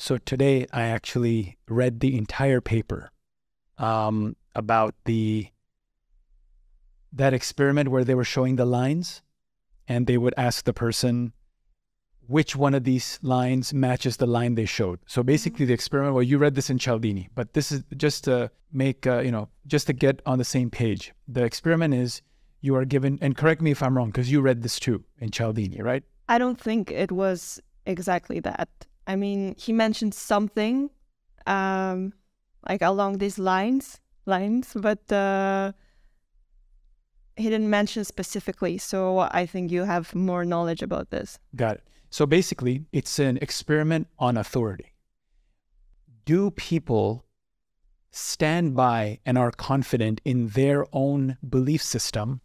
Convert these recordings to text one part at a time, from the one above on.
So today I actually read the entire paper um, about the that experiment where they were showing the lines, and they would ask the person which one of these lines matches the line they showed. So basically, the experiment. Well, you read this in Cialdini, but this is just to make uh, you know, just to get on the same page. The experiment is you are given, and correct me if I'm wrong, because you read this too in Cialdini, right? I don't think it was exactly that. I mean, he mentioned something um, like along these lines, lines, but uh, he didn't mention specifically. So I think you have more knowledge about this. Got it. So basically, it's an experiment on authority. Do people stand by and are confident in their own belief system,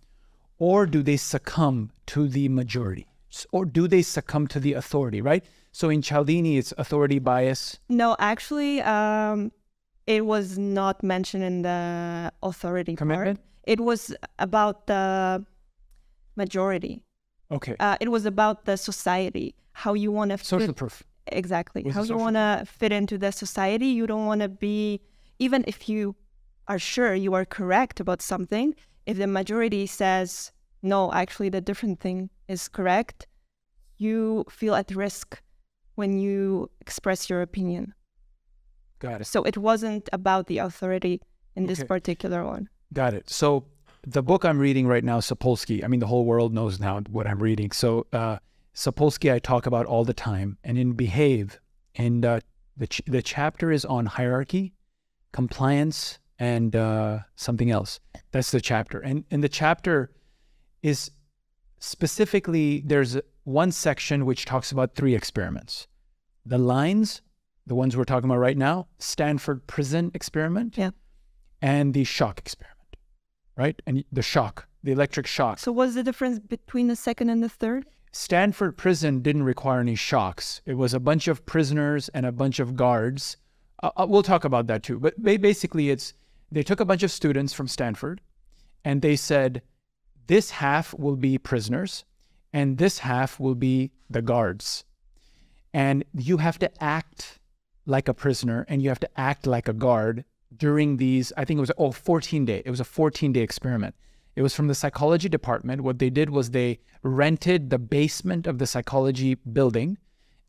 or do they succumb to the majority? Or do they succumb to the authority, right? So in Cialdini, it's authority bias. No, actually, um, it was not mentioned in the authority Commitment? part. It was about the majority. Okay. Uh, it was about the society, how you want to Social fit proof. exactly how you want to fit into the society. You don't want to be even if you are sure you are correct about something. If the majority says no, actually the different thing is correct, you feel at risk when you express your opinion. Got it. So it wasn't about the authority in this Okay. particular one. Got it. So the book I'm reading right now, Sapolsky. I mean, the whole world knows now what I'm reading. So uh, Sapolsky, I talk about all the time, and in Behave, and uh, the ch- the chapter is on hierarchy, compliance, and uh, something else. That's the chapter, and and the chapter is specifically there's one section which talks about three experiments, the lines, the ones we're talking about right now, Stanford prison experiment, Yeah. and the shock experiment, right? And the shock, the electric shock. So what's the difference between the second and the third? Stanford prison didn't require any shocks. It was a bunch of prisoners and a bunch of guards. Uh, uh, we'll talk about that too. But basically, it's they took a bunch of students from Stanford, and they said, this half will be prisoners, and this half will be the guards, and you have to act like a prisoner, and you have to act like a guard during these. I think it was oh 14 day. It was a 14 day experiment. It was from the psychology department. What they did was they rented the basement of the psychology building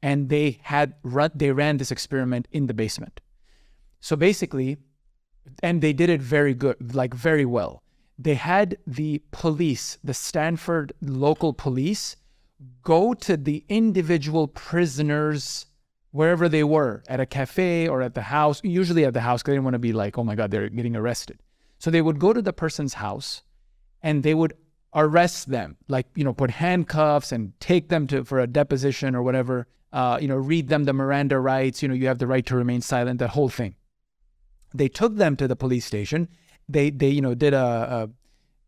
and they had run they ran this experiment in the basement. So basically, and they did it very good, like very well. They had the police, the Stanford local police, go to the individual prisoners wherever they were at a cafe or at the house, usually at the house because they didn't want to be like, oh my God, they're getting arrested. So they would go to the person's house and they would arrest them, like, you know, put handcuffs and take them to for a deposition or whatever, uh, you know, read them the Miranda rights, you know, you have the right to remain silent, that whole thing. They took them to the police station. They, they you know, did a,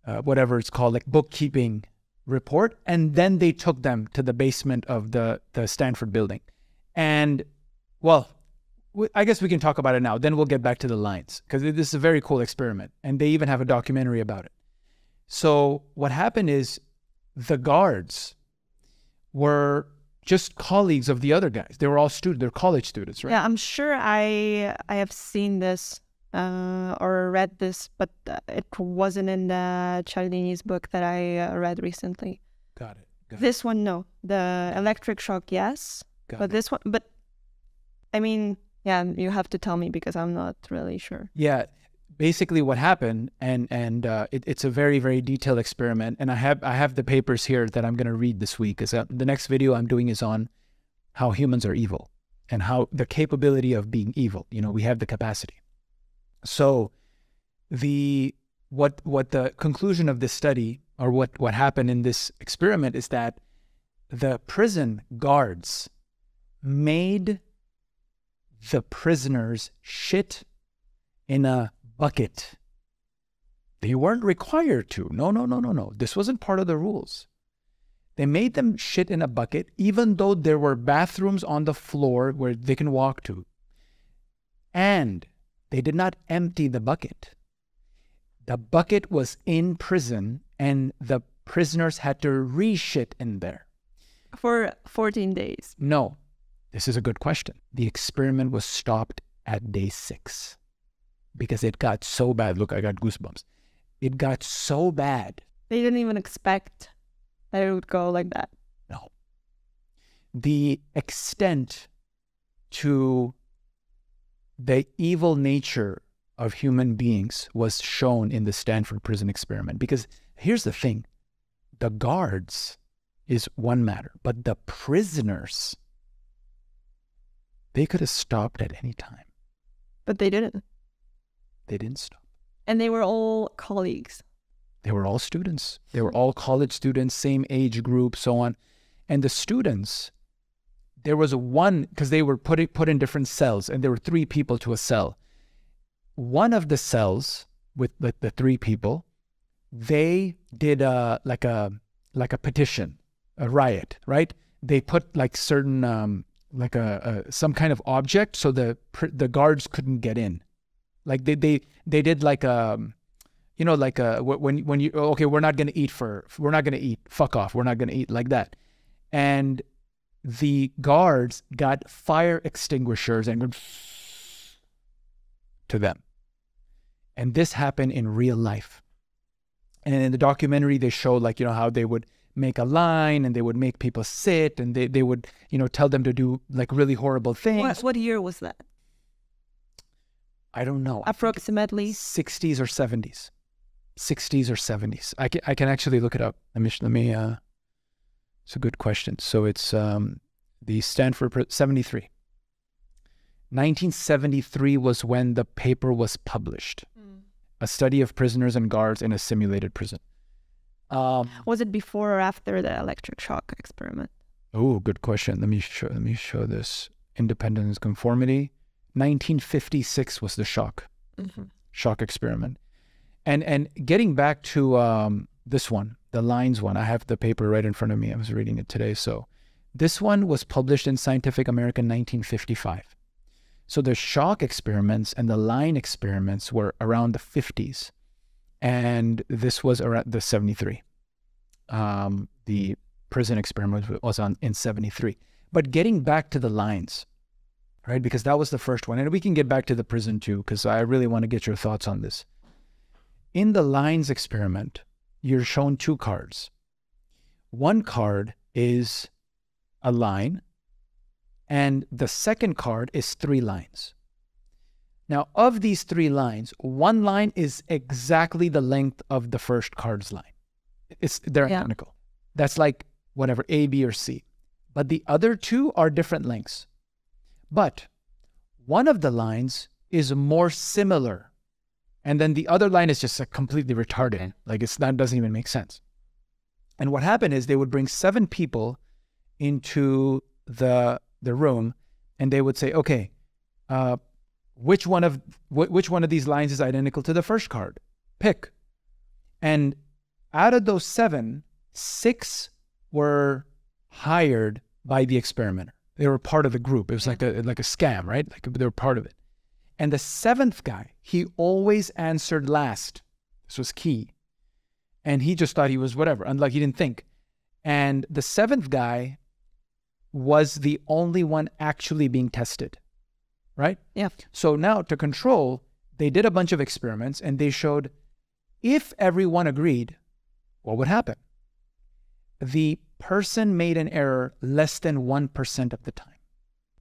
a, a whatever it's called, like bookkeeping report, and then they took them to the basement of the, the Stanford building. And, well, we- I guess we can talk about it now. Then we'll get back to the lines because this is a very cool experiment, and they even have a documentary about it. So what happened is the guards were just colleagues of the other guys. They were all students. They're college students, right? Yeah, I'm sure I I have seen this uh, or read this, but uh, it wasn't in the Cialdini's book that I uh, read recently. Got it. Got it. This one, no. The electric shock, yes, Got but it. this one, but I mean, yeah, you have to tell me because I'm not really sure. Yeah, basically what happened, and and uh, it, it's a very very detailed experiment, and I have I have the papers here that I'm gonna read this week. Is the next video I'm doing is on how humans are evil and how the capability of being evil. You know, we have the capacity. So, the what what the conclusion of this study or what what happened in this experiment is that the prison guards made the prisoners shit in a bucket. They weren't required to. No, no, no, no, no. This wasn't part of the rules. They made them shit in a bucket, even though there were bathrooms on the floor where they can walk to. And they did not empty the bucket. The bucket was in prison, and the prisoners had to re shit in there. For 14 days. No, This is a good question. The experiment was stopped at day six because it got so bad. Look, I got goosebumps. It got so bad. They didn't even expect that it would go like that. No. The extent to the evil nature of human beings was shown in the Stanford prison experiment. Because here's the thing the guards is one matter, but the prisoners, they could have stopped at any time. But they didn't. They didn't stop. And they were all colleagues. They were all students. They were all college students, same age group, so on. And the students, there was one because they were put put in different cells, and there were three people to a cell. One of the cells with the, the three people, they did a like a like a petition, a riot, right? They put like certain um, like a, a some kind of object so the the guards couldn't get in. Like they they they did like a um, you know like a when when you okay we're not gonna eat for we're not gonna eat fuck off we're not gonna eat like that, and the guards got fire extinguishers and to them. And this happened in real life. And in the documentary, they showed like, you know, how they would make a line and they would make people sit and they, they would, you know, tell them to do like really horrible things. What, what year was that? I don't know. Approximately 60s or 70s. 60s or 70s. I can, I can actually look it up. Let me, let me, uh, it's a good question. So it's um, the Stanford 73. 1973 was when the paper was published. Mm. A study of prisoners and guards in a simulated prison. Um, was it before or after the electric shock experiment? Oh, good question. Let me show. Let me show this. Independence conformity. 1956 was the shock mm-hmm. shock experiment, and and getting back to um, this one, the lines one. I have the paper right in front of me. I was reading it today. So this one was published in Scientific American 1955. So the shock experiments and the line experiments were around the 50s and this was around the 73. Um, the prison experiment was on in 73. But getting back to the lines, right? Because that was the first one. And we can get back to the prison too, because I really want to get your thoughts on this. In the lines experiment, you're shown two cards. One card is a line, and the second card is three lines. Now, of these three lines, one line is exactly the length of the first card's line. It's they're yeah. identical. That's like whatever A, B, or C. But the other two are different lengths. But one of the lines is more similar, and then the other line is just like completely retarded. Like it's that doesn't even make sense. And what happened is they would bring seven people into the the room, and they would say, "Okay, uh, which one of wh- which one of these lines is identical to the first card? Pick. And out of those seven, six were hired by the experimenter. They were part of the group. It was like a like a scam, right? Like they were part of it. And the seventh guy, he always answered last. This was key. And he just thought he was whatever, unlike he didn't think. And the seventh guy was the only one actually being tested right? Yeah. So now to control, they did a bunch of experiments and they showed if everyone agreed, what would happen? The person made an error less than 1% of the time.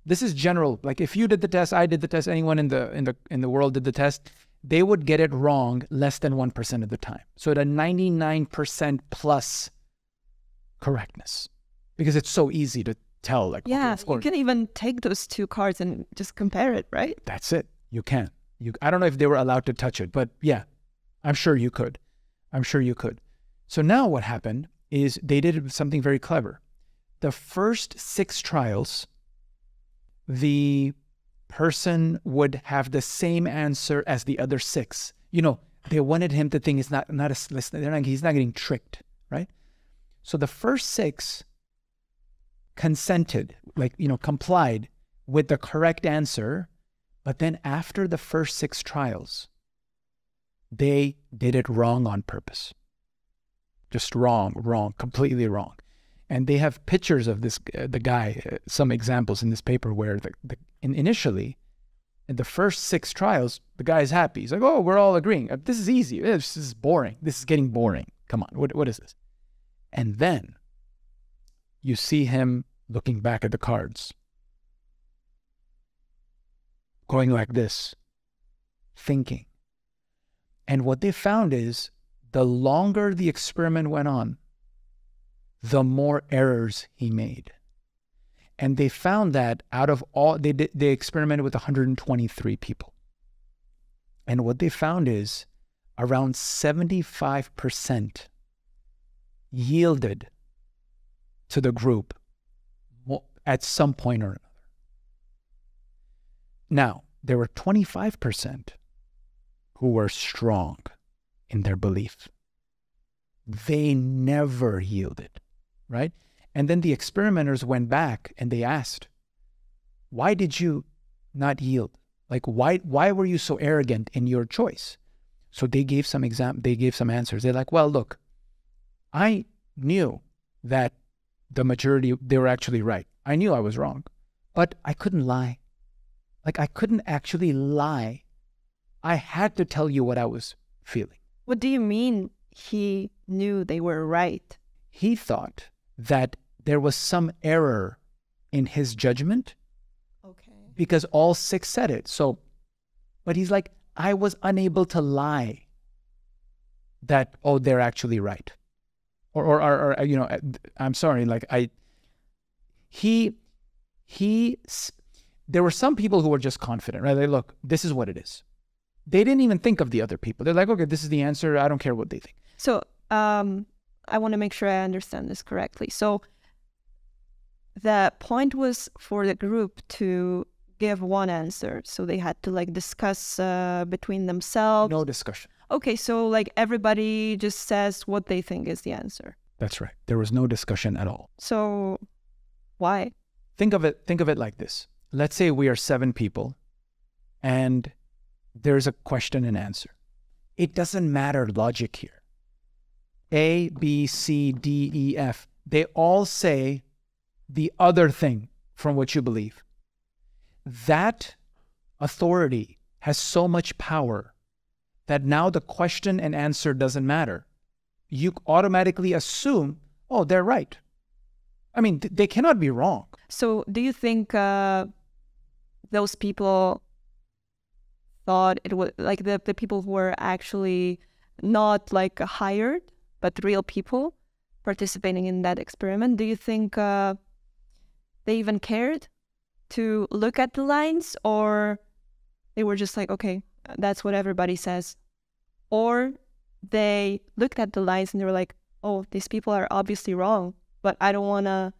This is general. Like if you did the test, I did the test, anyone in the in the in the world did the test, they would get it wrong less than 1% of the time. So at a 99% plus correctness because it's so easy to tell like yeah okay, you can even take those two cards and just compare it right? That's it. You can. You i don't know if they were allowed to touch it but yeah i'm sure you could. I'm sure you could. So now what happened is they did something very clever. The first six trials the person would have the same answer as the other six you know they wanted him to think it's not not a they're not he's not getting tricked right so the first six consented, like, you know, complied with the correct answer. But then after the first six trials, they did it wrong on purpose. Just wrong, wrong, completely wrong. And they have pictures of this uh, the guy, uh, some examples in this paper where the, the in, initially in the first six trials, the guy is happy. He's like, "Oh, we're all agreeing. Uh, this is easy. This is boring. This is getting boring. Come on, what what is this?" And then you see him looking back at the cards, going like this, thinking. And what they found is the longer the experiment went on, the more errors he made. And they found that out of all, they, they experimented with 123 people. And what they found is around 75% yielded to the group at some point or another. Now, there were 25% who were strong in their belief. They never yielded, right? And then the experimenters went back and they asked, why did you not yield? Like, why, why were you so arrogant in your choice? So they gave some exam, they gave some answers. They're like, well, look, I knew that the majority, they were actually right. I knew I was wrong, but I couldn't lie. Like, I couldn't actually lie. I had to tell you what I was feeling. What do you mean he knew they were right? He thought that there was some error in his judgment. Okay. Because all six said it. So, but he's like, I was unable to lie that, oh, they're actually right or, or, or, or you know, I'm sorry, like I, he, he, there were some people who were just confident, right? They look, this is what it is. They didn't even think of the other people. They're like, okay, this is the answer. I don't care what they think. So, um, I want to make sure I understand this correctly. So, the point was for the group to give one answer. So they had to like discuss uh, between themselves. No discussion. Okay, so like everybody just says what they think is the answer. That's right. There was no discussion at all. So why? Think of it think of it like this. Let's say we are 7 people and there's a question and answer. It doesn't matter logic here. A, B, C, D, E, F. They all say the other thing from what you believe. That authority has so much power that now the question and answer doesn't matter. You automatically assume, oh, they're right. I mean, th- they cannot be wrong. So, do you think uh, those people thought it was like the, the people who were actually not like hired, but real people participating in that experiment? Do you think uh, they even cared to look at the lines, or they were just like, okay, that's what everybody says. Or they looked at the lines and they were like, oh, these people are obviously wrong, but I don't want to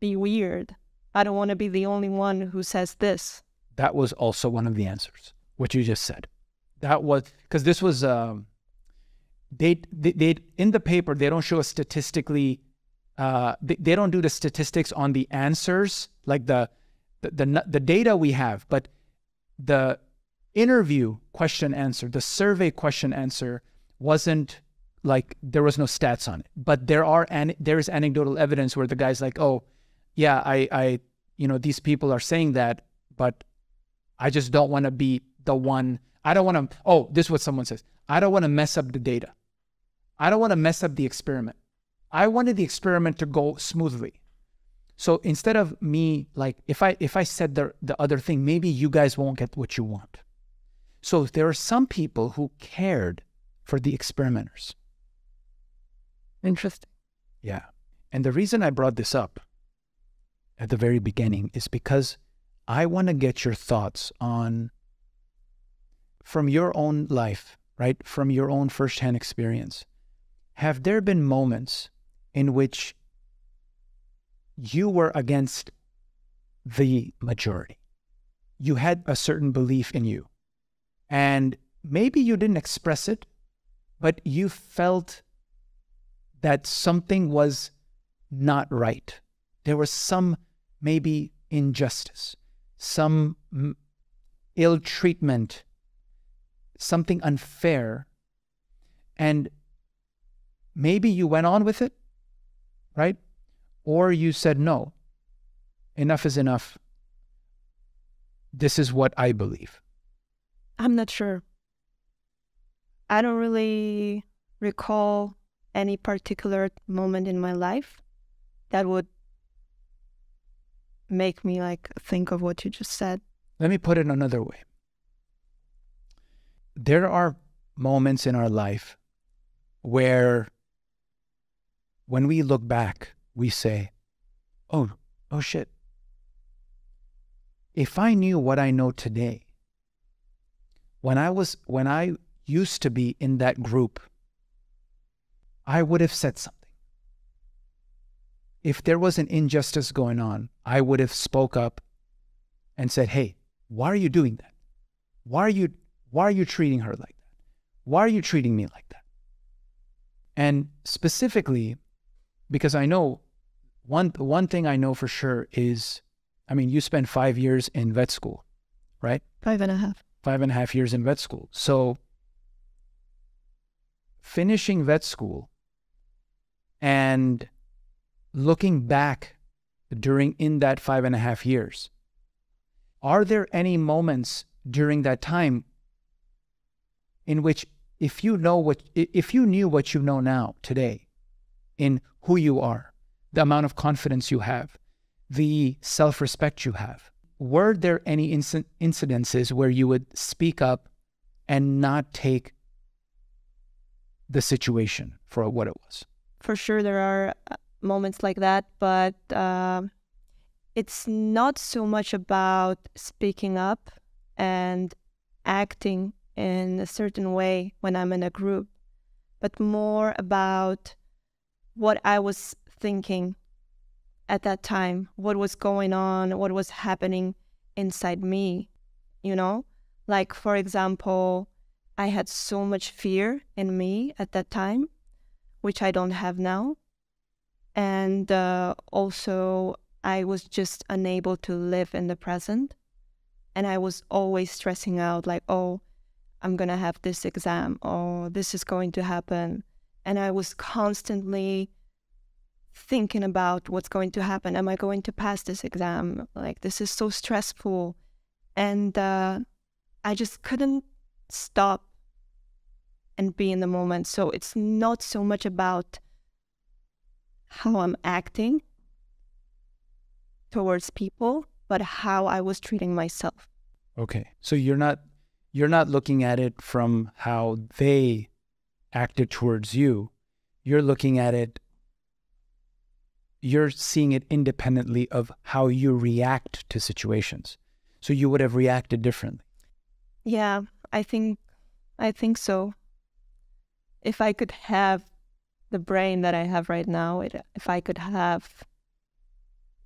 be weird. I don't want to be the only one who says this. That was also one of the answers, what you just said. That was because this was, um, they, they, they, in the paper, they don't show a statistically, uh, they, they don't do the statistics on the answers, like the, the, the, the data we have, but the interview question answer, the survey question answer wasn't like there was no stats on it, but there are and there is anecdotal evidence where the guy's like, oh, yeah, I, I, you know, these people are saying that, but I just don't want to be the one. I don't want to. Oh, this is what someone says. I don't want to mess up the data. I don't want to mess up the experiment. I wanted the experiment to go smoothly. So instead of me like if I if I said the the other thing, maybe you guys won't get what you want. So there are some people who cared for the experimenters. Interesting. Yeah. And the reason I brought this up at the very beginning is because I want to get your thoughts on from your own life, right? From your own firsthand experience. Have there been moments in which you were against the majority? You had a certain belief in you and maybe you didn't express it, but you felt that something was not right. There was some maybe injustice, some ill treatment, something unfair. And maybe you went on with it, right? or you said, no, enough is enough. This is what I believe. I'm not sure. I don't really recall any particular moment in my life that would make me like think of what you just said. Let me put it another way. There are moments in our life where when we look back, we say, oh, oh shit. If I knew what I know today, when I was, when I used to be in that group, I would have said something. If there was an injustice going on, I would have spoke up and said, "Hey, why are you doing that? Why are you why are you treating her like that? Why are you treating me like that?" And specifically because I know one one thing I know for sure is I mean, you spent 5 years in vet school, right? Five and a half. Five and a half years in vet school. So finishing vet school and looking back during in that five and a half years are there any moments during that time in which if you know what if you knew what you know now today in who you are the amount of confidence you have the self-respect you have were there any inc- incidences where you would speak up and not take the situation for what it was. For sure, there are uh, moments like that, but uh, it's not so much about speaking up and acting in a certain way when I'm in a group, but more about what I was thinking at that time, what was going on, what was happening inside me, you know? Like, for example, I had so much fear in me at that time, which I don't have now. And uh, also, I was just unable to live in the present. And I was always stressing out, like, oh, I'm going to have this exam, or this is going to happen. And I was constantly thinking about what's going to happen. Am I going to pass this exam? Like, this is so stressful. And uh, I just couldn't stop and be in the moment. So it's not so much about how I'm acting towards people, but how I was treating myself. Okay. So you're not you're not looking at it from how they acted towards you. You're looking at it you're seeing it independently of how you react to situations. So you would have reacted differently. Yeah, I think I think so. If I could have the brain that I have right now, it, if I could have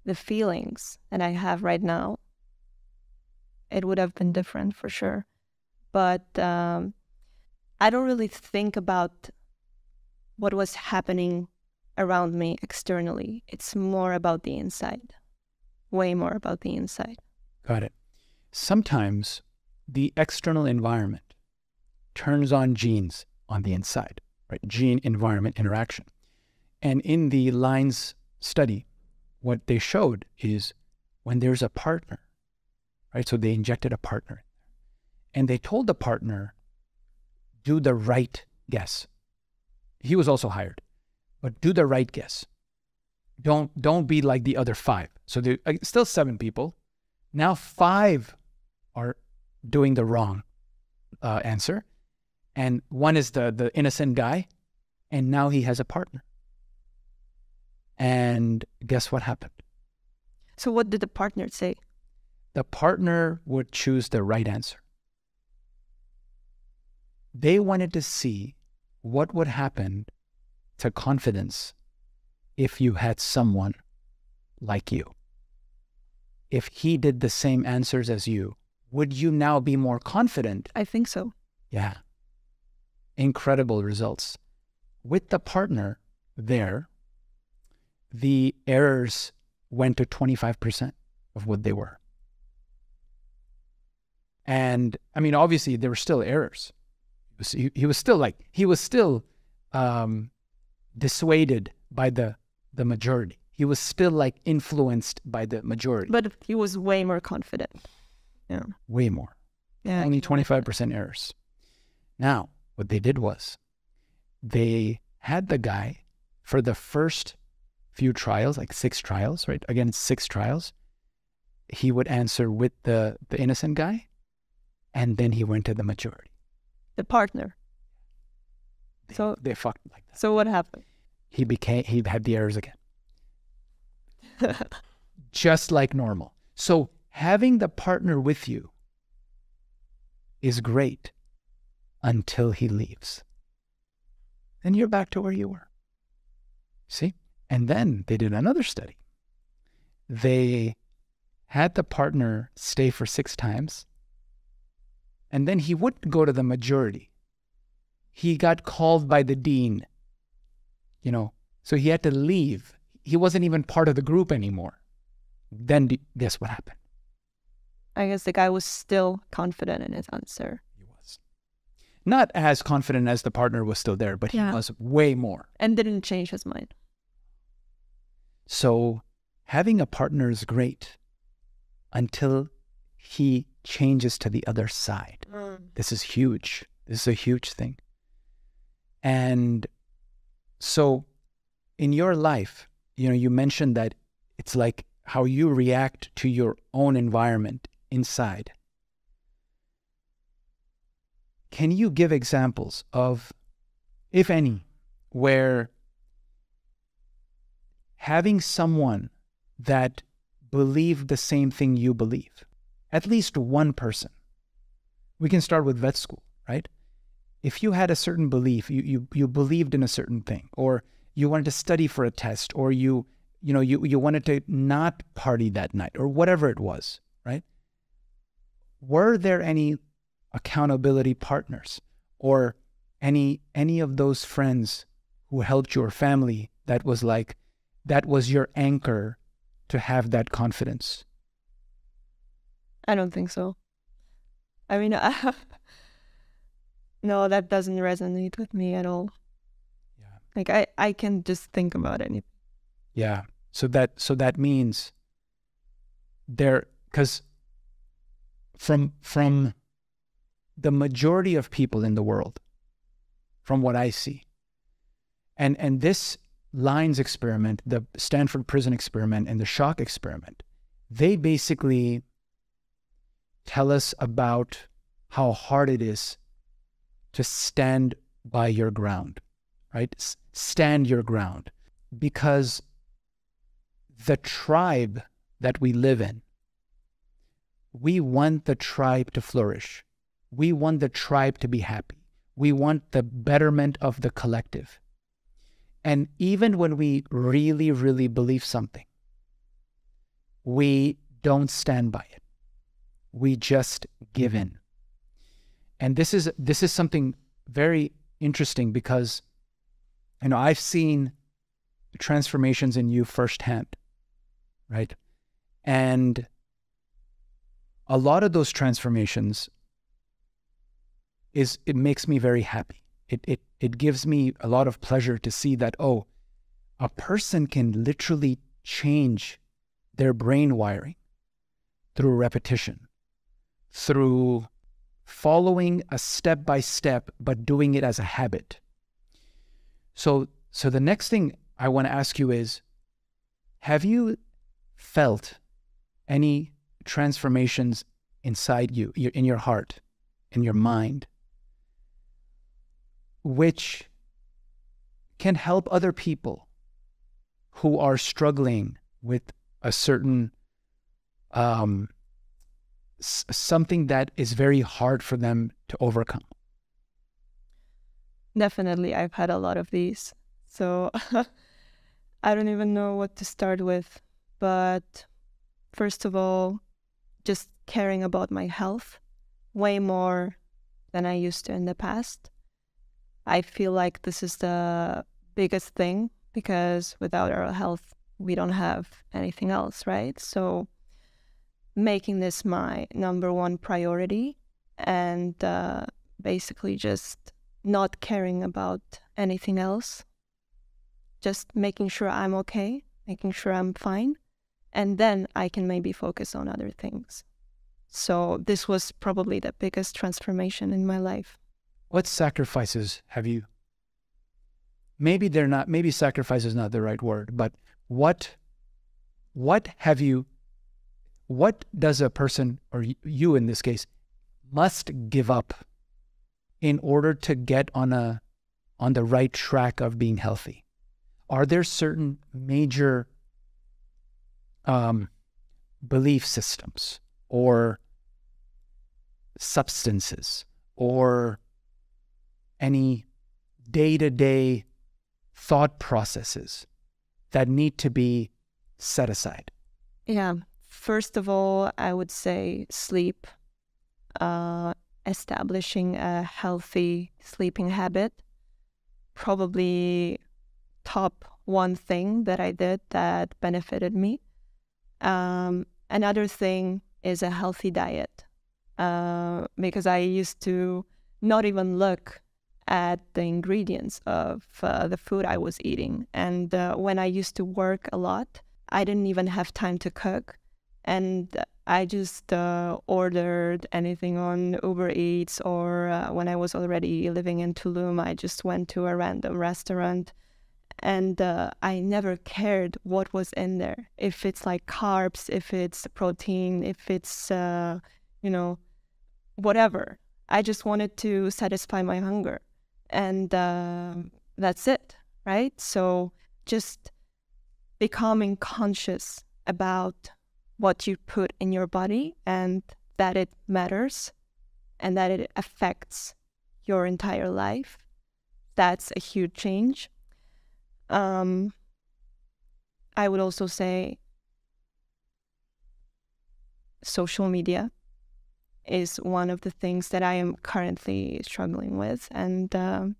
the feelings that I have right now, it would have been different for sure. But um, I don't really think about what was happening around me externally. It's more about the inside, way more about the inside. Got it. Sometimes the external environment turns on genes on the inside, right? Gene environment interaction. And in the lines study, what they showed is when there's a partner, right? So they injected a partner and they told the partner, do the right guess. He was also hired, but do the right guess. Don't don't be like the other five. So there uh, still seven people. Now five are doing the wrong uh, answer, and one is the the innocent guy, and now he has a partner. And guess what happened? So what did the partner say? The partner would choose the right answer. They wanted to see what would happen to confidence if you had someone like you. If he did the same answers as you, would you now be more confident? I think so. Yeah. Incredible results. With the partner there, the errors went to 25% of what they were. And I mean, obviously, there were still errors. He was, he, he was still like, he was still um, dissuaded by the, the majority. he was still like influenced by the majority. But he was way more confident. Yeah. Way more. Yeah. Only 25% errors. Now, what they did was they had the guy for the first few trials, like six trials, right? Again, six trials. He would answer with the, the innocent guy, and then he went to the majority. The partner. They, So- they fucked like that. So what happened? He became he had the errors again. just like normal. So having the partner with you is great until he leaves. Then you're back to where you were. See? And then they did another study. They had the partner stay for six times, and then he wouldn't go to the majority. He got called by the dean, you know, so he had to leave. He wasn't even part of the group anymore. Then guess what happened? I guess the guy was still confident in his answer He was not as confident as the partner was still there, but Yeah. he was way more. and didn't change his mind. So having a partner is great until he changes to the other side. Mm. This is huge. This is a huge thing. And so in your life, you know, you mentioned that it's like how you react to your own environment inside. Can you give examples of, if any, where having someone that believed the same thing you believe, at least one person, we can start with vet school, right? If you had a certain belief, you, you, you believed in a certain thing, or you wanted to study for a test, or you, you know, you, you wanted to not party that night, or whatever it was, right? Were there any accountability partners or any any of those friends who helped your family that was like that was your anchor to have that confidence? I don't think so. I mean, I, no, that doesn't resonate with me at all. Yeah. Like I, I can just think about anything. Yeah. So that so that means there because from from the majority of people in the world, from what I see, and and this Lines experiment, the Stanford prison experiment, and the shock experiment, they basically tell us about how hard it is to stand by your ground, right? S- stand your ground because the tribe that we live in, we want the tribe to flourish. We want the tribe to be happy. We want the betterment of the collective. And even when we really, really believe something, we don't stand by it. We just give mm-hmm. in. And this is this is something very interesting because you know I've seen transformations in you firsthand, right? And a lot of those transformations is it makes me very happy. It it it gives me a lot of pleasure to see that oh, a person can literally change their brain wiring through repetition, through following a step by step, but doing it as a habit. So, so the next thing I want to ask you is Have you felt any transformations inside you, in your heart, in your mind, which can help other people who are struggling with a certain um, something that is very hard for them to overcome. Definitely, I've had a lot of these. So I don't even know what to start with. But first of all, just caring about my health way more than I used to in the past. I feel like this is the biggest thing because without our health, we don't have anything else, right? So making this my number one priority and uh, basically just not caring about anything else, just making sure I'm okay making sure I'm fine. And then I can maybe focus on other things. So this was probably the biggest transformation in my life. What sacrifices have you? Maybe they're not, maybe sacrifice is not the right word, but what, what have you, what does a person, or you in this case, must give up in order to get on a, on the right track of being healthy? Are there certain major um, belief systems or substances or any day to day thought processes that need to be set aside? Yeah. First of all, I would say sleep, uh, establishing a healthy sleeping habit. Probably top one thing that I did that benefited me. Um, another thing is a healthy diet uh, because I used to not even look at the ingredients of uh, the food I was eating. And uh, when I used to work a lot, I didn't even have time to cook. And I just uh, ordered anything on Uber Eats, or uh, when I was already living in Tulum, I just went to a random restaurant and uh, I never cared what was in there. If it's like carbs, if it's protein, if it's uh, you know whatever. I just wanted to satisfy my hunger, and uh, that's it, right? So just becoming conscious about what you put in your body and that it matters and that it affects your entire life. That's a huge change um, I would also say social media is one of the things that I am currently struggling with, and um,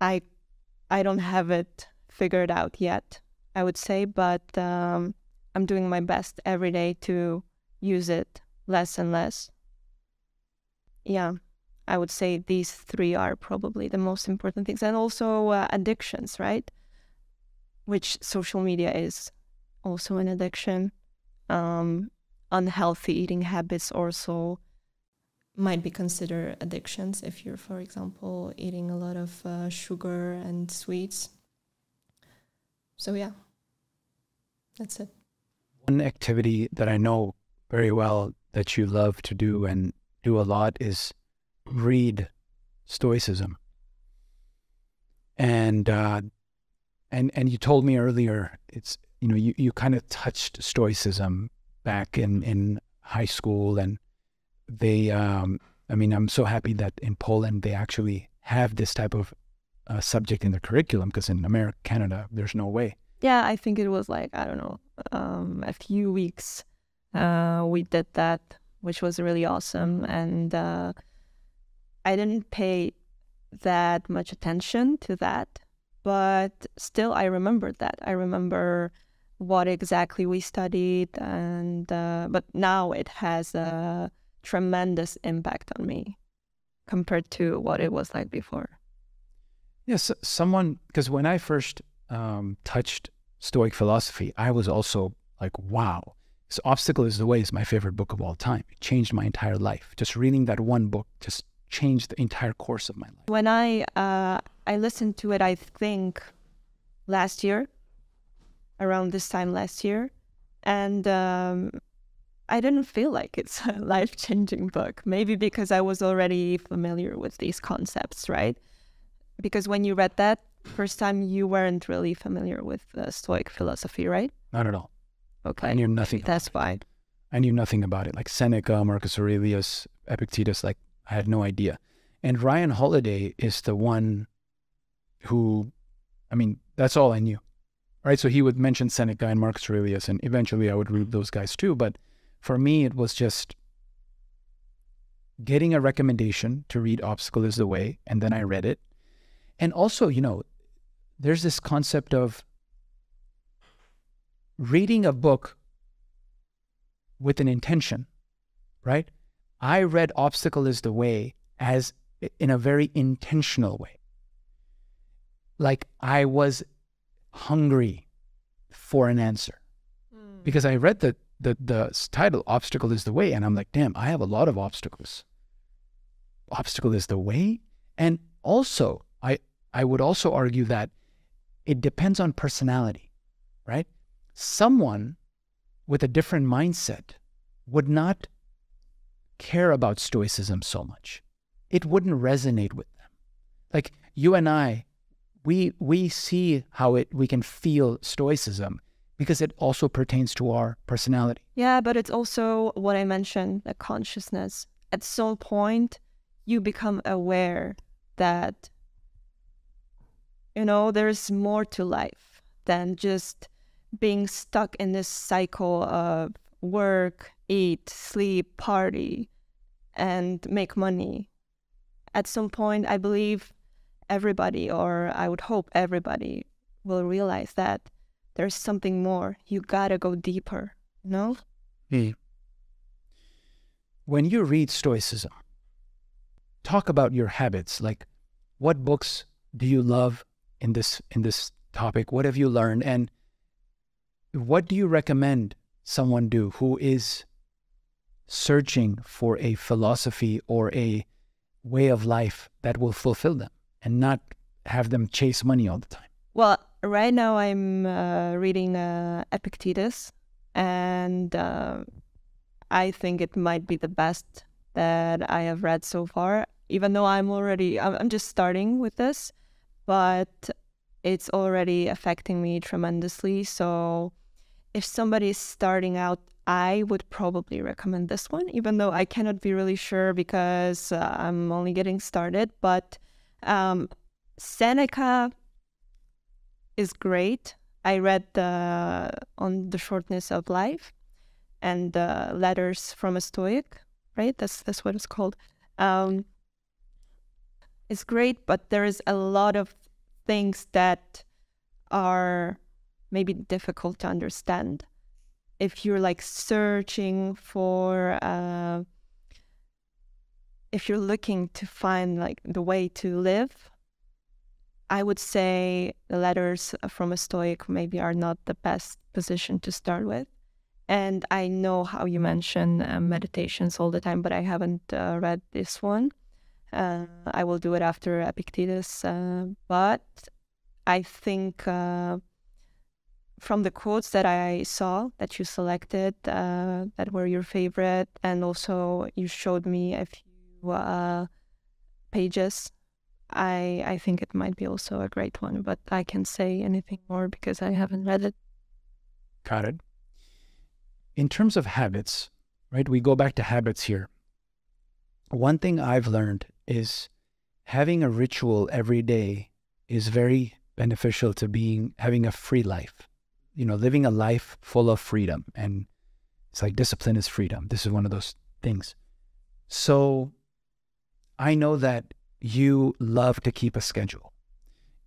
I I don't have it figured out yet. I would say, but um, I'm doing my best every day to use it less and less. Yeah. I would say these three are probably the most important things. And also uh, addictions, right? Which social media is also an addiction. Um, unhealthy eating habits also might be considered addictions if you're, for example, eating a lot of uh, sugar and sweets. So, yeah, that's it. One activity that I know very well that you love to do and do a lot is read Stoicism. And uh, and and you told me earlier it's you know you, you kind of touched Stoicism back in in high school and they um, I mean I'm so happy that in Poland they actually have this type of uh, subject in the curriculum because in America Canada there's no way. Yeah, I think it was like I don't know um, a few weeks uh, we did that, which was really awesome and. Uh, I didn't pay that much attention to that, but still I remembered that. I remember what exactly we studied, and uh, but now it has a tremendous impact on me compared to what it was like before. Yes, someone because when I first um, touched Stoic philosophy, I was also like, wow. This Obstacle is the Way is my favorite book of all time. It changed my entire life. Just reading that one book just changed the entire course of my life. When I uh, I listened to it, I think last year, around this time last year, and um, I didn't feel like it's a life changing book. Maybe because I was already familiar with these concepts, right? Because when you read that first time, you weren't really familiar with uh, Stoic philosophy, right? Not at all. Okay, I knew nothing. That's fine. I knew nothing about it. Like Seneca, Marcus Aurelius, Epictetus, like I had no idea. And Ryan Holiday is the one who, I mean, that's all I knew. Right. So he would mention Seneca and Marcus Aurelius, and eventually I would read those guys too. But for me, it was just getting a recommendation to read Obstacle is the Way, and then I read it. And also, you know, there's this concept of reading a book with an intention, right? I read Obstacle is the Way as in a very intentional way. Like I was hungry for an answer mm. because I read the, the the title "Obstacle is the Way," and I'm like, damn, I have a lot of obstacles. Obstacle is the way, and also I I would also argue that it depends on personality, right? Someone with a different mindset would not care about stoicism so much. It wouldn't resonate with them. Like you and I, we we see how it we can feel stoicism because it also pertains to our personality. Yeah, but it's also what I mentioned, the consciousness. At some point you become aware that you know there's more to life than just being stuck in this cycle of work, eat, sleep, party, and make money. At some point, I believe everybody, or I would hope everybody, will realize that there's something more. You gotta go deeper, no? Hmm. When you read Stoicism, talk about your habits. Like, what books do you love in this in this topic? What have you learned, and what do you recommend someone do who is searching for a philosophy or a way of life that will fulfill them and not have them chase money all the time? Well, right now I'm uh, reading uh, Epictetus, and uh, I think it might be the best that I have read so far. Even though I'm already, I'm just starting with this, but it's already affecting me tremendously. So if somebody is starting out, I would probably recommend this one, even though I cannot be really sure because uh, I'm only getting started. But um, Seneca is great. I read the on the shortness of life and the letters from a Stoic, right? That's that's what it's called. Um, it's great, but there is a lot of things that are maybe difficult to understand. If you're like searching for uh, if you're looking to find like the way to live i would say the letters from a stoic maybe are not the best position to start with. And i know how you mention uh, meditations all the time but i haven't uh, read this one uh, i will do it after epictetus uh, but i think uh, from the quotes that I saw that you selected uh, that were your favorite, and also you showed me a few uh, pages. I I think it might be also a great one, but I can't say anything more because I haven't read it. Got it. In terms of habits, right? We go back to habits here. One thing I've learned is having a ritual every day is very beneficial to being having a free life you know, living a life full of freedom. And it's like discipline is freedom. This is one of those things. So I know that you love to keep a schedule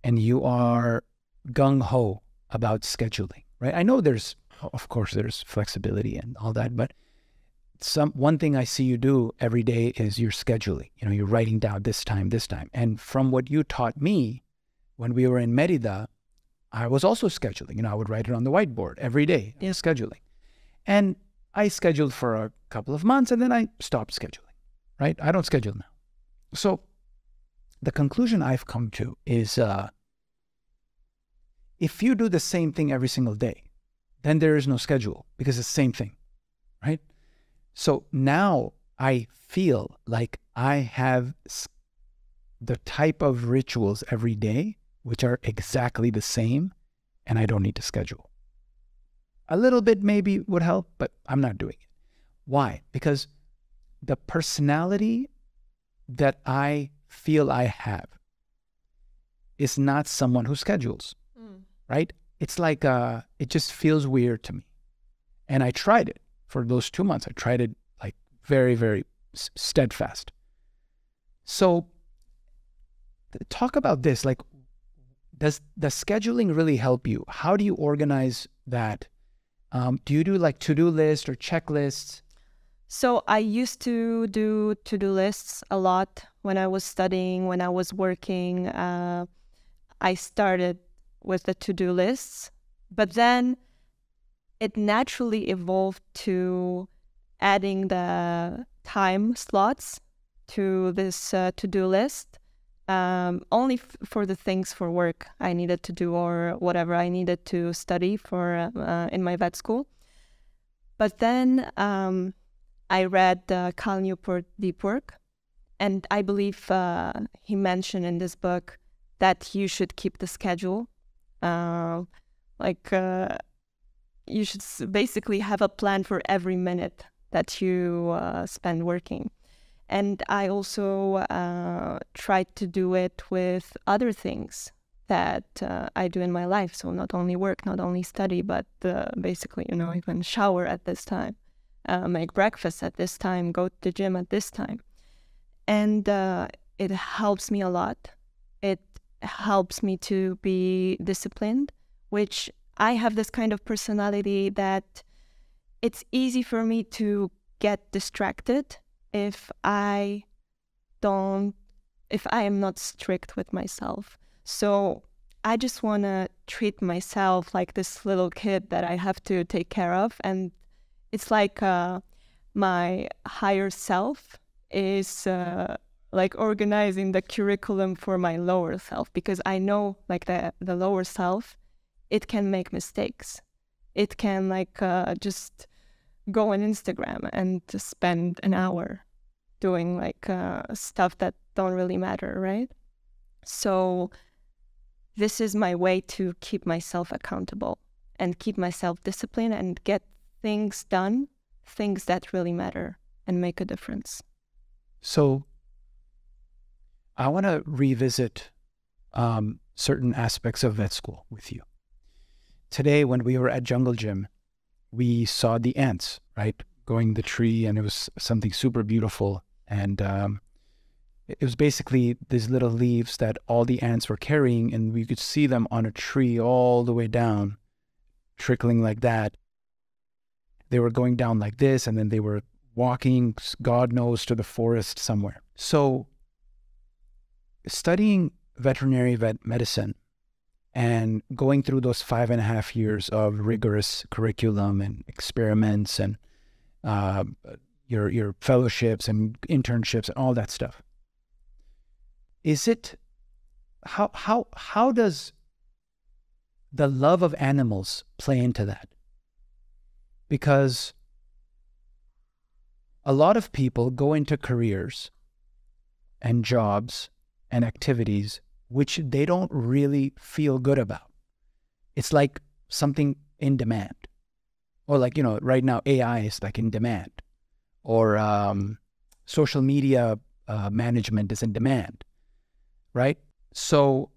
and you are gung ho about scheduling, right? I know there's, of course, there's flexibility and all that, but some one thing I see you do every day is you're scheduling. You know, you're writing down this time, this time. And from what you taught me when we were in Merida, I was also scheduling. You know, I would write it on the whiteboard every day, yeah. scheduling. And I scheduled for a couple of months and then I stopped scheduling, right? I don't schedule now. So the conclusion I've come to is uh, if you do the same thing every single day, then there is no schedule because it's the same thing, right? So now I feel like I have the type of rituals every day which are exactly the same, and I don't need to schedule. A little bit maybe would help, but I'm not doing it. Why? Because the personality that I feel I have is not someone who schedules, mm. right? It's like uh, it just feels weird to me. And I tried it for those two months. I tried it like very, very steadfast. So talk about this. Like, does the scheduling really help you? How do you organize that? Um, do you do like to do lists or checklists? So I used to do to do lists a lot when I was studying, when I was working. Uh, I started with the to do lists, but then it naturally evolved to adding the time slots to this uh, to-do list um, only for the things for work I needed to do or whatever I needed to study for uh, in my vet school. But then um, I read uh, Cal Newport Deep Work, and I believe uh, he mentioned in this book that you should keep the schedule, uh, like uh, you should basically have a plan for every minute that you uh, spend working. And I also uh, tried to do it with other things that uh, I do in my life. So not only work, not only study, but uh, basically, you know, even shower at this time, uh, make breakfast at this time, go to the gym at this time. And uh, it helps me a lot. It helps me to be disciplined, which I have this kind of personality that it's easy for me to get distracted if I don't, if I am not strict with myself. So I just want to treat myself like this little kid that I have to take care of. And it's like uh, my higher self is uh, like organizing the curriculum for my lower self because I know like the, the lower self, it can make mistakes. It can like uh, just go on Instagram and spend an hour doing like uh, stuff that don't really matter, right? So this is my way to keep myself accountable and keep myself disciplined and get things done, things that really matter and make a difference. So I want to revisit um, certain aspects of vet school with you. Today, when we were at Jungle Gym, we saw the ants, right, going the tree, and it was something super beautiful. And um, it was basically these little leaves that all the ants were carrying, and we could see them on a tree all the way down, trickling like that. They were going down like this, and then they were walking, God knows, to the forest somewhere. So, studying veterinary vet medicine and going through those five and a half years of rigorous curriculum and experiments and uh, your your fellowships and internships and all that stuff. Is it how how how does the love of animals play into that? Because a lot of people go into careers and jobs and activities which they don't really feel good about. It's like something in demand. Or like, you know, right now AI is like in demand. Or um, social media uh, management is in demand, right? So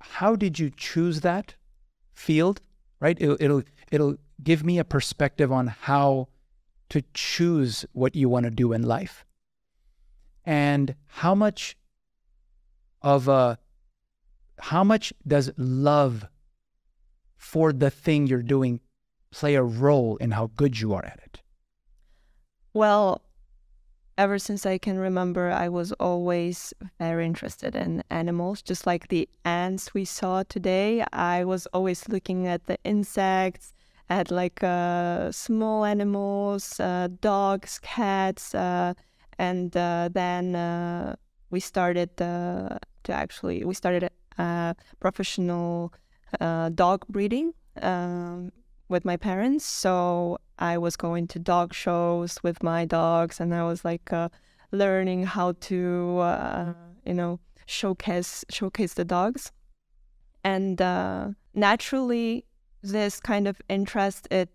how did you choose that field, right? It'll, it'll, it'll give me a perspective on how to choose what you want to do in life and how much of a how much does love for the thing you're doing play a role in how good you are at it? Well, ever since I can remember, I was always very interested in animals, just like the ants we saw today. I was always looking at the insects, at like uh, small animals, uh, dogs, cats, uh, and uh, then uh, we started uh, to actually we started professional uh, dog breeding um, with my parents. So I was going to dog shows with my dogs, and I was like uh, learning how to, uh, you know, showcase showcase the dogs. And uh, naturally, this kind of interest it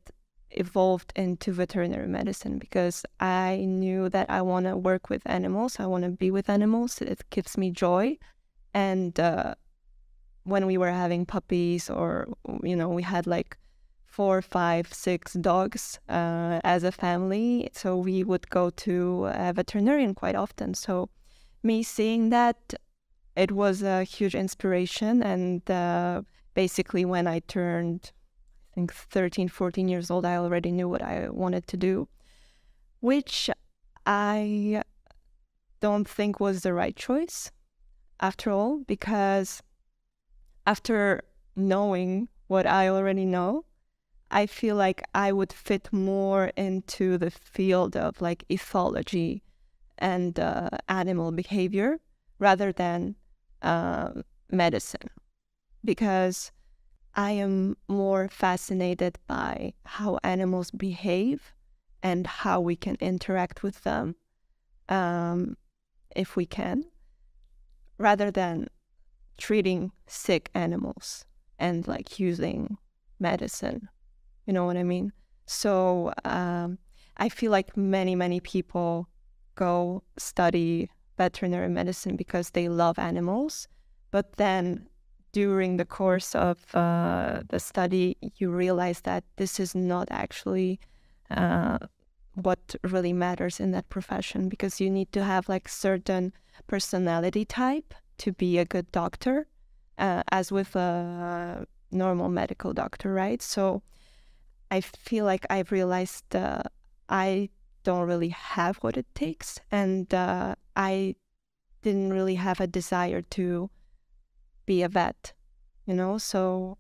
evolved into veterinary medicine because I knew that I want to work with animals. I want to be with animals. It gives me joy, and uh, when we were having puppies or you know we had like four five six dogs uh, as a family. So we would go to a veterinarian quite often. So me seeing that it was a huge inspiration. And uh, basically when i turned i think 13 14 years old i already knew what i wanted to do which i don't think was the right choice after all because after knowing what I already know, I feel like I would fit more into the field of like ethology and uh, animal behavior rather than uh, medicine. Because I am more fascinated by how animals behave and how we can interact with them um, if we can, rather than treating sick animals and like using medicine. You know what I mean? So um, I feel like many, many people go study veterinary medicine because they love animals, but then during the course of uh, the study, you realize that this is not actually uh, what really matters in that profession because you need to have like certain personality type to be a good doctor, uh, as with a normal medical doctor, right? So I feel like I've realized uh, I don't really have what it takes, and uh, I didn't really have a desire to be a vet, you know. So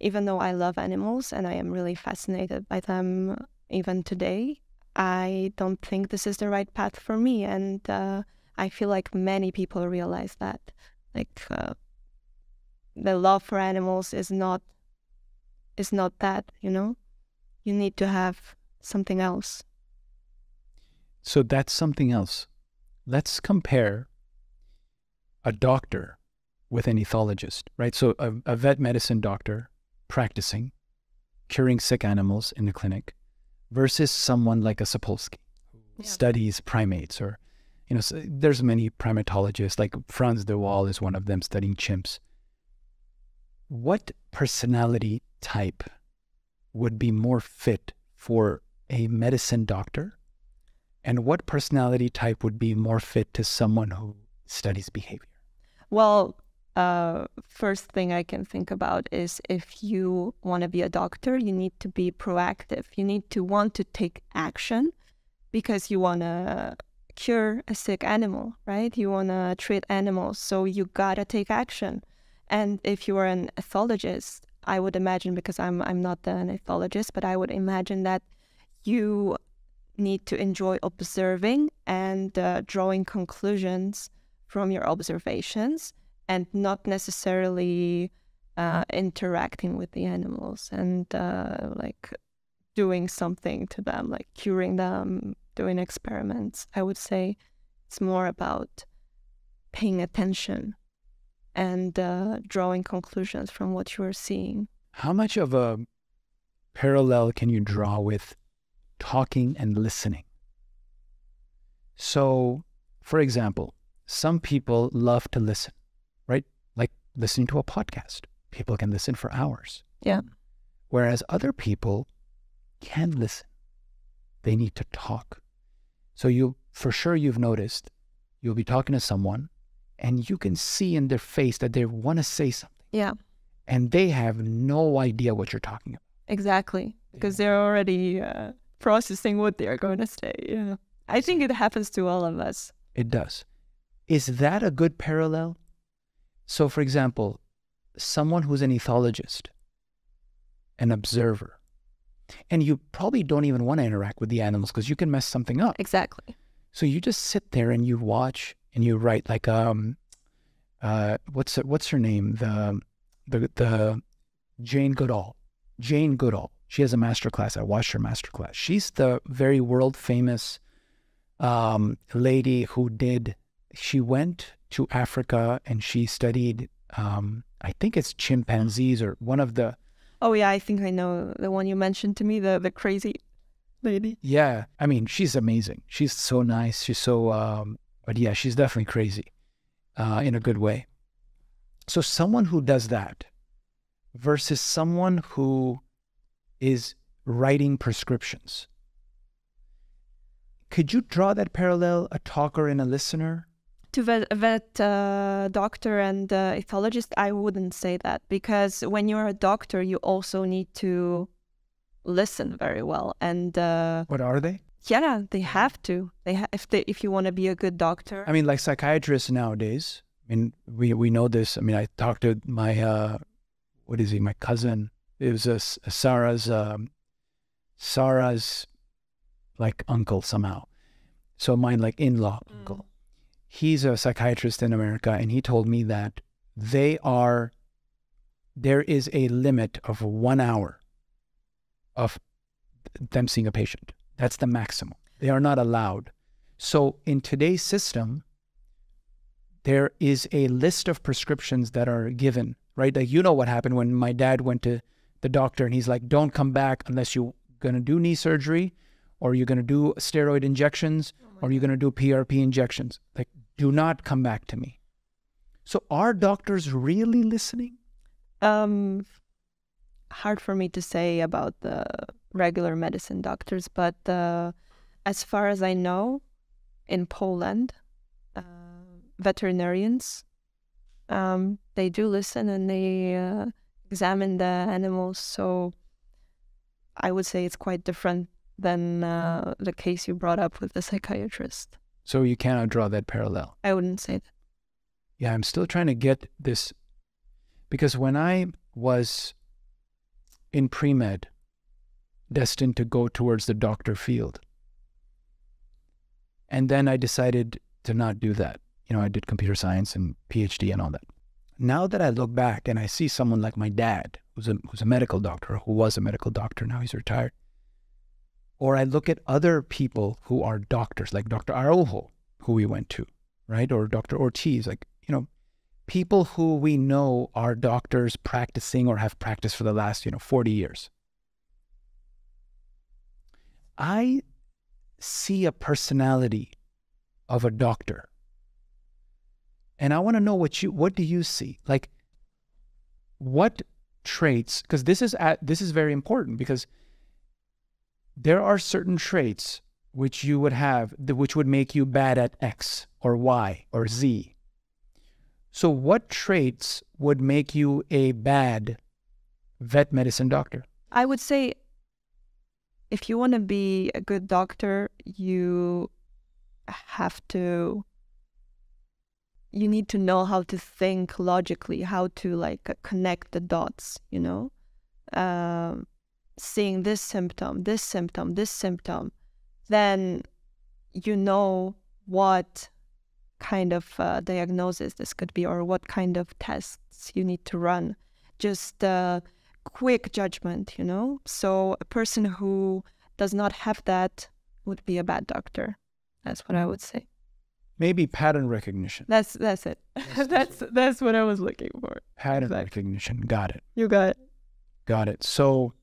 even though I love animals and I am really fascinated by them even today, I don't think this is the right path for me. And uh, I feel like many people realize that. Like uh, the love for animals is not is not that, you know? You need to have something else. So that's something else. Let's compare a doctor with an ethologist, right? So a, a vet medicine doctor practicing, curing sick animals in the clinic, versus someone like a Sapolsky who yeah. studies primates or you know there's many primatologists like Frans de Waal is one of them studying chimps. What personality type would be more fit for a medicine doctor? And what personality type would be more fit to someone who studies behavior? Well uh, first thing I can think about is if you want to be a doctor, you need to be proactive. You need to want to take action because you want to cure a sick animal, right? You want to treat animals, so you gotta take action. And if you are an ethologist, I would imagine because I'm I'm not an ethologist, but I would imagine that you need to enjoy observing and uh, drawing conclusions from your observations and not necessarily uh, interacting with the animals and uh, like doing something to them, like curing them, doing experiments. I would say it's more about paying attention and uh, drawing conclusions from what you are seeing. How much of a parallel can you draw with talking and listening? So, for example, some people love to listen right? Like listening to a podcast. People can listen for hours. Yeah. Whereas other people can listen. They need to talk. So you for sure you've noticed you'll be talking to someone and you can see in their face that they want to say something. Yeah. And they have no idea what you're talking about. Exactly. Because they're already uh, processing what they're going to say. Yeah. I think it happens to all of us. It does. Is that a good parallel? So, for example, someone who's an ethologist, an observer, and you probably don't even want to interact with the animals because you can mess something up. Exactly. So you just sit there and you watch and you write like um, uh, what's what's her name the the the Jane Goodall, Jane Goodall. She has a master class. I watched her master class. She's the very world famous um, lady who did. She went to Africa and she studied, um, I think it's chimpanzees or one of the. Oh yeah, I think I know the one you mentioned to me, the the crazy lady. Yeah, I mean she's amazing. She's so nice. She's so, um, but yeah, she's definitely crazy, uh, in a good way. So someone who does that versus someone who is writing prescriptions. Could you draw that parallel, a talker and a listener? To vet, vet uh, doctor and uh, ethologist, I wouldn't say that because when you're a doctor, you also need to listen very well. And uh, what are they? Yeah, they have to. They ha- if they if you want to be a good doctor. I mean, like psychiatrists nowadays. I mean, we we know this. I mean, I talked to my uh, what is he? My cousin It was a, a Sarah's um, Sarah's like uncle somehow. So mine like in-law Mm. uncle. He's a psychiatrist in America, and he told me that they are there is a limit of one hour of them seeing a patient. That's the maximum. They are not allowed. So in today's system, there is a list of prescriptions that are given, right? Like you know what happened when my dad went to the doctor and he's like, "Don't come back unless you're gonna do knee surgery, or you're gonna do steroid injections, or you're gonna do PRP injections. Like, do not come back to me." So are doctors really listening? Um, hard for me to say about the regular medicine doctors, but uh, as far as I know, in Poland, uh, veterinarians um, they do listen and they uh, examine the animals. So I would say it's quite different than uh, the case you brought up with the psychiatrist. So you cannot draw that parallel. I wouldn't say that. Yeah, I'm still trying to get this because when I was in pre med, destined to go towards the doctor field, and then I decided to not do that. You know, I did computer science and PhD and all that. Now that I look back and I see someone like my dad, who's a, who's a medical doctor, who was a medical doctor, now he's retired, or I look at other people who are doctors, like Dr. Araujo, who we went to, right? Or Dr. Ortiz, like, you know, people who we know are doctors practicing or have practiced for the last, you know, 40 years. I see a personality of a doctor. And I want to know what you what do you see? Like what traits because this is at, this is very important because there are certain traits which you would have which would make you bad at X or Y or Z. So what traits would make you a bad vet medicine doctor? I would say if you want to be a good doctor, you have to you need to know how to think logically, how to like connect the dots, you know? Um, seeing this symptom, this symptom, this symptom, then you know what kind of uh, diagnosis this could be or what kind of tests you need to run. Just uh, quick judgment, you know? So a person who does not have that would be a bad doctor. That's what I would say. Maybe pattern recognition. That's that's it. that's that's what I was looking for. Pattern Exactly. recognition. Got it. You got it. Got it. So,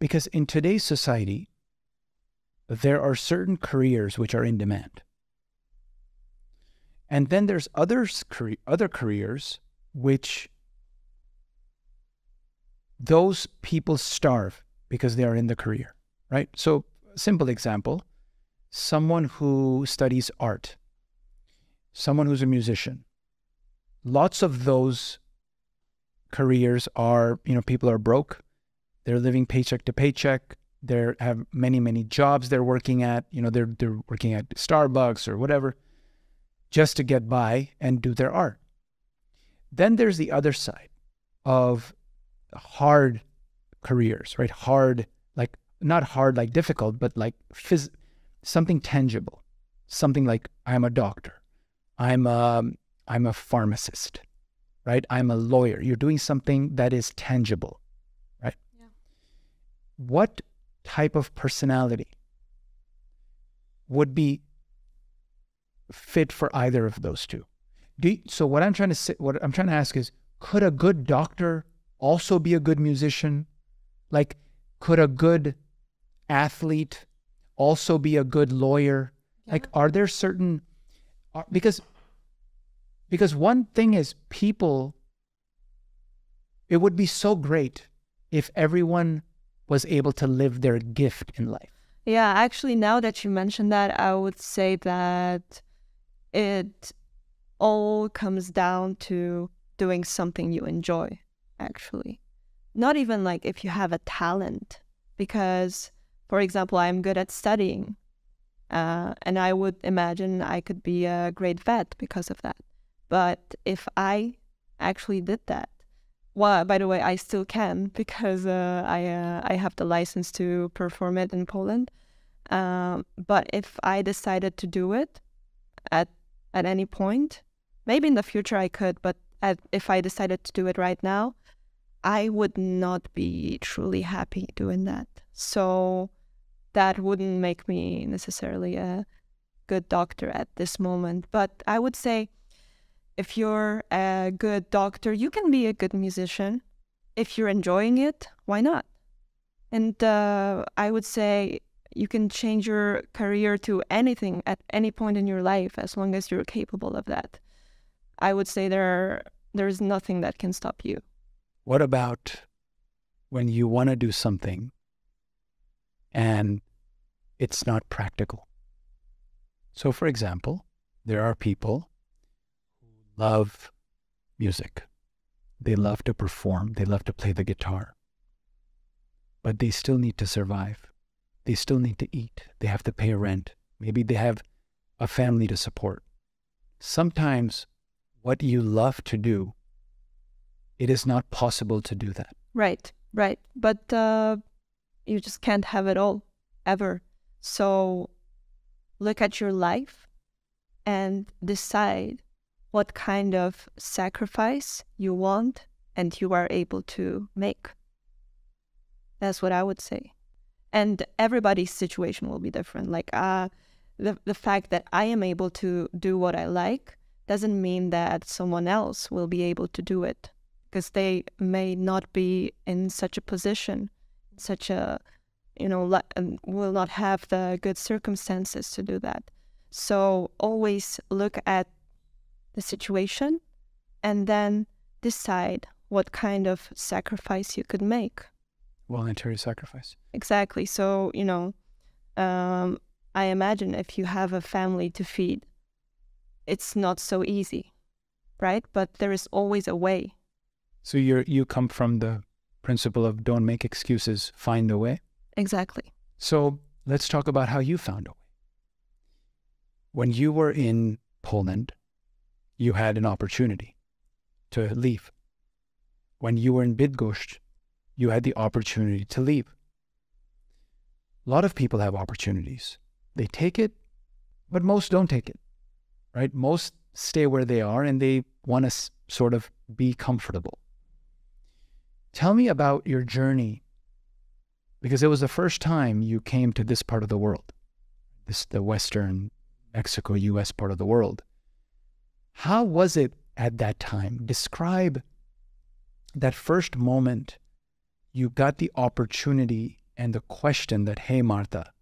because in today's society, there are certain careers which are in demand. And then there's others, other careers which those people starve because they are in the career, right? So, simple example someone who studies art, someone who's a musician, lots of those careers are, you know, people are broke, they're living paycheck to paycheck, they have many, many jobs they're working at, you know, they're, they're working at Starbucks or whatever just to get by and do their art. Then there's the other side of hard careers, right? Hard, like not hard, like difficult, but like phys- something tangible, something like I'm a doctor, I'm a, I'm a pharmacist, right? I'm a lawyer. You're doing something that is tangible, right? Yeah. What type of personality would be fit for either of those two? Do you- so what I'm trying to say, what I'm trying to ask is, could a good doctor also be a good musician? Like, could a good athlete also be a good lawyer? Like, are there certain are, because because one thing is people. It would be so great if everyone was able to live their gift in life. Yeah, actually, now that you mentioned that, I would say that it all comes down to doing something you enjoy, actually. Not even like if you have a talent, because, for example, I'm good at studying. Uh, and I would imagine I could be a great vet because of that. But if I actually did that. Well, by the way, I still can because uh, I uh, I have the license to perform it in Poland. Um, but if I decided to do it at at any point, maybe in the future I could. But at, if I decided to do it right now, I would not be truly happy doing that. So that wouldn't make me necessarily a good doctor at this moment. But I would say if you're a good doctor, you can be a good musician. If you're enjoying it, why not? And uh, I would say you can change your career to anything at any point in your life as long as you're capable of that. I would say there there's nothing that can stop you. What about when you want to do something and it's not practical? So, for example, there are people love music. They love to perform. They love to play the guitar. But they still need to survive. They still need to eat. They have to pay rent. Maybe they have a family to support. Sometimes what you love to do, it is not possible to do that. Right, right. But uh, you just can't have it all, ever. So look at your life and decide what kind of sacrifice you want and you are able to make. That's what I would say. And everybody's situation will be different. Like uh, the the fact that I am able to do what I like doesn't mean that someone else will be able to do it because they may not be in such a position, such a you know, will not have the good circumstances to do that. So always look at the situation and then decide what kind of sacrifice you could make. Voluntary sacrifice. Exactly. So, you know, um, I imagine if you have a family to feed, it's not so easy, right? But there is always a way. So you you come from the principle of don't make excuses, find a way. Exactly. So let's talk about how you found a way. When you were in Poland, you had an opportunity to leave. When you were in Bydgoszcz, you had the opportunity to leave. A lot of people have opportunities. They take it, but most don't take it, right? Most stay where they are and they want to sort of be comfortable. Tell me about your journey because it was the first time you came to this part of the world, this the Western Mexico, U.S. part of the world. How was it at that time? Describe that first moment you got the opportunity and the question that, hey, Martha,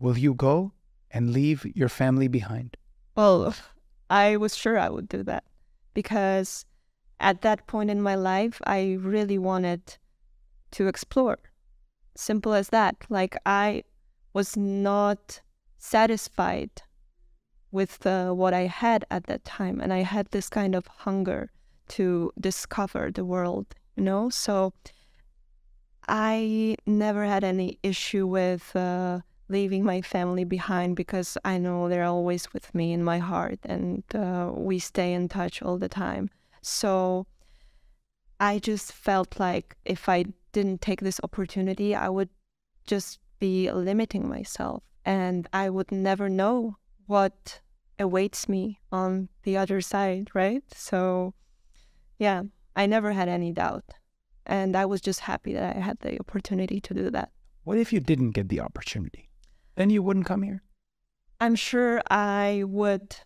will you go and leave your family behind? Well, I was sure I would do that because at that point in my life, I really wanted to explore. Simple as that. Like I was not satisfied with uh, what I had at that time, and I had this kind of hunger to discover the world. You know, so I never had any issue with uh, leaving my family behind because I know they're always with me in my heart, and uh, we stay in touch all the time. So I just felt like if I didn't take this opportunity, I would just be limiting myself and I would never know what awaits me on the other side, right? So, yeah, I never had any doubt. And I was just happy that I had the opportunity to do that. What if you didn't get the opportunity? Then you wouldn't come here? I'm sure I would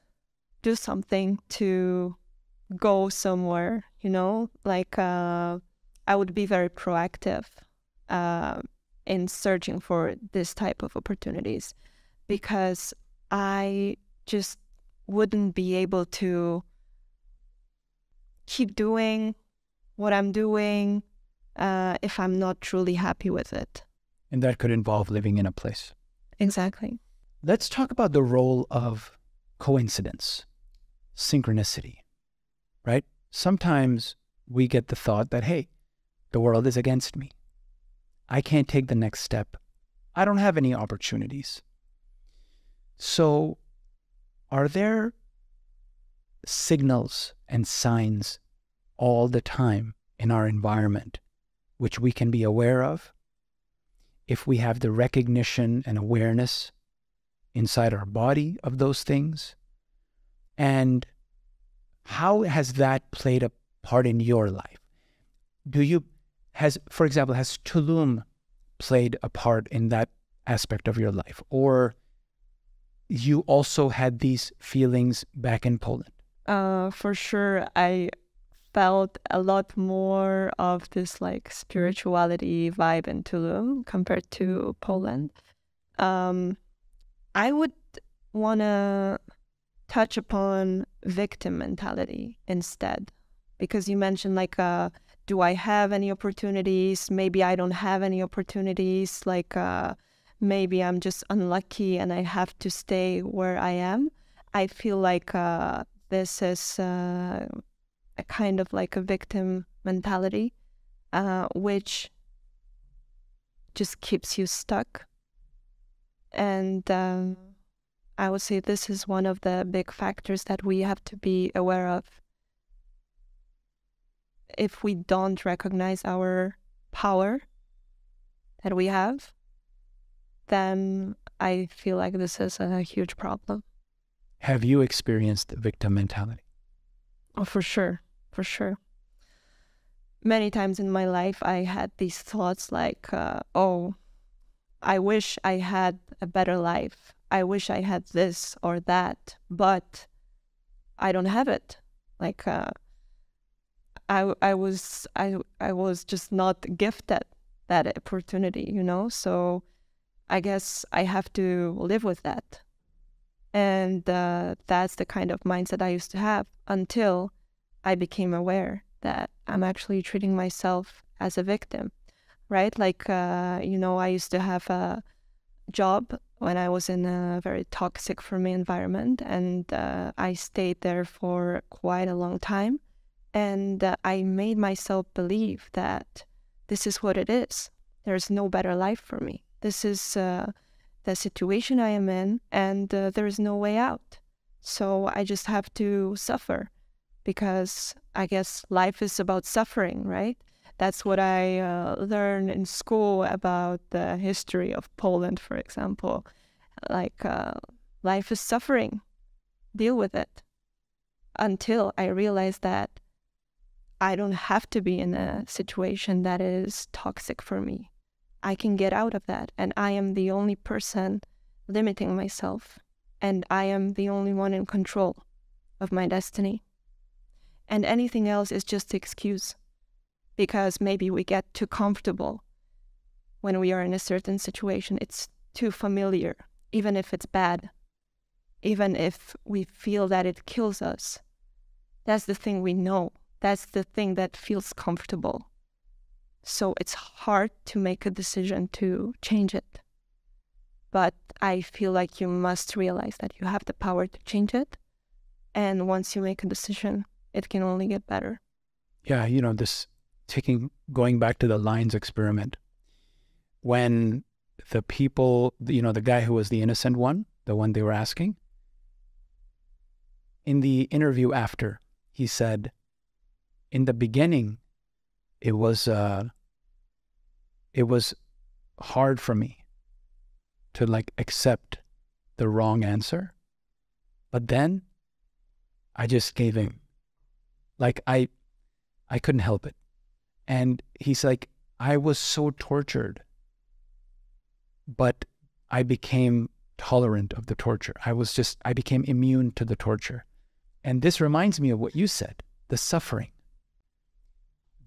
do something to go somewhere, you know, like uh, I would be very proactive uh, in searching for this type of opportunities because I just wouldn't be able to keep doing what I'm doing uh, if I'm not truly happy with it. And that could involve living in a place. Exactly. Let's talk about the role of coincidence, synchronicity, right? Sometimes we get the thought that, hey, the world is against me. I can't take the next step. I don't have any opportunities. So, are there signals and signs all the time in our environment, which we can be aware of, if we have the recognition and awareness inside our body of those things, and how has that played a part in your life? Do you, has, for example, has Tulum played a part in that aspect of your life? Or you also had these feelings back in Poland? Uh, for sure, I felt a lot more of this like spirituality vibe in Tulum compared to Poland. Um, I would want to touch upon victim mentality instead, because you mentioned like, uh, do I have any opportunities? Maybe I don't have any opportunities. Like, uh, maybe I'm just unlucky and I have to stay where I am. I feel like uh, this is uh, a kind of like a victim mentality, uh, which just keeps you stuck. And um, I would say this is one of the big factors that we have to be aware of. If we don't recognize our power that we have, then I feel like this is a huge problem. Have you experienced victim mentality? Oh, for sure. For sure. Many times in my life, I had these thoughts like, uh, oh, I wish I had a better life. I wish I had this or that, but I don't have it. Like, uh, I, I was I, I was just not gifted that opportunity, you know. So I guess I have to live with that. And uh, that's the kind of mindset I used to have until I became aware that I'm actually treating myself as a victim, right? Like, uh, you know, I used to have a job when I was in a very toxic for me environment, and uh, I stayed there for quite a long time. And uh, I made myself believe that this is what it is. There's no better life for me. This is uh, the situation I am in, and uh, there is no way out. So I just have to suffer because I guess life is about suffering, right? That's what I uh, learned in school about the history of Poland, for example. Like, uh, life is suffering, deal with it. Until I realized that I don't have to be in a situation that is toxic for me. I can get out of that. And I am the only person limiting myself. And I am the only one in control of my destiny. And anything else is just excuse. Because maybe we get too comfortable when we are in a certain situation. It's too familiar, even if it's bad, even if we feel that it kills us. That's the thing we know. That's the thing that feels comfortable. So it's hard to make a decision to change it. But I feel like you must realize that you have the power to change it. And once you make a decision, it can only get better. Yeah, you know, this taking going back to the lines experiment. When the people, you know, the guy who was the innocent one, the one they were asking, in the interview after, he said, in the beginning, it was uh, it was hard for me to like accept the wrong answer, but then I just gave in. Like I, I couldn't help it, and he's like, I was so tortured, but I became tolerant of the torture. I was just, I became immune to the torture. And this reminds me of what you said the suffering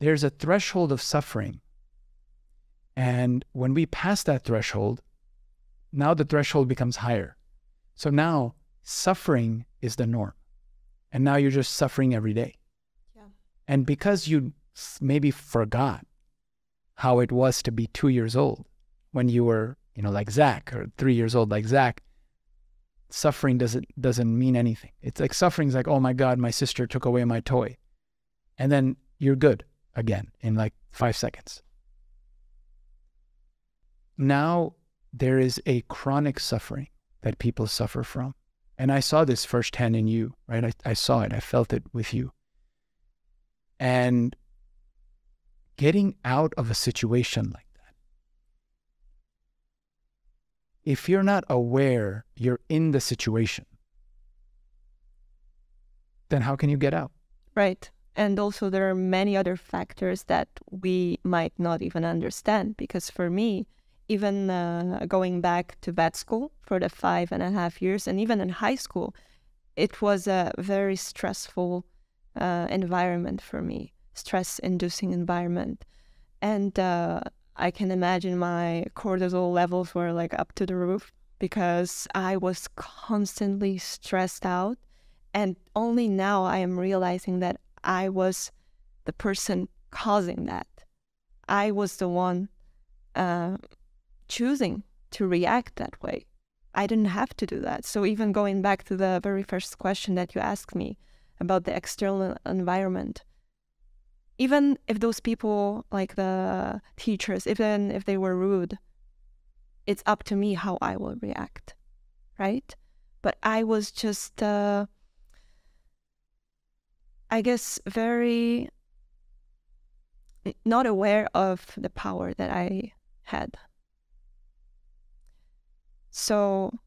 there's a threshold of suffering. And when we pass that threshold, now the threshold becomes higher. So now suffering is the norm. And now you're just suffering every day. Yeah. And because you maybe forgot how it was to be two years old when you were, you know, like Zach or three years old like Zach, suffering doesn't doesn't mean anything. It's like suffering's like, oh my God, my sister took away my toy. And then you're good again in like five seconds. Now there is a chronic suffering that people suffer from. And I saw this firsthand in you, right? I, I saw it, I felt it with you. And getting out of a situation like that, if you're not aware you're in the situation, then how can you get out? Right. And also, there are many other factors that we might not even understand. Because for me, even uh, going back to vet school for the five and a half years, and even in high school, it was a very stressful uh, environment for me, stress inducing environment. And uh, I can imagine my cortisol levels were like up to the roof because I was constantly stressed out. And only now I am realizing that I was the person causing that. I was the one uh, choosing to react that way. I didn't have to do that. So, even going back to the very first question that you asked me about the external environment, even if those people, like the teachers, even if they were rude, it's up to me how I will react, right? But I was just, uh, I guess, very not aware of the power that I had. So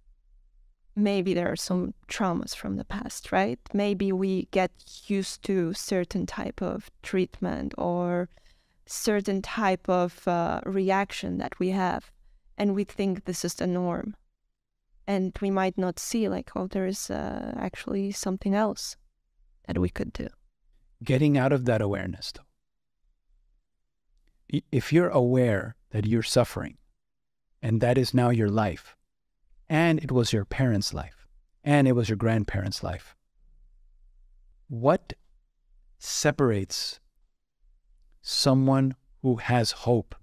maybe there are some traumas from the past, right? Maybe we get used to certain type of treatment or certain type of uh, reaction that we have, and we think this is the norm, and we might not see like, oh, there is uh, actually something else that we could do. Getting out of that awareness, though. If you're aware that you're suffering, and that is now your life, and it was your parents' life, and it was your grandparents' life. What separates someone who has hope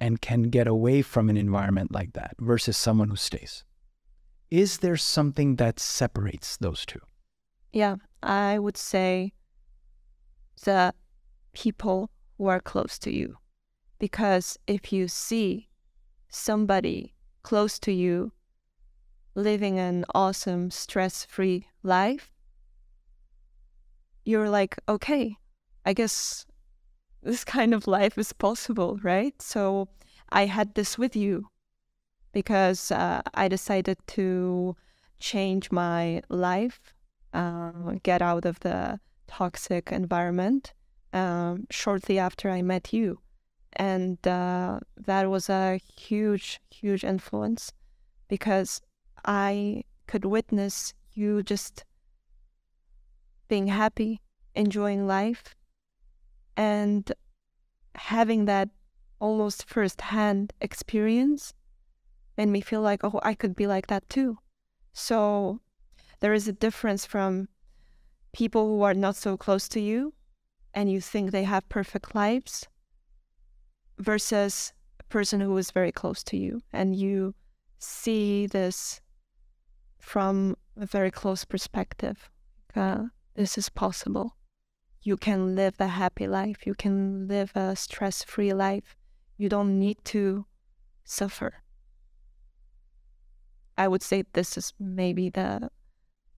and can get away from an environment like that versus someone who stays? Is there something that separates those two? Yeah, I would say the people who are close to you. Because if you see somebody close to you living an awesome, stress free life, you're like, okay, I guess this kind of life is possible, right? So I had this with you because uh, I decided to change my life, uh, get out of the toxic environment um, shortly after I met you. And uh, that was a huge, huge influence because I could witness you just being happy, enjoying life, and having that almost first-hand experience made me feel like, oh, I could be like that too. So there is a difference from people who are not so close to you and you think they have perfect lives versus a person who is very close to you and you see this from a very close perspective. Uh, this is possible. You can live a happy life. You can live a stress free life. You don't need to suffer. I would say this is maybe the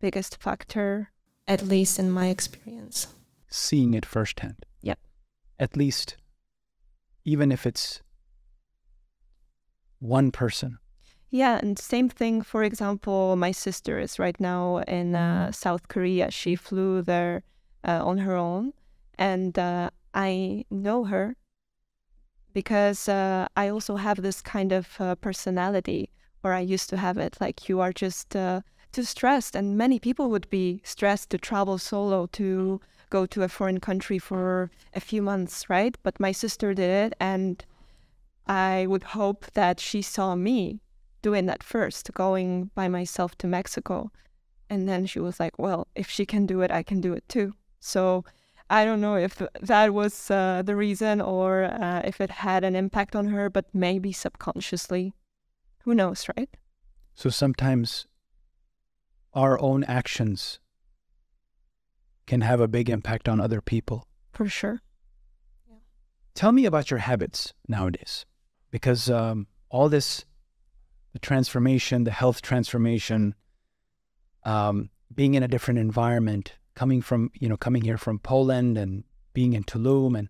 biggest factor, at least in my experience. Seeing it firsthand. Yep. At least, even if it's one person yeah, and same thing. For example, my sister is right now in uh. South Korea. She flew there uh, on her own, and uh, I know her because uh, I also have this kind of uh, personality, or I used to have it. Like you are just uh, too stressed, and many people would be stressed to travel solo to go to a foreign country for a few months, right? But my sister did it, and I would hope that she saw me doing that first, going by myself to Mexico. And then she was like, well, if she can do it, I can do it too. So I don't know if that was uh, the reason or uh, if it had an impact on her, but maybe subconsciously. Who knows, right? So sometimes our own actions can have a big impact on other people. For sure. Yeah. Tell me about your habits nowadays, because um, all this the transformation, the health transformation, um, being in a different environment, coming from, you know, coming here from Poland and being in Tulum, and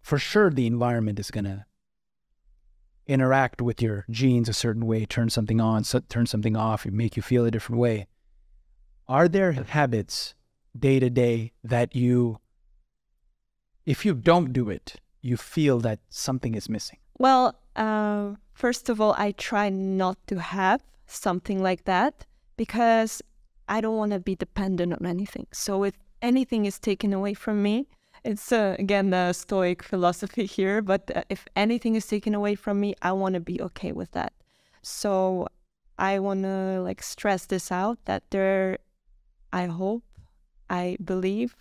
for sure the environment is going to interact with your genes a certain way, turn something on, so, turn something off, make you feel a different way. Are there habits day to day that you, if you don't do it, you feel that something is missing? Well, uh, first of all, I try not to have something like that because I don't want to be dependent on anything. So if anything is taken away from me, it's uh, again the Stoic philosophy here. But uh, if anything is taken away from me, I want to be okay with that. So I want to like stress this out that there, I hope, I believe,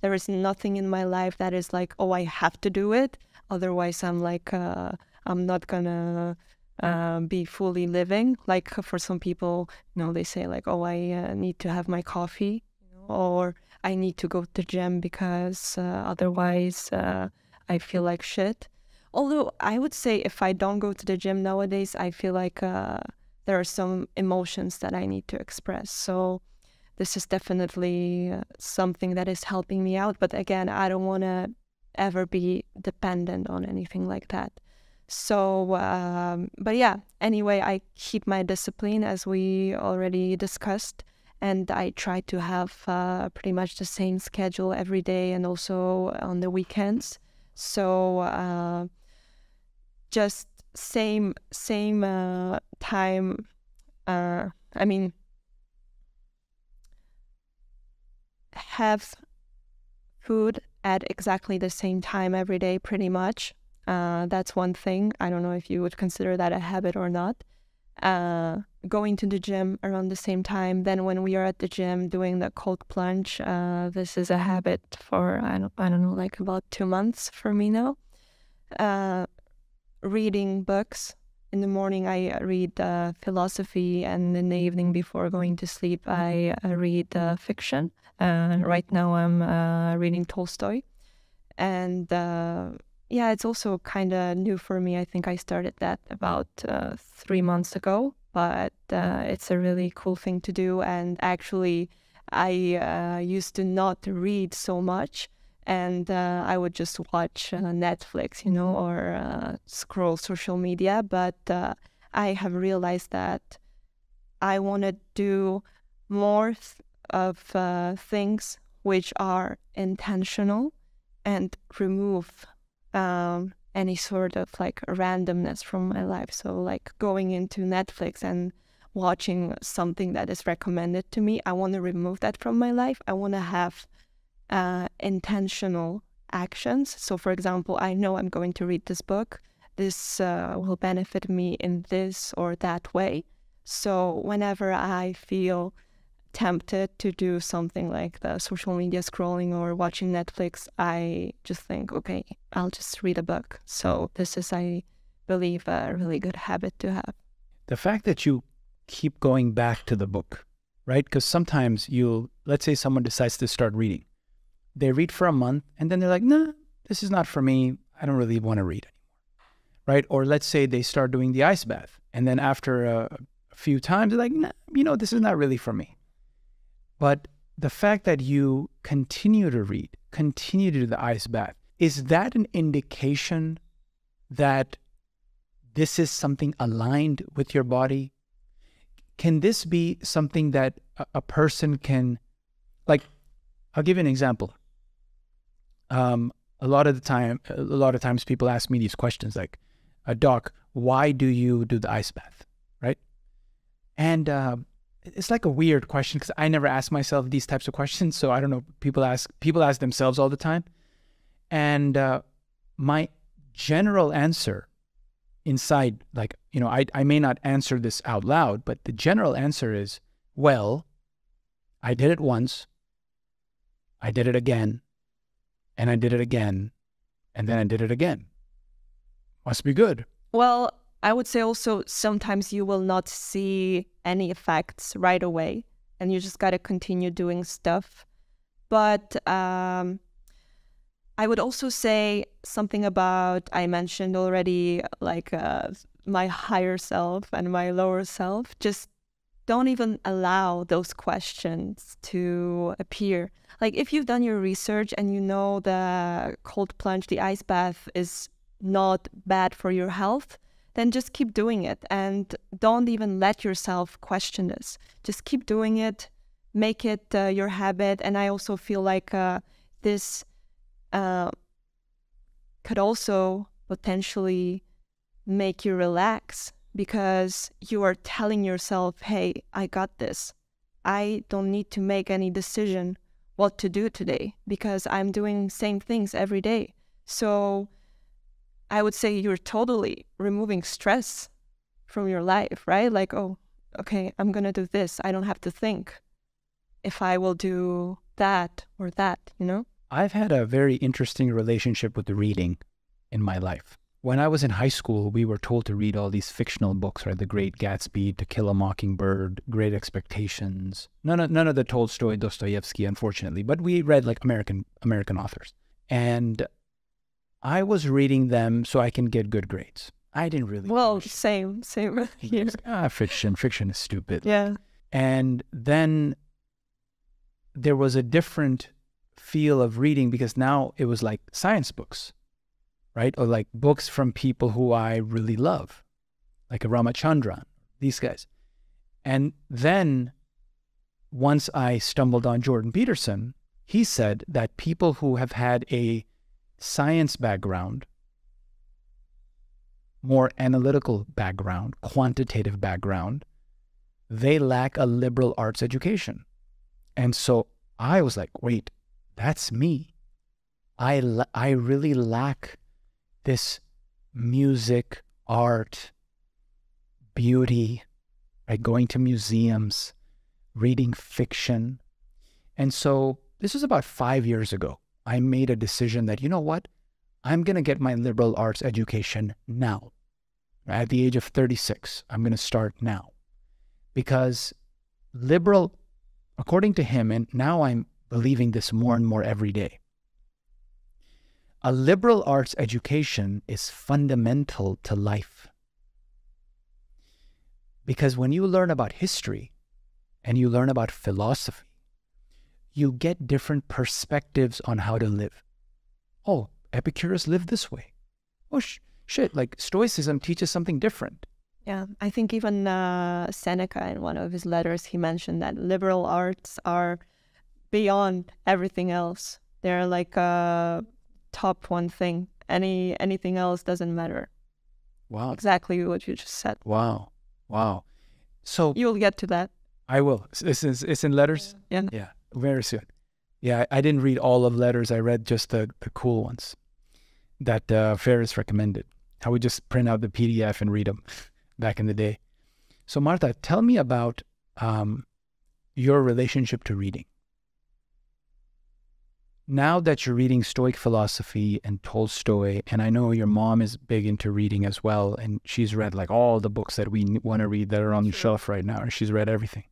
there is nothing in my life that is like, oh, I have to do it. Otherwise, I'm like, uh, I'm not gonna uh, be fully living. Like for some people, you know, they say like, oh, I uh, need to have my coffee, or I need to go to the gym because uh, otherwise uh, I feel like shit. Although I would say if I don't go to the gym nowadays, I feel like uh, there are some emotions that I need to express. So this is definitely uh, something that is helping me out. But again, I don't want to ever be dependent on anything like that. So, um, but yeah, anyway, I keep my discipline as we already discussed and I try to have uh, pretty much the same schedule every day and also on the weekends. So uh, just same same uh, time. Uh, I mean, have food at exactly the same time every day, pretty much. Uh, that's one thing. I don't know if you would consider that a habit or not uh, going to the gym around the same time. Then when we are at the gym doing the cold plunge, uh, this is a habit for I don't I don't know like about two months for me now. Uh, reading books in the morning I read uh, philosophy, and in the evening before going to sleep I uh, read uh, fiction. Right now I'm reading Tolstoy, and yeah, it's also kind of new for me. I think I started that about uh, three months ago, but uh, it's a really cool thing to do. And actually, I uh, used to not read so much, and uh, I would just watch uh, Netflix, you know, or uh, scroll social media. But I have realized that I want to do more th- of things which are intentional and remove um, any sort of like randomness from my life. So, like going into Netflix and watching something that is recommended to me, I want to remove that from my life. I want to have uh, intentional actions. So, for example, I know I'm going to read this book. This uh, will benefit me in this or that way. So, whenever I feel tempted to do something like the social media scrolling or watching Netflix, I just think, okay, I'll just read a book. So this is, I believe, a really good habit to have. The fact that you keep going back to the book, right? Because sometimes you'll, let's say someone decides to start reading. They read for a month and then they're like, nah, this is not for me. I don't really want to read anymore. Right? Or let's say they start doing the ice bath. And then after a, a few times, they're like, nah, you know, this is not really for me. But the fact that you continue to read, continue to do the ice bath, is that an indication that this is something aligned with your body? Can this be something that a, person can, like, I'll give you an example. Um, a lot of the time, a lot of times people ask me these questions like, uh, Doc, why do you do the ice bath? Right? And uh, it's like a weird question because I never ask myself these types of questions. So I don't know. People ask people ask themselves all the time, and uh, my general answer inside, like you know, I I may not answer this out loud, but the general answer is, well, I did it once, I did it again, and I did it again, and then I did it again. Must be good. Well, I would say also sometimes you will not see any effects right away and you just got to continue doing stuff. But um, I would also say something about, I mentioned already, like uh, my higher self and my lower self. Just don't even allow those questions to appear. Like if you've done your research and you know the cold plunge, the ice bath is not bad for your health, then just keep doing it and don't even let yourself question this. Just keep doing it, make it uh, your habit. And I also feel like uh, this uh, could also potentially make you relax because you are telling yourself, hey, I got this. I don't need to make any decision what to do today because I'm doing same things every day. So I would say you're totally removing stress from your life, right? Like, oh, okay, I'm going to do this. I don't have to think if I will do that or that, you know? I've had a very interesting relationship with reading in my life when I was in high school, we were told to read all these fictional books, right? The Great Gatsby, To Kill a Mockingbird, Great Expectations. None of none of the Tolstoy, Dostoevsky, unfortunately, but we read like American American authors. And I was reading them so I can get good grades. I didn't really. Well, same, same here. Ah, fiction, fiction is stupid. Yeah. And then there was a different feel of reading because now it was like science books right? Or like books from people who I really love, like Ramachandran, these guys. And then once I stumbled on Jordan Peterson, he said that people who have had a science background, more analytical background, quantitative background, they lack a liberal arts education. And so I was like, wait, that's me. I, I really lack this music, art, beauty, right? Going to museums, reading fiction. And so this was about five years ago. I made a decision that, you know what? I'm going to get my liberal arts education now. At the age of 36, I'm going to start now. Because liberal, according to him, and now I'm believing this more and more every day, a liberal arts education is fundamental to life. Because when you learn about history and you learn about philosophy, you get different perspectives on how to live. Oh, Epicurus lived this way. Oh, sh- shit, like Stoicism teaches something different. Yeah, I think even uh, Seneca, in one of his letters, he mentioned that liberal arts are beyond everything else. They're like uh, top one thing. Any anything else doesn't matter. Wow. Exactly what you just said. Wow. Wow. So you'll get to that. I will. This is it's in letters. Yeah. Yeah. Very soon. Yeah, I, didn't read all of letters. I read just the the cool ones that uh, Ferriss recommended. I would just print out the PDF and read them back in the day. So Martha, tell me about um, your relationship to reading now that you're reading Stoic philosophy and Tolstoy, and I know your mom is big into reading as well, and she's read like all the books that we want to read that are on the shelf right now, and she's read everything.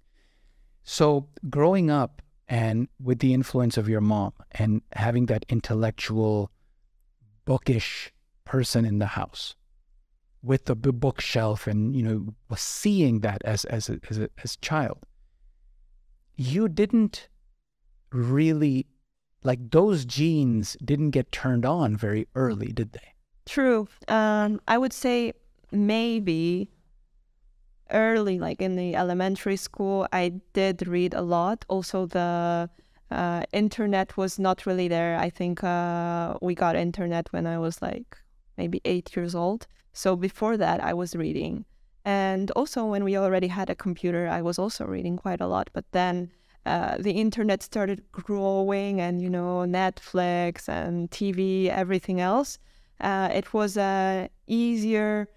So, growing up and with the influence of your mom and having that intellectual, bookish person in the house with the bookshelf and, you know, was seeing that as, as, a, as, a, as child, you didn't really like those genes didn't get turned on very early, did they? True. Um, I would say maybe early, like in the elementary school, I did read a lot. Also, the uh, internet was not really there. I think uh, we got internet when I was like maybe eight years old. So before that, I was reading. And also, when we already had a computer, I was also reading quite a lot. But then uh, the internet started growing and you know netflix and tv everything else uh, it was a easier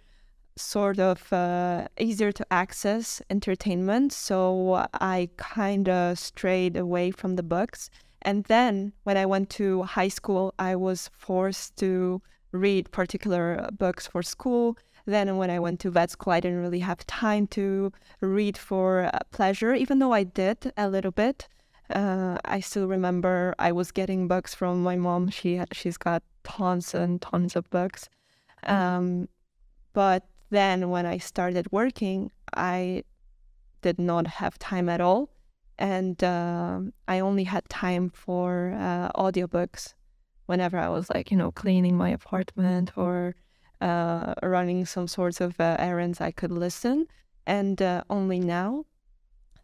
sort of uh, easier to access entertainment so i kind of strayed away from the books and then when i went to high school i was forced to read particular books for school then when I went to vet school, I didn't really have time to read for uh, pleasure, even though I did a little bit. Uh, I still remember I was getting books from my mom. She she's got tons and tons of books. Um, but then when I started working, I did not have time at all. And uh, I only had time for uh, audiobooks whenever I was like, you know, cleaning my apartment or uh, running some sorts of uh, errands, I could listen. And uh, only now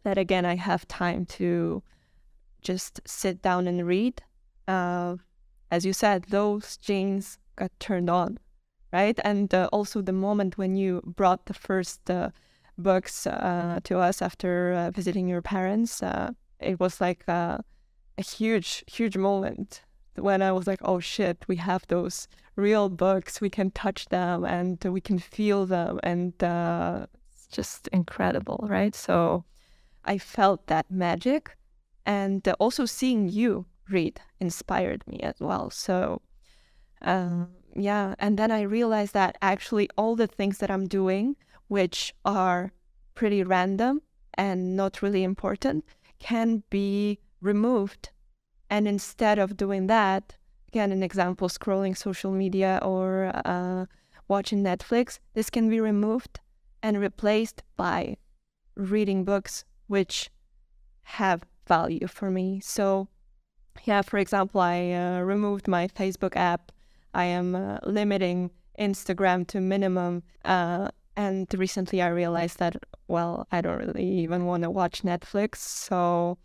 that again I have time to just sit down and read. Uh, as you said, those genes got turned on, right? And uh, also the moment when you brought the first uh, books uh, to us after uh, visiting your parents, uh, it was like a huge, huge moment when I was like, oh shit, we have those real books, we can touch them and we can feel them, and it's just incredible, right? So I felt that magic. And uh, also seeing you read inspired me as well. So, uh, yeah. And then I realized that actually all the things that I'm doing, which are pretty random and not really important, can be removed. And instead of doing that, again, an example scrolling social media or uh, watching Netflix, this can be removed and replaced by reading books which have value for me. So, yeah, for example, I uh, removed my Facebook app. I am uh, limiting Instagram to minimum. Uh, and recently I realized that, well, I don't really even want to watch Netflix. So,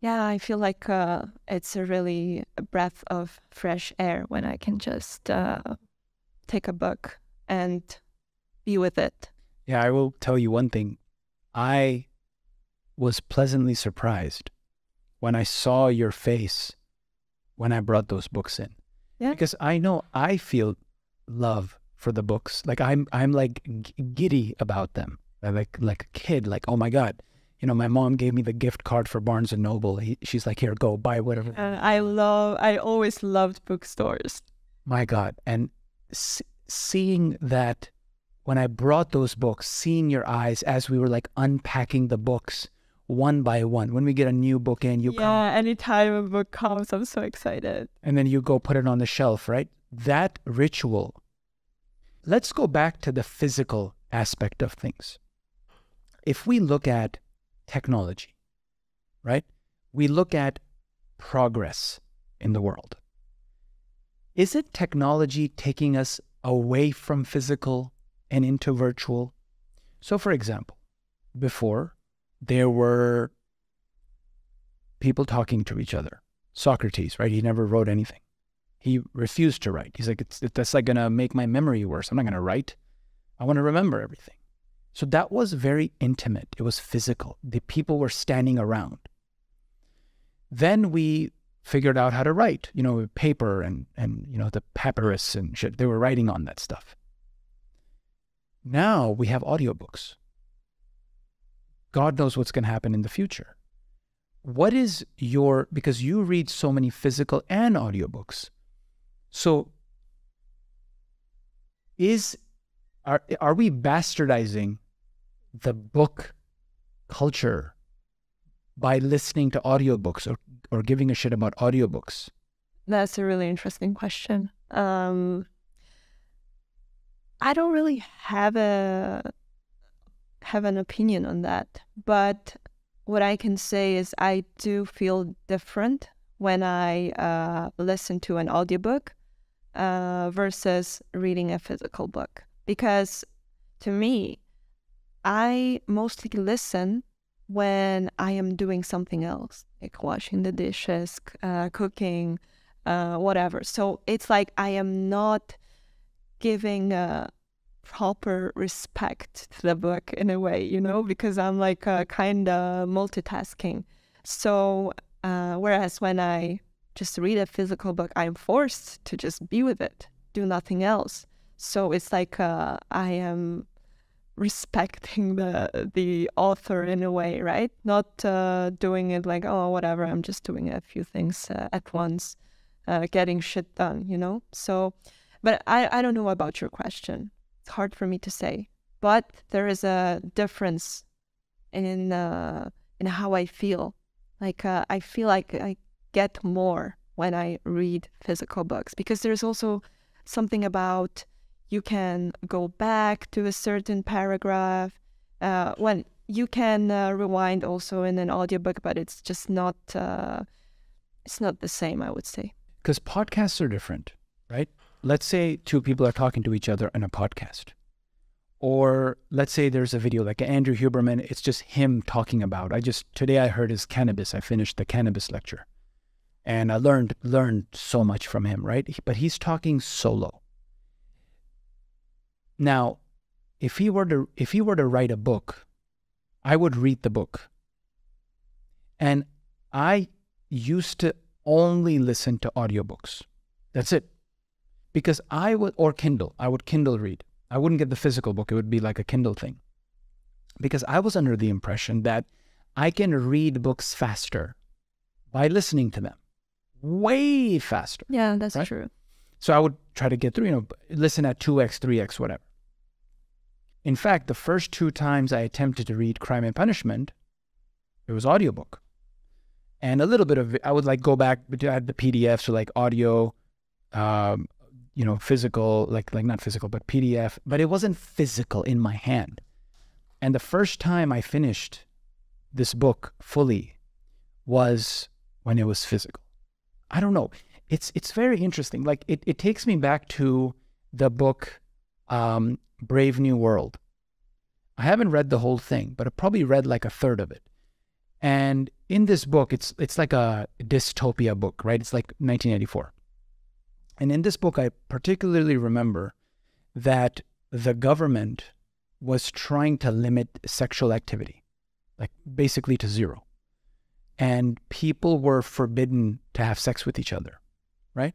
yeah, I feel like uh, it's a really breath of fresh air when I can just uh, take a book and be with it. Yeah, I will tell you one thing. I was pleasantly surprised when I saw your face when I brought those books in. Yeah. Because I know I feel love for the books. Like I'm I'm like g- giddy about them. I like like a kid like oh my god. You know, my mom gave me the gift card for Barnes and Noble. He, she's like, "Here, go buy whatever." Uh, I love. I always loved bookstores. My God, and s- seeing that when I brought those books, seeing your eyes as we were like unpacking the books, one by one. When we get a new book in, you yeah, come. anytime a book comes, I'm so excited. And then you go put it on the shelf, right? That ritual. Let's go back to the physical aspect of things. If we look at technology, right? We look at progress in the world. Is it technology taking us away from physical and into virtual? So, for example, before there were people talking to each other. Socrates, right? He never wrote anything. He refused to write. He's like, it's, that's like going to make my memory worse. I'm not going to write. I want to remember everything. So that was very intimate. It was physical. The people were standing around. Then we figured out how to write, you know, paper and, and you know, the papyrus and shit. They were writing on that stuff. Now we have audiobooks. God knows what's going to happen in the future. What is your, because you read so many physical and audiobooks. So is, are, are we bastardizing the book culture by listening to audiobooks or, or giving a shit about audiobooks? That's a really interesting question. Um, I don't really have a have an opinion on that, but what I can say is I do feel different when I uh, listen to an audiobook uh, versus reading a physical book because to me, I mostly listen when I am doing something else, like washing the dishes, uh, cooking, uh, whatever. So it's like I am not giving a proper respect to the book in a way, you know, because I'm like uh, kind of multitasking. So uh, whereas when I just read a physical book, I'm forced to just be with it, do nothing else. So it's like uh, I am respecting the the author in a way, right? Not uh, doing it like oh whatever. I'm just doing a few things uh, at once, uh, getting shit done, you know. So, but I I don't know about your question. It's hard for me to say, but there is a difference in uh, in how I feel. Like uh, I feel like I get more when I read physical books because there's also something about you can go back to a certain paragraph uh, when you can uh, rewind also in an audiobook, but it's just not uh, it's not the same, I would say. Because podcasts are different, right? Let's say two people are talking to each other in a podcast. Or let's say there's a video like Andrew Huberman, it's just him talking about. I just today I heard his cannabis. I finished the cannabis lecture. And I learned learned so much from him, right? But he's talking solo. Now, if he were to if he were to write a book, I would read the book. And I used to only listen to audiobooks. That's it. Because I would or Kindle, I would Kindle read. I wouldn't get the physical book, it would be like a Kindle thing. Because I was under the impression that I can read books faster by listening to them. Way faster. Yeah, that's Right? true. So I would try to get through, you know, listen at 2x, 3x, whatever. In fact, the first two times I attempted to read Crime and Punishment, it was audiobook. And a little bit of, it, I would like go back, but I had the PDFs, so like audio, um, you know, physical, like, like not physical, but PDF, but it wasn't physical in my hand. And the first time I finished this book fully was when it was physical. I don't know. It's it's very interesting. Like it, it takes me back to the book um, Brave New World. I haven't read the whole thing, but I probably read like a third of it. And in this book, it's it's like a dystopia book, right? It's like 1984. And in this book, I particularly remember that the government was trying to limit sexual activity, like basically to zero. And people were forbidden to have sex with each other, right?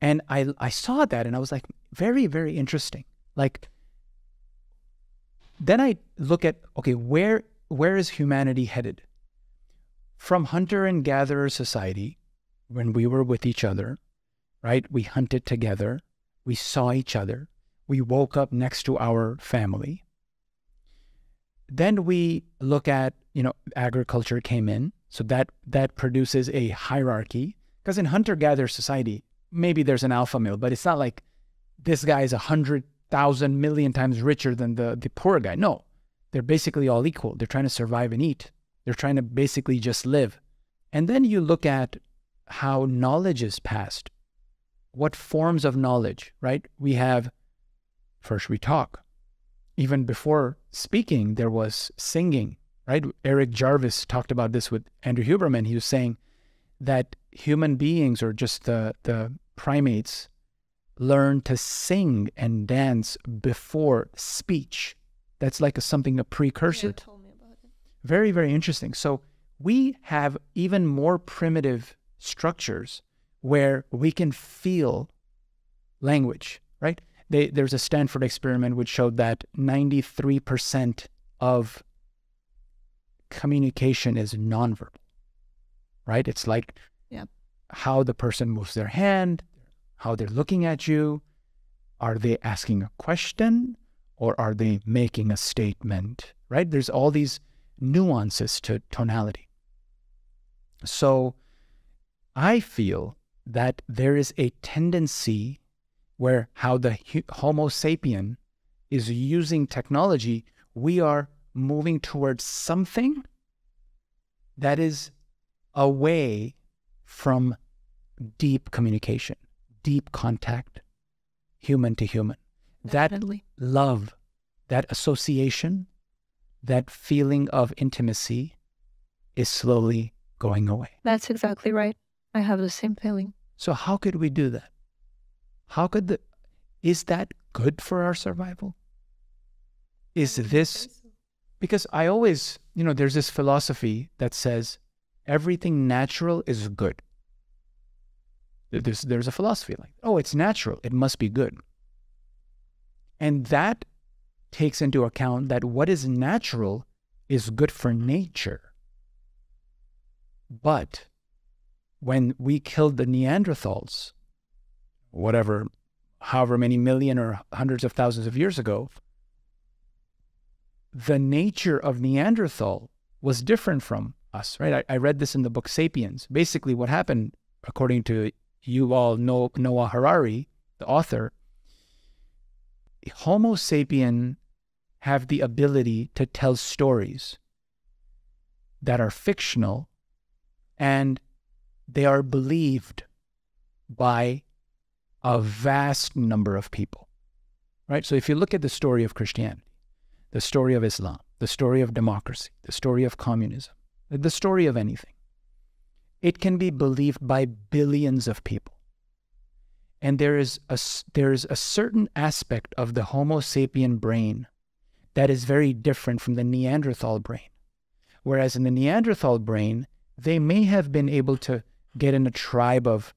And I, I saw that and I was like, very, very interesting. Like, then I look at, okay, where, where is humanity headed? From hunter and gatherer society, when we were with each other, right? We hunted together, we saw each other, we woke up next to our family. Then we look at, you know, agriculture came in, so that that produces a hierarchy. Because in hunter-gatherer society, maybe there's an alpha male, but it's not like this guy is a hundred thousand million times richer than the the poor guy. No, they're basically all equal. They're trying to survive and eat. They're trying to basically just live. And then you look at how knowledge is passed. What forms of knowledge, right? We have first we talk. Even before speaking, there was singing, right? Erich Jarvis talked about this with Andrew Huberman. He was saying that human beings or just the, the primates learn to sing and dance before speech. That's like a, something, a precursor. to- told me about it. very, very interesting. So we have even more primitive structures where we can feel language, right? They, there's a Stanford experiment which showed that 93% of communication is nonverbal, right? It's like Yep. how the person moves their hand, how they're looking at you. Are they asking a question or are they making a statement, right? There's all these nuances to tonality. So I feel that there is a tendency where how the Homo sapien is using technology, we are moving towards something that is away from deep communication, deep contact, human to human. That love, that association, that feeling of intimacy is slowly going away. That's exactly right. I have the same feeling. So how could we do that? How could the is that good for our survival? Is this because I always, you know, there's this philosophy that says everything natural is good. There's there's a philosophy like, oh, it's natural, it must be good. And that takes into account that what is natural is good for nature. But when we killed the Neanderthals, whatever, however many million or hundreds of thousands of years ago, the nature of Neanderthal was different from us, right? I, I read this in the book Sapiens. Basically, what happened, according to Yuval No- Noah Harari, the author, Homo sapien have the ability to tell stories that are fictional and they are believed by a vast number of people. Right? So if you look at the story of Christianity, the story of Islam, the story of democracy, the story of communism, the story of anything, it can be believed by billions of people. And there is a, there is a certain aspect of the Homo sapien brain that is very different from the Neanderthal brain. Whereas in the Neanderthal brain, they may have been able to get in a tribe of,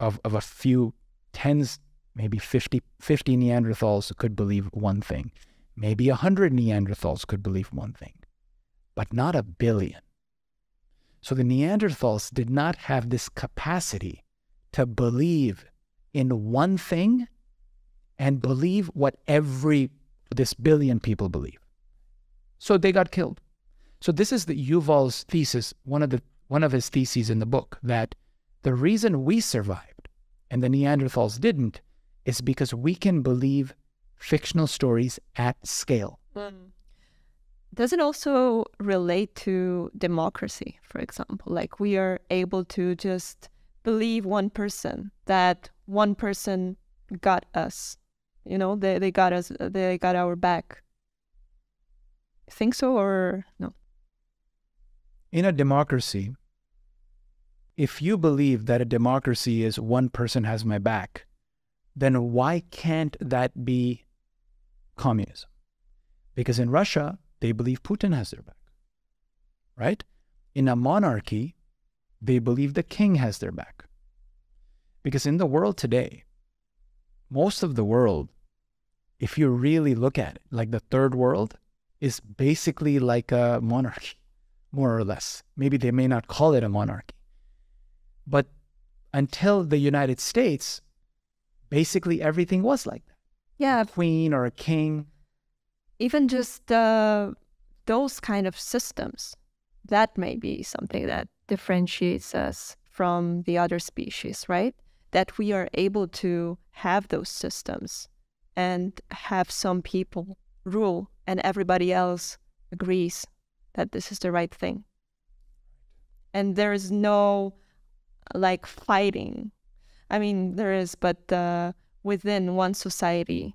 of, of a few tens, maybe 50, 50 Neanderthals could believe one thing. Maybe a hundred Neanderthals could believe one thing, but not a billion. So the Neanderthals did not have this capacity to believe in one thing and believe what every this billion people believe. So they got killed. So this is the Yuval's thesis, one of the one of his theses in the book, that the reason we survived and the Neanderthals didn't is because we can believe fictional stories at scale. Mm. Does it also relate to democracy, for example? Like we are able to just believe one person that one person got us. You know, they, they got us, they got our back. Think so or no? In a democracy, if you believe that a democracy is one person has my back, then why can't that be communism? Because in Russia, they believe Putin has their back, right? In a monarchy, they believe the king has their back. Because in the world today, most of the world, if you really look at it, like the third world, is basically like a monarchy, more or less. Maybe they may not call it a monarchy. But until the United States, basically everything was like that. Yeah. A queen or a king. Even just uh, those kind of systems, that may be something that differentiates us from the other species, right? that we are able to have those systems and have some people rule and everybody else agrees that this is the right thing. And there is no like fighting. I mean, there is, but uh, within one society,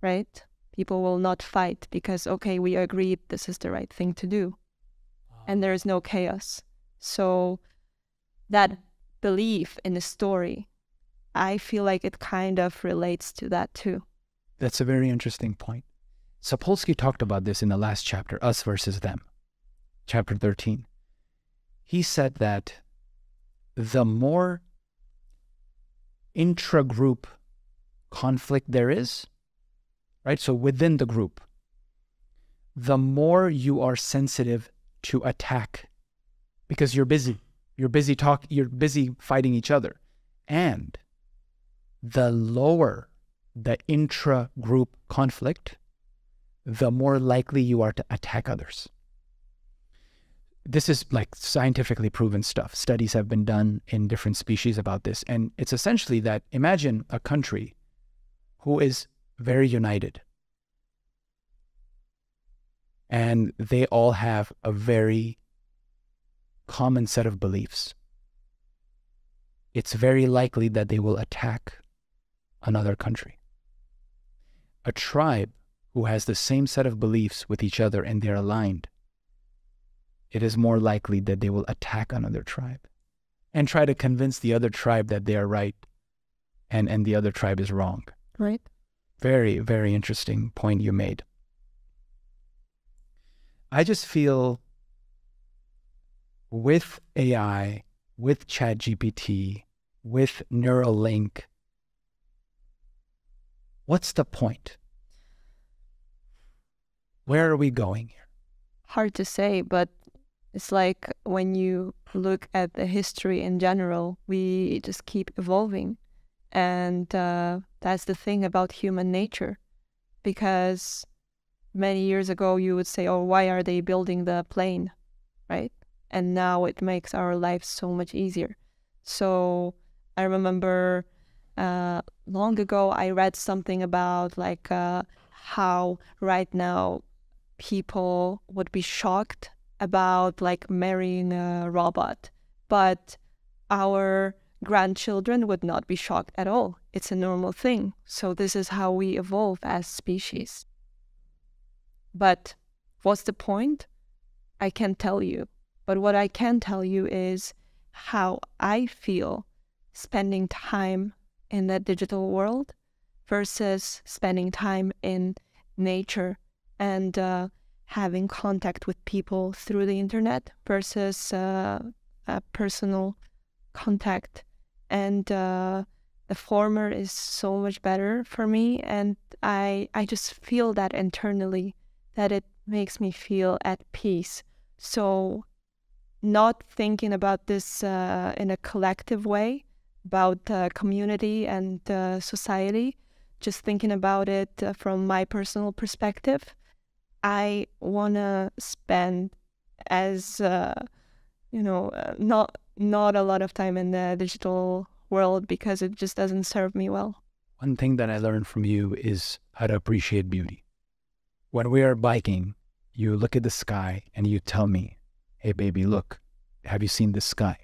right? People will not fight because, okay, we agreed this is the right thing to do. And there is no chaos. So that belief in the story I feel like it kind of relates to that too. That's a very interesting point. Sapolsky talked about this in the last chapter, Us versus Them, chapter 13. He said that the more intra group conflict there is, right? So within the group, the more you are sensitive to attack because you're busy. You're busy talk you're busy fighting each other. And the lower the intra group conflict, the more likely you are to attack others. This is like scientifically proven stuff. Studies have been done in different species about this. And it's essentially that imagine a country who is very united. And they all have a very common set of beliefs. It's very likely that they will attack another country. A tribe who has the same set of beliefs with each other and they're aligned, it is more likely that they will attack another tribe and try to convince the other tribe that they are right and, and the other tribe is wrong. Right. Very, very interesting point you made. I just feel with AI, with ChatGPT, with Neuralink, What's the point? Where are we going here? Hard to say, but it's like when you look at the history in general, we just keep evolving. And uh, that's the thing about human nature. Because many years ago, you would say, oh, why are they building the plane? Right? And now it makes our lives so much easier. So I remember uh, long ago I read something about like uh, how right now people would be shocked about like marrying a robot, but our grandchildren would not be shocked at all. It's a normal thing. So this is how we evolve as species. But what's the point? I can't tell you. But what I can tell you is how I feel spending time in the digital world versus spending time in nature and uh, having contact with people through the internet versus uh, a personal contact. And uh, the former is so much better for me, and I I just feel that internally that it makes me feel at peace. So, not thinking about this uh, in a collective way about community and uh, society, just thinking about it uh, from my personal perspective I want to spend as uh, you know uh, not not a lot of time in the digital world because it just doesn't serve me well. One thing that I learned from you is how to appreciate beauty. When we are biking, you look at the sky and you tell me, "Hey baby, look. Have you seen the sky?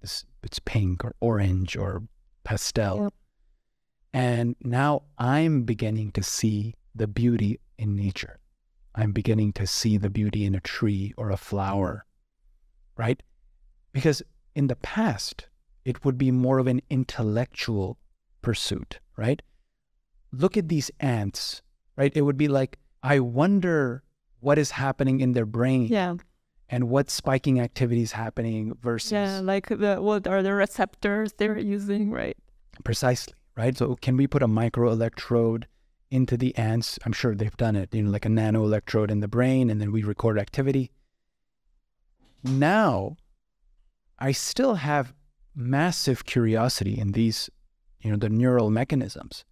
This it's pink or orange or pastel." And now I'm beginning to see the beauty in nature. I'm beginning to see the beauty in a tree or a flower, right? Because in the past, it would be more of an intellectual pursuit, right? Look at these ants, right? It would be like, I wonder what is happening in their brain. Yeah. And what spiking activities happening versus Yeah, like the what are the receptors they're using, right? Precisely, right? So can we put a micro electrode into the ants. I'm sure they've done it, you know, like a nano electrode in the brain, and then we record activity. Now, I still have massive curiosity in these, you know, the neural mechanisms,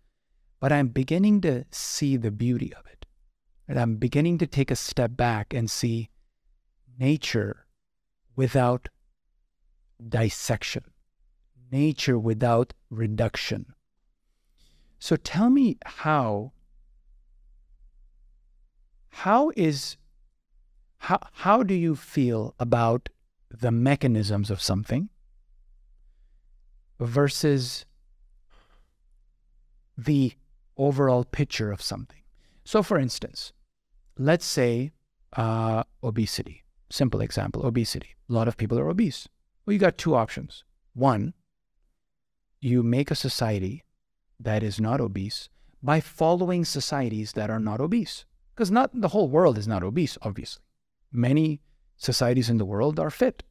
but I'm beginning to see the beauty of it. And I'm beginning to take a step back and see nature without dissection, nature without reduction so tell me how how is how how do you feel about the mechanisms of something versus the overall picture of something. So, for instance, let's say uh, obesity. Simple example obesity. A lot of people are obese. Well, you got two options. One, you make a society that is not obese by following societies that are not obese. Because not the whole world is not obese, obviously. Many societies in the world are fit.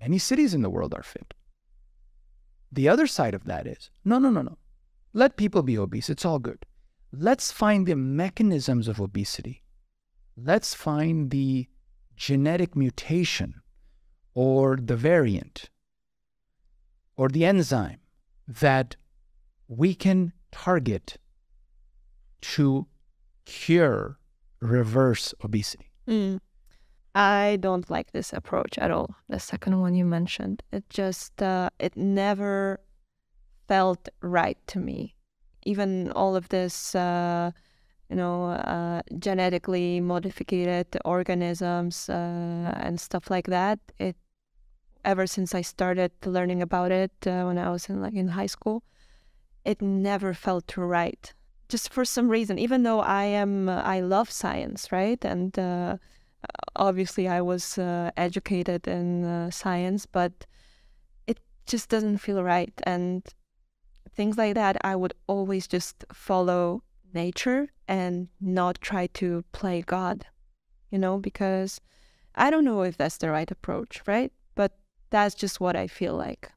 Many cities in the world are fit. The other side of that is no, no, no, no. Let people be obese. It's all good. Let's find the mechanisms of obesity. Let's find the genetic mutation or the variant or the enzyme that we can target to cure, reverse obesity. Mm. I don't like this approach at all. The second one you mentioned, it just, uh, it never felt right to me. Even all of this, uh, you know, uh, genetically modified organisms uh, and stuff like that. It ever since I started learning about it uh, when I was in like in high school, it never felt right. Just for some reason, even though I am, uh, I love science, right? And uh, obviously, I was uh, educated in uh, science, but it just doesn't feel right. And things like that, I would always just follow nature and not try to play God, you know, because I don't know if that's the right approach, right? But that's just what I feel like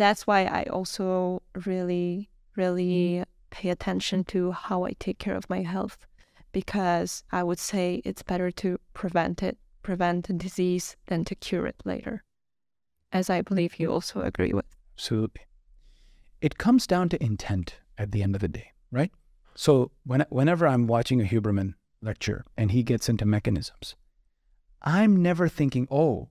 that's why I also really, really mm. pay attention to how I take care of my health because I would say it's better to prevent it, prevent a disease than to cure it later, as I believe you also agree with. Absolutely. It comes down to intent at the end of the day, right? So when, whenever I'm watching a Huberman lecture and he gets into mechanisms, I'm never thinking, oh,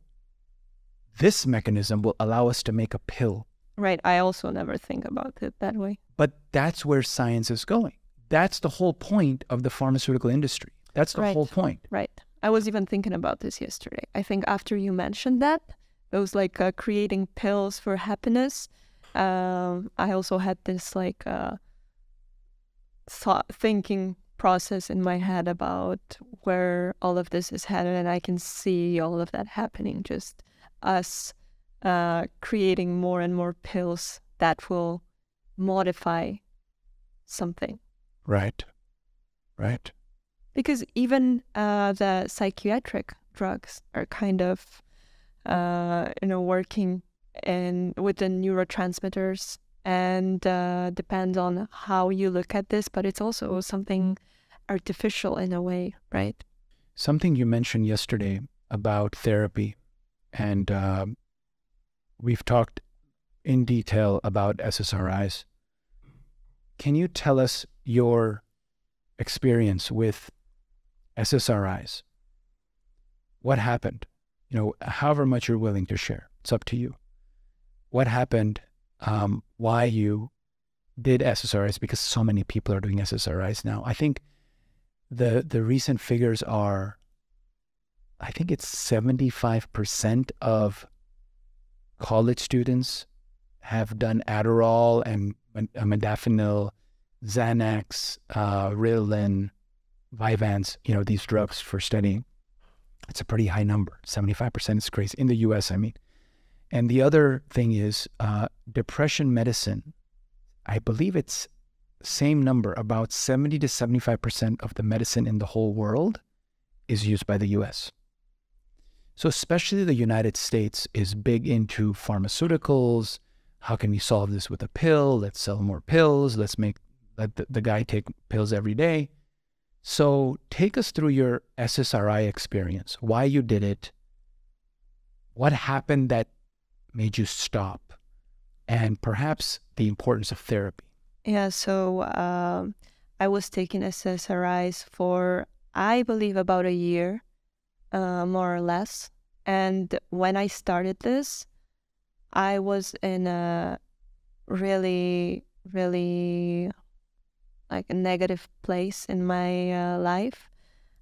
this mechanism will allow us to make a pill Right. I also never think about it that way. But that's where science is going. that's the whole point of the pharmaceutical industry. That's the Right. whole point. Right. I was even thinking about this yesterday. I think after you mentioned that, those like uh, creating pills for happiness, um, I also had this like uh, thought thinking process in my head about where all of this is headed, and I can see all of that happening. Just us uh, creating more and more pills that will modify something Right. Right. because even uh, the psychiatric drugs are kind of uh, you know working in with the neurotransmitters and uh, depends on how you look at this but it's also something artificial in a way right Something you mentioned yesterday about therapy, and um, we've talked in detail about SSRIs. Can you tell us your experience with SSRIs? What happened? You know, however much you're willing to share, it's up to you. What happened? Um, why you did SSRIs? Because so many people are doing SSRIs now. I think the the recent figures are I think it's 75% of college students have done Adderall and uh, modafinil, Xanax, uh, Ritalin, Vyvanse, you know, these drugs for studying. It's a pretty high number. 75% is crazy. In the US, I mean. And the other thing is uh, depression medicine. I believe it's same number, about 70 to 75% of the medicine in the whole world is used by the US. So, especially the United States is big into pharmaceuticals. How can we solve this with a pill? Let's sell more pills. Let's make let the, the guy take pills every day. So, take us through your SSRI experience, why you did it, what happened that made you stop, and perhaps the importance of therapy. yeah so um, i was taking ssris for i believe about a year uh, more or less. And when i started this i was in a really really like a negative place in my uh, life.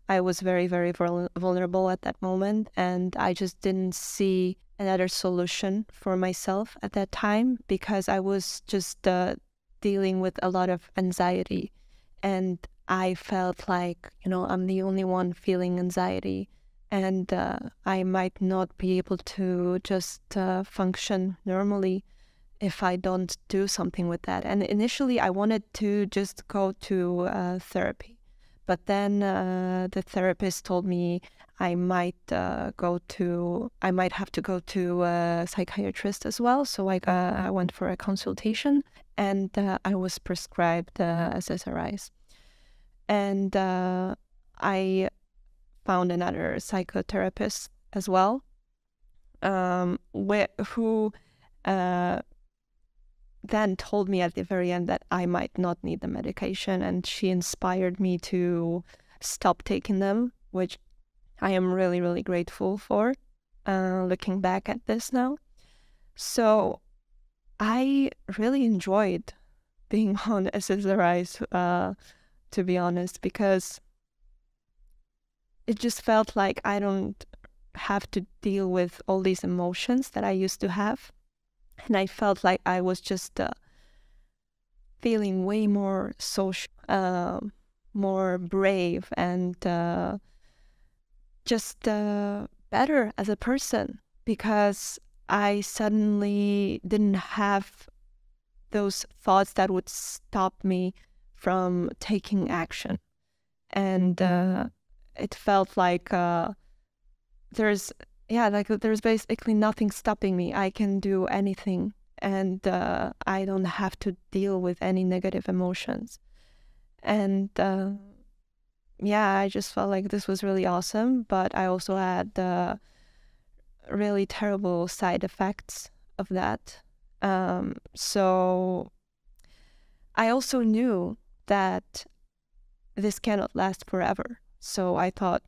I was very very vulnerable at that moment and i just didn't see another solution for myself at that time because i was just uh, dealing with a lot of anxiety. And i felt like you know i'm the only one feeling anxiety and uh, i might not be able to just uh, function normally if i don't do something with that and initially i wanted to just go to uh, therapy but then uh, the therapist told me i might uh, go to i might have to go to a psychiatrist as well so i, uh, I went for a consultation and I was prescribed SSRIs. And I found another psychotherapist as well, um, who uh, then told me at the very end that I might not need the medication, and she inspired me to stop taking them, which I am really, really grateful for. Uh, looking back at this now, so I really enjoyed being on SSRIs, uh, to be honest, because it just felt like I don't have to deal with all these emotions that I used to have. And I felt like I was just uh, feeling way more social, uh, more brave, and uh, just uh, better as a person because I suddenly didn't have those thoughts that would stop me from taking action. And uh, it felt like uh, there's, yeah, like there's basically nothing stopping me. I can do anything and uh, I don't have to deal with any negative emotions. And uh, yeah, I just felt like this was really awesome. But I also had uh, really terrible side effects of that. Um, so I also knew that this cannot last forever. So I thought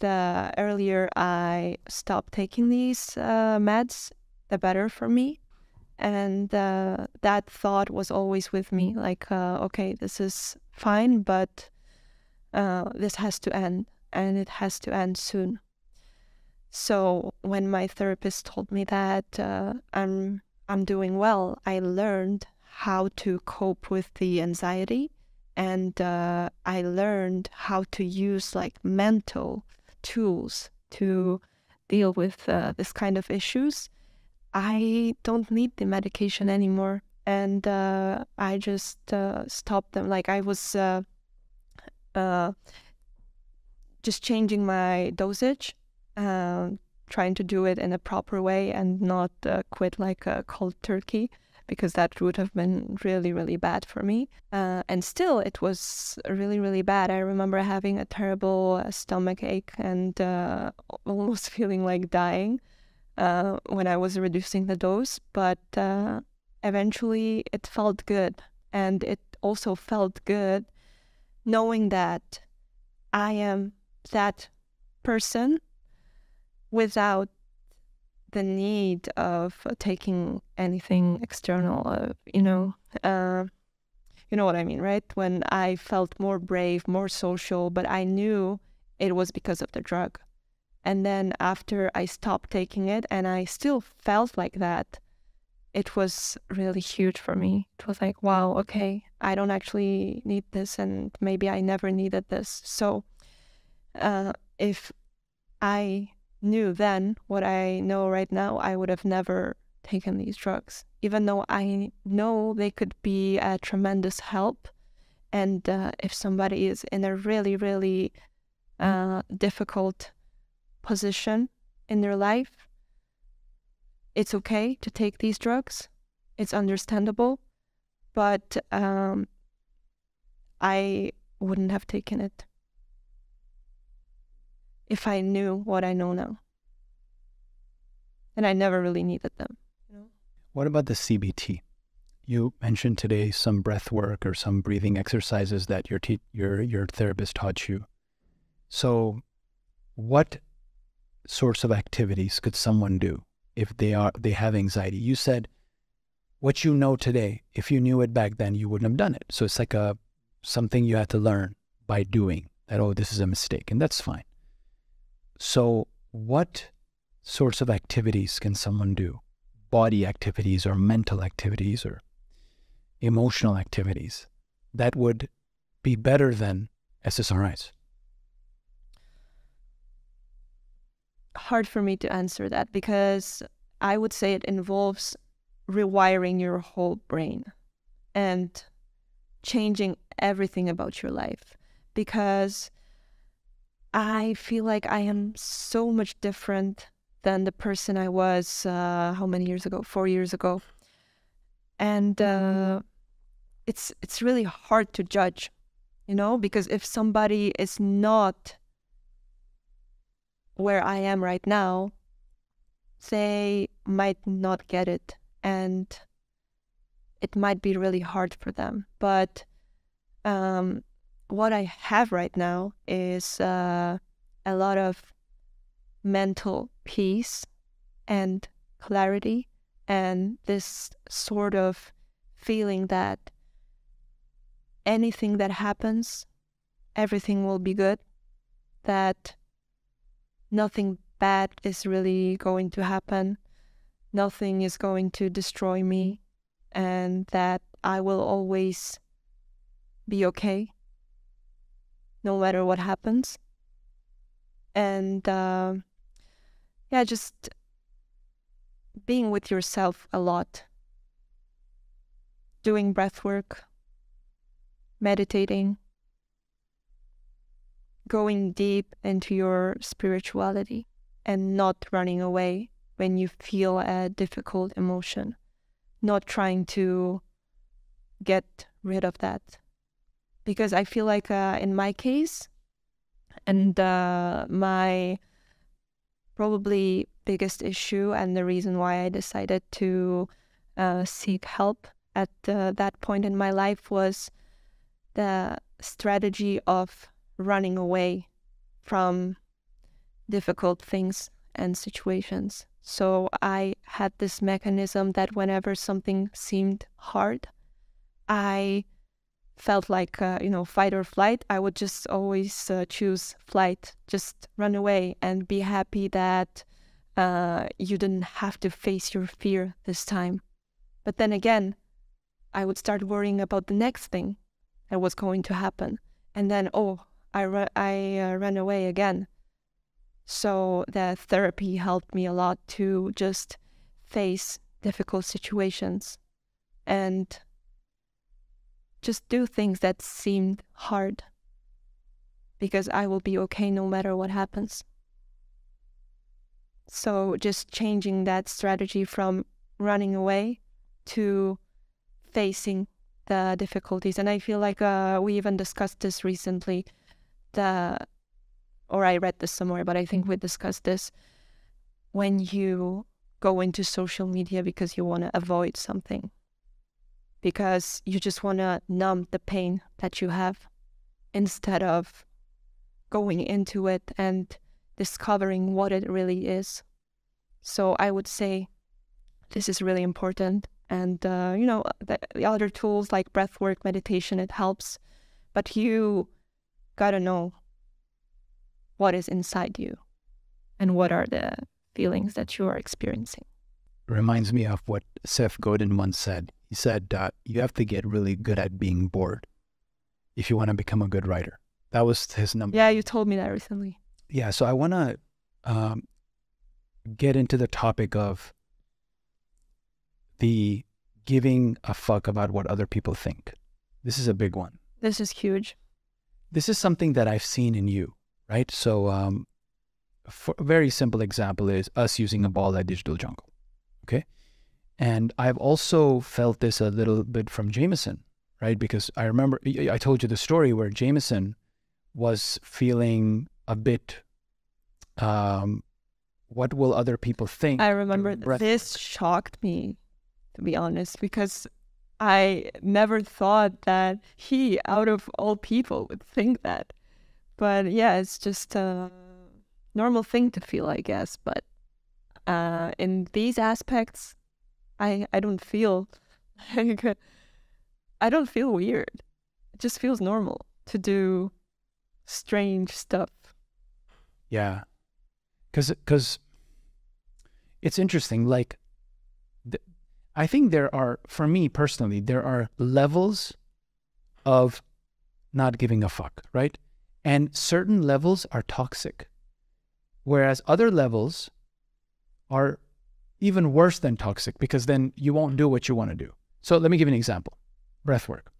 the earlier I stop taking these uh, meds, the better for me. And uh, that thought was always with me like, uh, okay, this is fine, but uh, this has to end and it has to end soon. So when my therapist told me that uh, I'm I'm doing well, I learned how to cope with the anxiety, and uh, I learned how to use like mental tools to deal with uh, this kind of issues. I don't need the medication anymore, and uh, I just uh, stopped them. Like I was uh, just changing my dosage trying to do it in a proper way and not uh, quit like a cold turkey because that would have been really really bad for me. Uh, and still it was really really bad. I remember having a terrible uh, stomach ache and uh, almost feeling like dying uh, when i was reducing the dose. But uh, eventually it felt good. And it also felt good knowing that i am that person without the need of taking anything external, uh, you know, uh, you know what I mean, right? When I felt more brave, more social, but I knew it was because of the drug. And then after I stopped taking it and I still felt like that, it was really huge for me. It was like, wow, okay, I don't actually need this and maybe I never needed this. So uh, if I knew then what I know right now, I would have never taken these drugs, even though I know they could be a tremendous help. And uh, if somebody is in a really, really uh, difficult position in their life, it's okay to take these drugs. It's understandable, but um, I wouldn't have taken it if I knew what I know now. And I never really needed them. What about the CBT? You mentioned today some breath work or some breathing exercises that your your your therapist taught you. So, what sorts of activities could someone do if they are they have anxiety? You said what you know today. If you knew it back then, you wouldn't have done it. So it's like a something you had to learn by doing. That oh, this is a mistake, and that's fine. So, what sorts of activities can someone do? Body activities or mental activities or emotional activities that would be better than SSRIs? Hard for me to answer that because I would say it involves rewiring your whole brain and changing everything about your life because I feel like I am so much different than the person I was uh, how many years ago? Four years ago, and uh, it's it's really hard to judge, you know, because if somebody is not where I am right now, they might not get it, and it might be really hard for them. But um, what I have right now is uh, a lot of mental peace and clarity, and this sort of feeling that anything that happens, everything will be good, that nothing bad is really going to happen, nothing is going to destroy me, and that I will always be okay no matter what happens. And uh, yeah, just being with yourself a lot, doing breath work, meditating, going deep into your spirituality and not running away when you feel a difficult emotion, not trying to get rid of that because I feel like uh, in my case, and uh, my probably biggest issue and the reason why I decided to uh, seek help at uh, that point in my life was the strategy of running away from difficult things and situations. So I had this mechanism that whenever something seemed hard, I felt like uh, you know fight or flight. I would just always uh, choose flight, just run away and be happy that uh, you didn't have to face your fear this time. But then again, I would start worrying about the next thing that was going to happen, and then oh, I ru- I uh, ran away again. So the therapy helped me a lot to just face difficult situations and just do things that seemed hard because I will be okay no matter what happens. So just changing that strategy from running away to facing the difficulties. And I feel like uh, we even discussed this recently. The or I read this somewhere, but I think we discussed this. When you go into social media because you want to avoid something, because you just want to numb the pain that you have instead of going into it and discovering what it really is. So I would say this is really important. And, uh, you know, the, the other tools like breath work, meditation, it helps. But you got to know what is inside you and what are the feelings that you are experiencing. Reminds me of what Seth Godin once said. He said, uh, You have to get really good at being bored if you want to become a good writer. That was his number. Yeah, you told me that recently. Yeah, so I want to um, get into the topic of the giving a fuck about what other people think. This is a big one. This is huge. This is something that I've seen in you, right? So, um, for a very simple example is us using a ball at Digital Jungle. Okay. And I've also felt this a little bit from Jameson, right? Because I remember I told you the story where Jameson was feeling a bit, um, what will other people think? I remember this work. shocked me, to be honest, because I never thought that he, out of all people, would think that. But yeah, it's just a normal thing to feel, I guess. But uh, in these aspects, I I don't feel like I don't feel weird. It just feels normal to do strange stuff. Yeah, because because it's interesting. Like, th- I think there are, for me personally, there are levels of not giving a fuck, right? And certain levels are toxic, whereas other levels are even worse than toxic because then you won't do what you want to do. So let me give you an example breath work.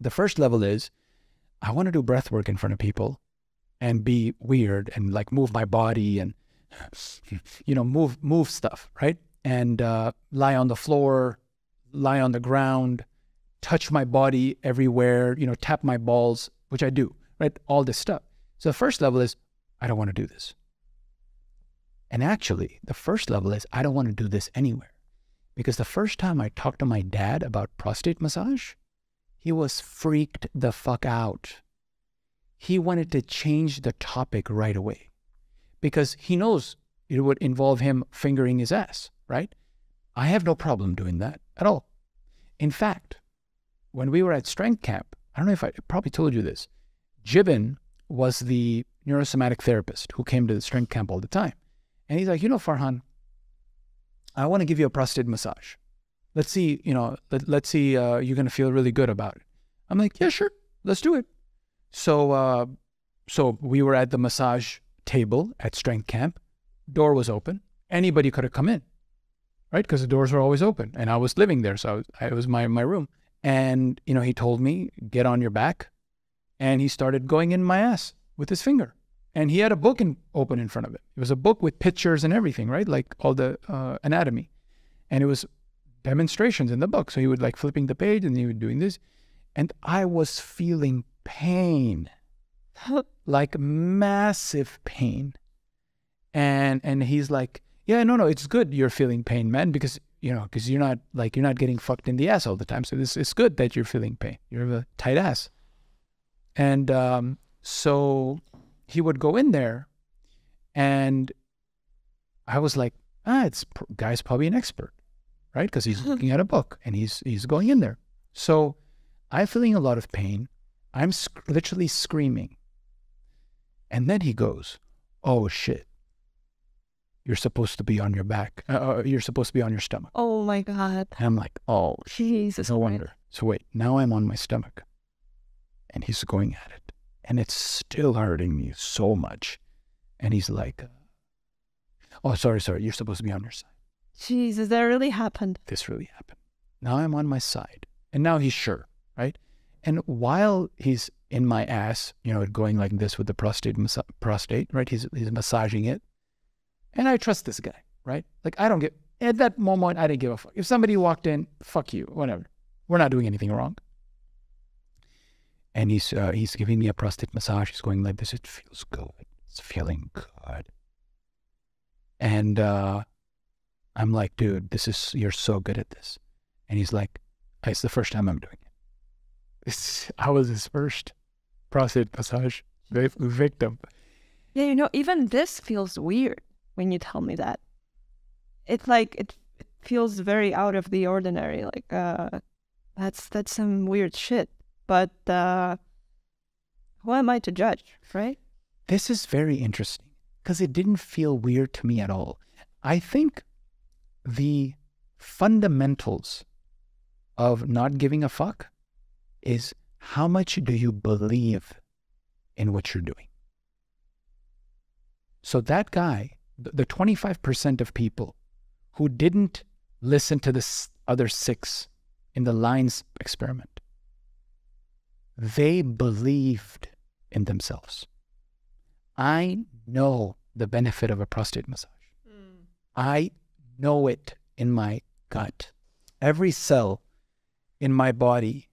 The first level is I want to do breath work in front of people and be weird and like move my body and you know move move stuff right and uh, lie on the floor lie on the ground touch my body everywhere you know tap my balls which i do right all this stuff so the first level is i don't want to do this and actually the first level is i don't want to do this anywhere because the first time i talked to my dad about prostate massage he was freaked the fuck out he wanted to change the topic right away because he knows it would involve him fingering his ass, right? I have no problem doing that at all. In fact, when we were at Strength Camp, I don't know if I probably told you this, Jibin was the neurosomatic therapist who came to the Strength Camp all the time. And he's like, you know, Farhan, I want to give you a prostate massage. Let's see, you know, let, let's see, uh, you're going to feel really good about it. I'm like, yeah, sure, let's do it. So, uh, so we were at the massage table at Strength Camp. Door was open. Anybody could have come in, right? Because the doors were always open, and I was living there, so I was, I, it was my my room. And you know, he told me, "Get on your back," and he started going in my ass with his finger. And he had a book in, open in front of it. It was a book with pictures and everything, right? Like all the uh, anatomy, and it was demonstrations in the book. So he would like flipping the page, and he would doing this, and I was feeling pain. Like massive pain. And and he's like yeah no no it's good you're feeling pain man because you know because you're not like you're not getting fucked in the ass all the time. So this it's good that you're feeling pain. You have a tight ass. And um, so he would go in there and I was like, ah, it's guy's probably an expert, right? Because he's looking at a book and he's he's going in there. So I'm feeling a lot of pain. I'm sc- literally screaming. And then he goes, "Oh shit! You're supposed to be on your back. Uh, uh, you're supposed to be on your stomach." Oh my God. And I'm like, "Oh Jesus. no wonder. So wait, now I'm on my stomach. And he's going at it. And it's still hurting me so much. And he's like, oh, sorry, sorry. You're supposed to be on your side. Jesus, that really happened. This really happened. Now I'm on my side. And now he's sure, right? And while he's in my ass, you know, going like this with the prostate, prostate, right? He's, he's massaging it. And I trust this guy, right? Like, I don't get, at that moment, I didn't give a fuck. If somebody walked in, fuck you, whatever. We're not doing anything wrong. And he's uh, he's giving me a prostate massage. He's going like this. It feels good. It's feeling good. And uh, I'm like, dude, this is you're so good at this. And he's like, it's the first time I'm doing it. It's, I was his first prostate massage victim. Yeah, you know, even this feels weird when you tell me that. It's like it, it feels very out of the ordinary. Like uh that's that's some weird shit. But uh who am I to judge, right? This is very interesting because it didn't feel weird to me at all. I think the fundamentals of not giving a fuck is how much do you believe in what you're doing? So that guy, the the 25% of people who didn't listen to the other six in the lines experiment, they believed in themselves. I know the benefit of a prostate massage. Mm. I know it in my gut. Every cell in my body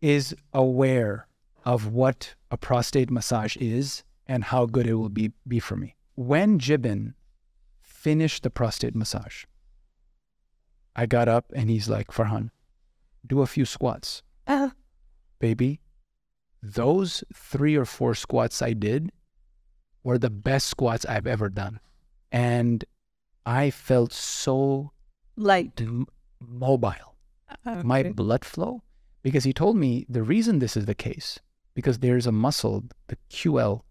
is aware of what a prostate massage is and how good it will be, be for me. When Jibin finished the prostate massage, I got up and he's like, Farhan, do a few squats Uh, baby, those three or four squats I did were the best squats I've ever done. And I felt so light. mobile. My blood flow, because he told me the reason this is the case, because there's a muscle, the QL,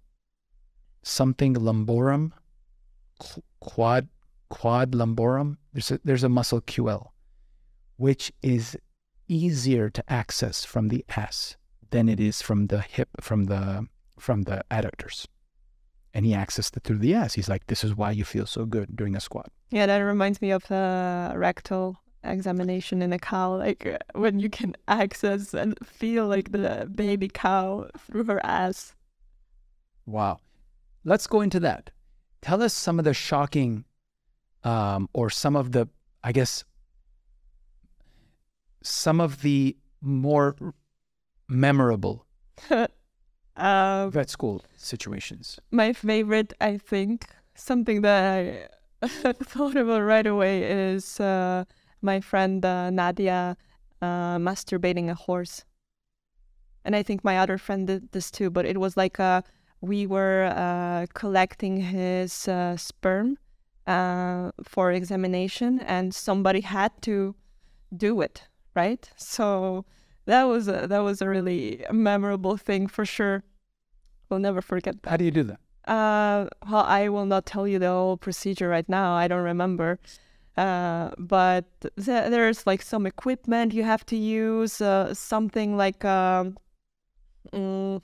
something lumborum, quad, quad lumborum. There's a, there's a muscle QL, which is easier to access from the ass than it is from the hip, from the from the adductors. And he accessed it through the ass. He's like, this is why you feel so good during a squat. Yeah, that reminds me of the rectal examination in a cow, like uh, when you can access and feel like the baby cow through her ass. Wow. Let's go into that. Tell us some of the shocking um, or some of the, I guess, some of the more memorable um, vet school situations. my favorite, I think, something that I thought about right away is uh, my friend uh, Nadia uh, masturbating a horse. And I think my other friend did this too, but it was like uh, we were uh, collecting his uh, sperm uh, for examination, and somebody had to do it, right? So that was a, that was a really memorable thing for sure. We'll never forget that. How do you do that? Uh, well, I will not tell you the whole procedure right now. I don't remember. Uh, but th- there's like some equipment you have to use, uh, something like um, mm,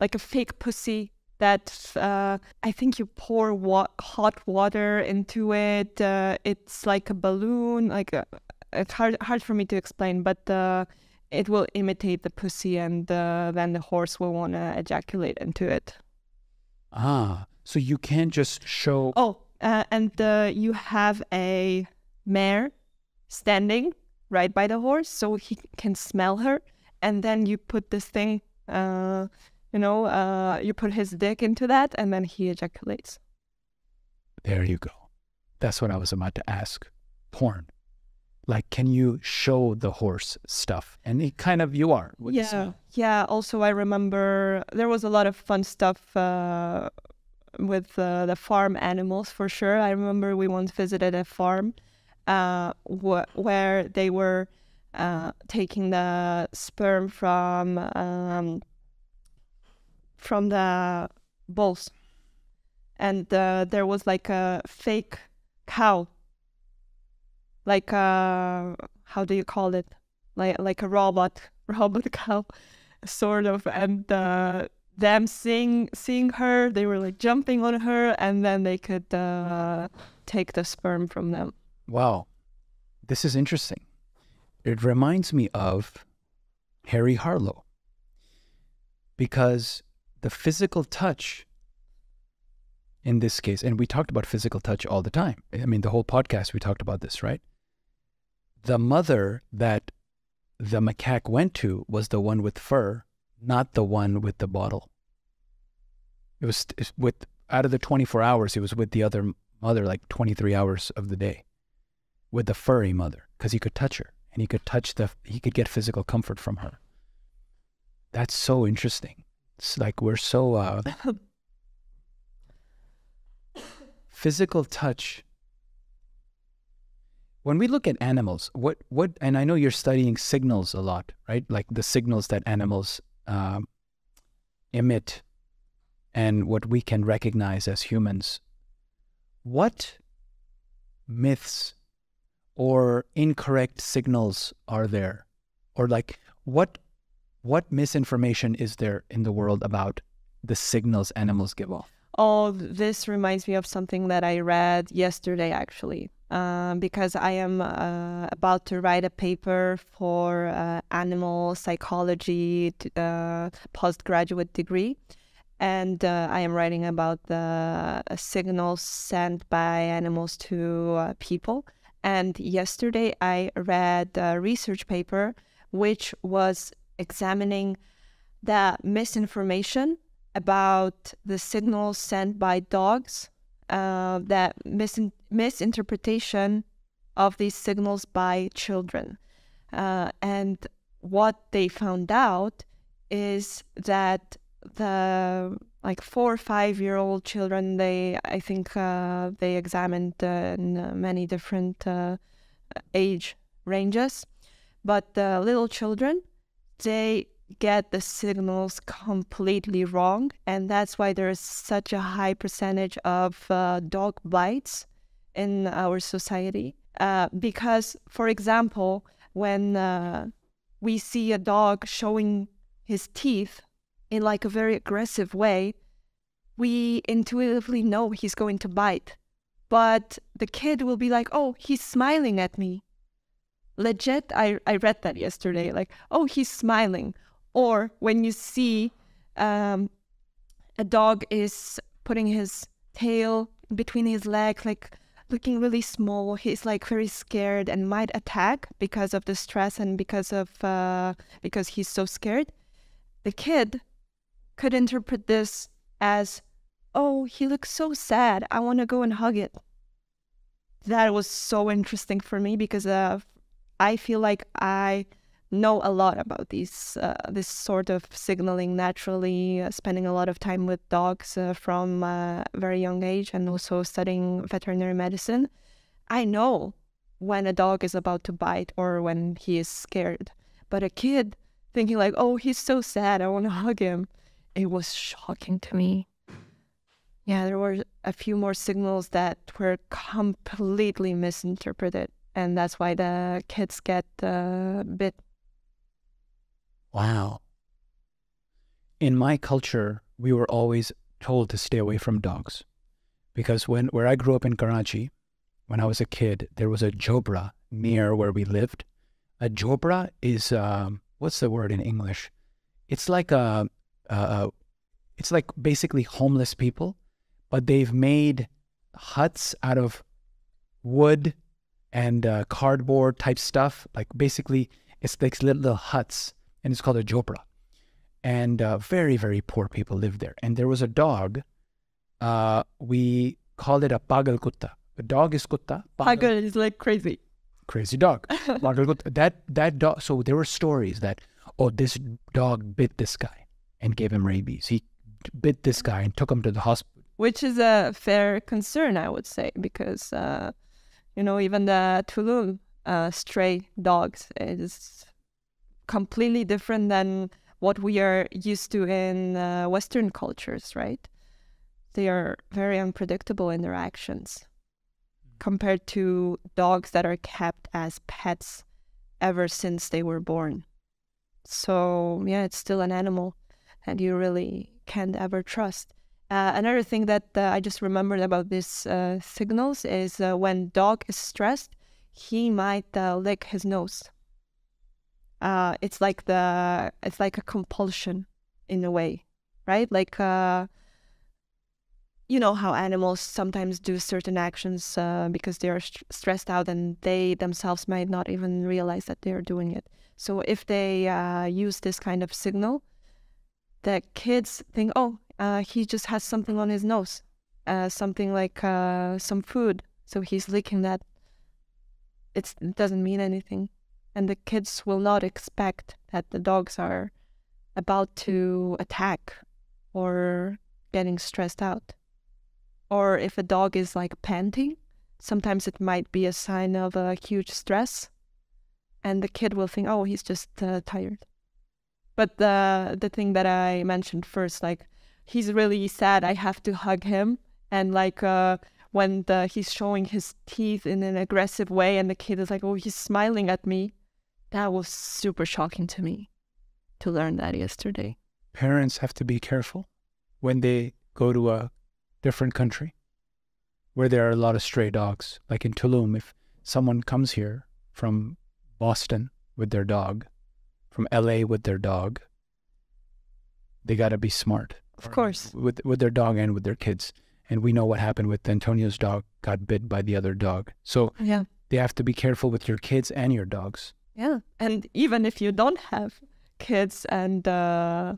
like a fake pussy that uh, I think you pour wa- hot water into it. Uh, it's like a balloon. Like a, it's hard hard for me to explain, but uh, it will imitate the pussy, and uh, then the horse will want to ejaculate into it. Ah, so you can't just show. Oh, uh, and uh, you have a mare standing right by the horse, so he can smell her. And then you put this thing, uh, you know, uh, you put his dick into that, and then he ejaculates. There you go. That's what I was about to ask. Porn. Like, can you show the horse stuff? And it kind of, you are. yeah, yeah. Also, I remember there was a lot of fun stuff uh, with uh, the farm animals for sure. I remember we once visited a farm uh, wh- where they were uh, taking the sperm from um, from the bulls, and uh, there was like a fake cow, like a how do you call it, like like a robot robot cow, sort of, and uh, them seeing seeing her, they were like jumping on her, and then they could uh, take the sperm from them. Wow. This is interesting. It reminds me of Harry Harlow because the physical touch in this case, and we talked about physical touch all the time. I mean, the whole podcast, we talked about this, right? The mother that the macaque went to was the one with fur, not the one with the bottle. It was with out of the 24 hours, it was with the other mother like 23 hours of the day with the furry mother because he could touch her and he could touch the he could get physical comfort from her that's so interesting it's like we're so uh, physical touch when we look at animals what what and i know you're studying signals a lot right? Like the signals that animals um, emit and what we can recognize as humans. What myths or incorrect signals are there? Or like what what misinformation is there in the world about the signals animals give off? Oh, this reminds me of something that I read yesterday, actually, um, because I am uh, about to write a paper for uh, animal psychology uh, postgraduate degree. And uh, I am writing about the uh, signals sent by animals to people. And yesterday I read a research paper which was examining the misinformation about the signals sent by dogs, that mis- misinterpretation of these signals by children. Uh, and what they found out is that the like four or five year old children, they I think uh, they examined uh, in many different uh, age ranges, but the little children, they get the signals completely wrong. And that's why there's such a high percentage of uh, dog bites in our society. Uh, because, for example, when uh, we see a dog showing his teeth in like a very aggressive way, we intuitively know he's going to bite. But the kid will be like, oh, he's smiling at me. Legit, I, I read that yesterday. Like, oh, he's smiling or when you see um, a dog is putting his tail between his legs, like looking really small, he's like very scared and might attack because of the stress and because of uh, because he's so scared. The kid could interpret this as, "Oh, he looks so sad. I want to go and hug it." That was so interesting for me because uh, I feel like I know a lot about these uh, this sort of signaling naturally uh, spending a lot of time with dogs uh, from a very young age and also studying veterinary medicine. I know when a dog is about to bite or when he is scared but a kid thinking like oh he's so sad i want to hug him it was shocking to me. Yeah there were a few more signals that were completely misinterpreted and that's why the kids get uh, bit Wow. In my culture, we were always told to stay away from dogs because when where I grew up in Karachi, when I was a kid, there was a jobra near where we lived. A jobra is um, what's the word in English? It's like a, a, it's like basically homeless people, but they've made huts out of wood and uh, cardboard type stuff. Like basically, it's like little huts and it's called a jopra. And uh, very, very poor people live there. And there was a dog. Uh, we called it a pagal kutta. The dog is kutta. Pagal is like crazy. Crazy dog. pagal kutta. That that dog. So there were stories that oh, this dog bit this guy and gave him rabies. He bit this guy and took him to the hospital. which is a fair concern, I would say, because uh, you know even the Tulum uh, stray dogs is completely different than what we are used to in uh, Western cultures, right? They are very unpredictable in their actions compared to dogs that are kept as pets ever since they were born. So, yeah, it's still an animal and you really can't ever trust. Uh, another thing that uh, I just remembered about these uh, signals is uh, when dog is stressed, he might uh, lick his nose. Uh, it's like the it's like a compulsion in a way, right? Like you know how animals sometimes do certain actions because they are st- stressed out and they themselves might not even realize that they are doing it. So if they use this kind of signal, the kids think, oh, uh, he just has something on his nose, uh, something like uh, some food. So he's licking that. It's, it doesn't mean anything. And the kids will not expect that the dogs are about to attack or getting stressed out. Or if a dog is like panting, sometimes it might be a sign of a huge stress. And the kid will think, oh, he's just uh, tired. But the the thing that I mentioned first, like he's really sad. I have to hug him, and like uh, when the, he's showing his teeth in an aggressive way, and the kid is like, "Oh, he's smiling at me." That was super shocking to me to learn that yesterday. Parents have to be careful when they go to a different country where there are a lot of stray dogs. Like in Tulum, if someone comes here from Boston with their dog, from LA with their dog, they got to be smart. Of course. With with their dog and with their kids. And we know what happened with Antonio's dog got bit by the other dog. So yeah. they have to be careful with your kids and your dogs. Yeah. And even if you don't have kids and uh,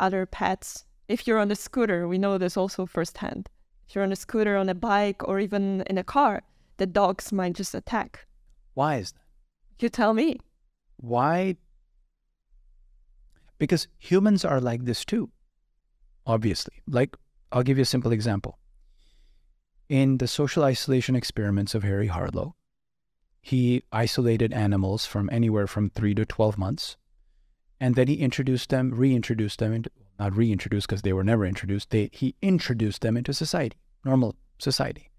other pets, if you're on a scooter, we know this also firsthand. If you're on a scooter, on a bike, or even in a car, the dogs might just attack. Why is that? You tell me. Why because humans are like this too, obviously. Like, I'll give you a simple example. In the social isolation experiments of Harry Harlow, he isolated animals from anywhere from three to 12 months. And then he introduced them, reintroduced them into, not reintroduced because they were never introduced, they, he introduced them into society, normal society.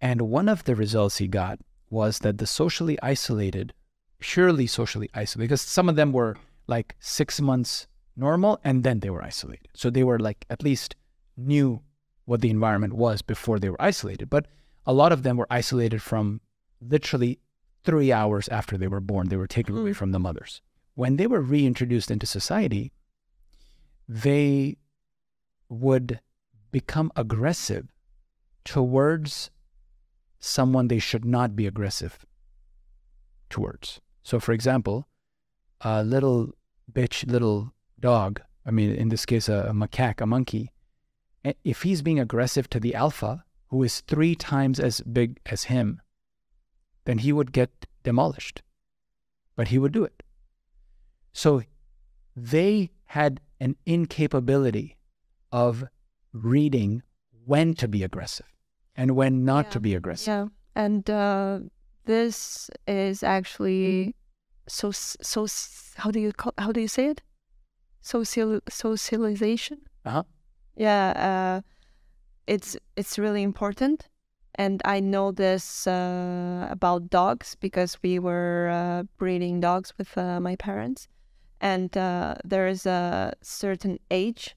And one of the results he got was that the socially isolated, purely socially isolated, because some of them were like six months normal and then they were isolated. So they were like at least knew what the environment was before they were isolated. But a lot of them were isolated from literally three hours after they were born. They were taken mm. away from the mothers. When they were reintroduced into society, they would become aggressive towards someone they should not be aggressive towards. So, for example, a little bitch little dog, I mean, in this case, a, a macaque, a monkey, if he's being aggressive to the alpha, who is three times as big as him, then he would get demolished. But he would do it. So they had an incapability of reading when to be aggressive and when not yeah. to be aggressive. Yeah. And uh, this is actually so so how do you call how do you say it social socialization uh-huh yeah uh, it's it's really important and i know this uh, about dogs because we were uh, breeding dogs with uh, my parents and uh, there is a certain age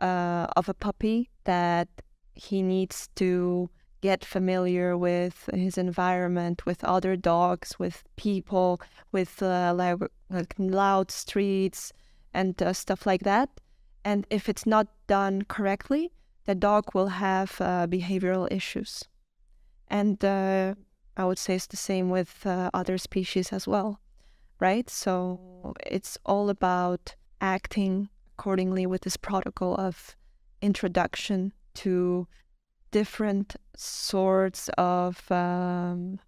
uh, of a puppy that he needs to get familiar with his environment, with other dogs, with people, with uh, like, like, loud streets and stuff like that. And if it's not done correctly, the dog will have behavioral issues. And uh, I would say it's the same with uh, other species as well, right? So it's all about acting accordingly with this protocol of introduction to different sorts of um,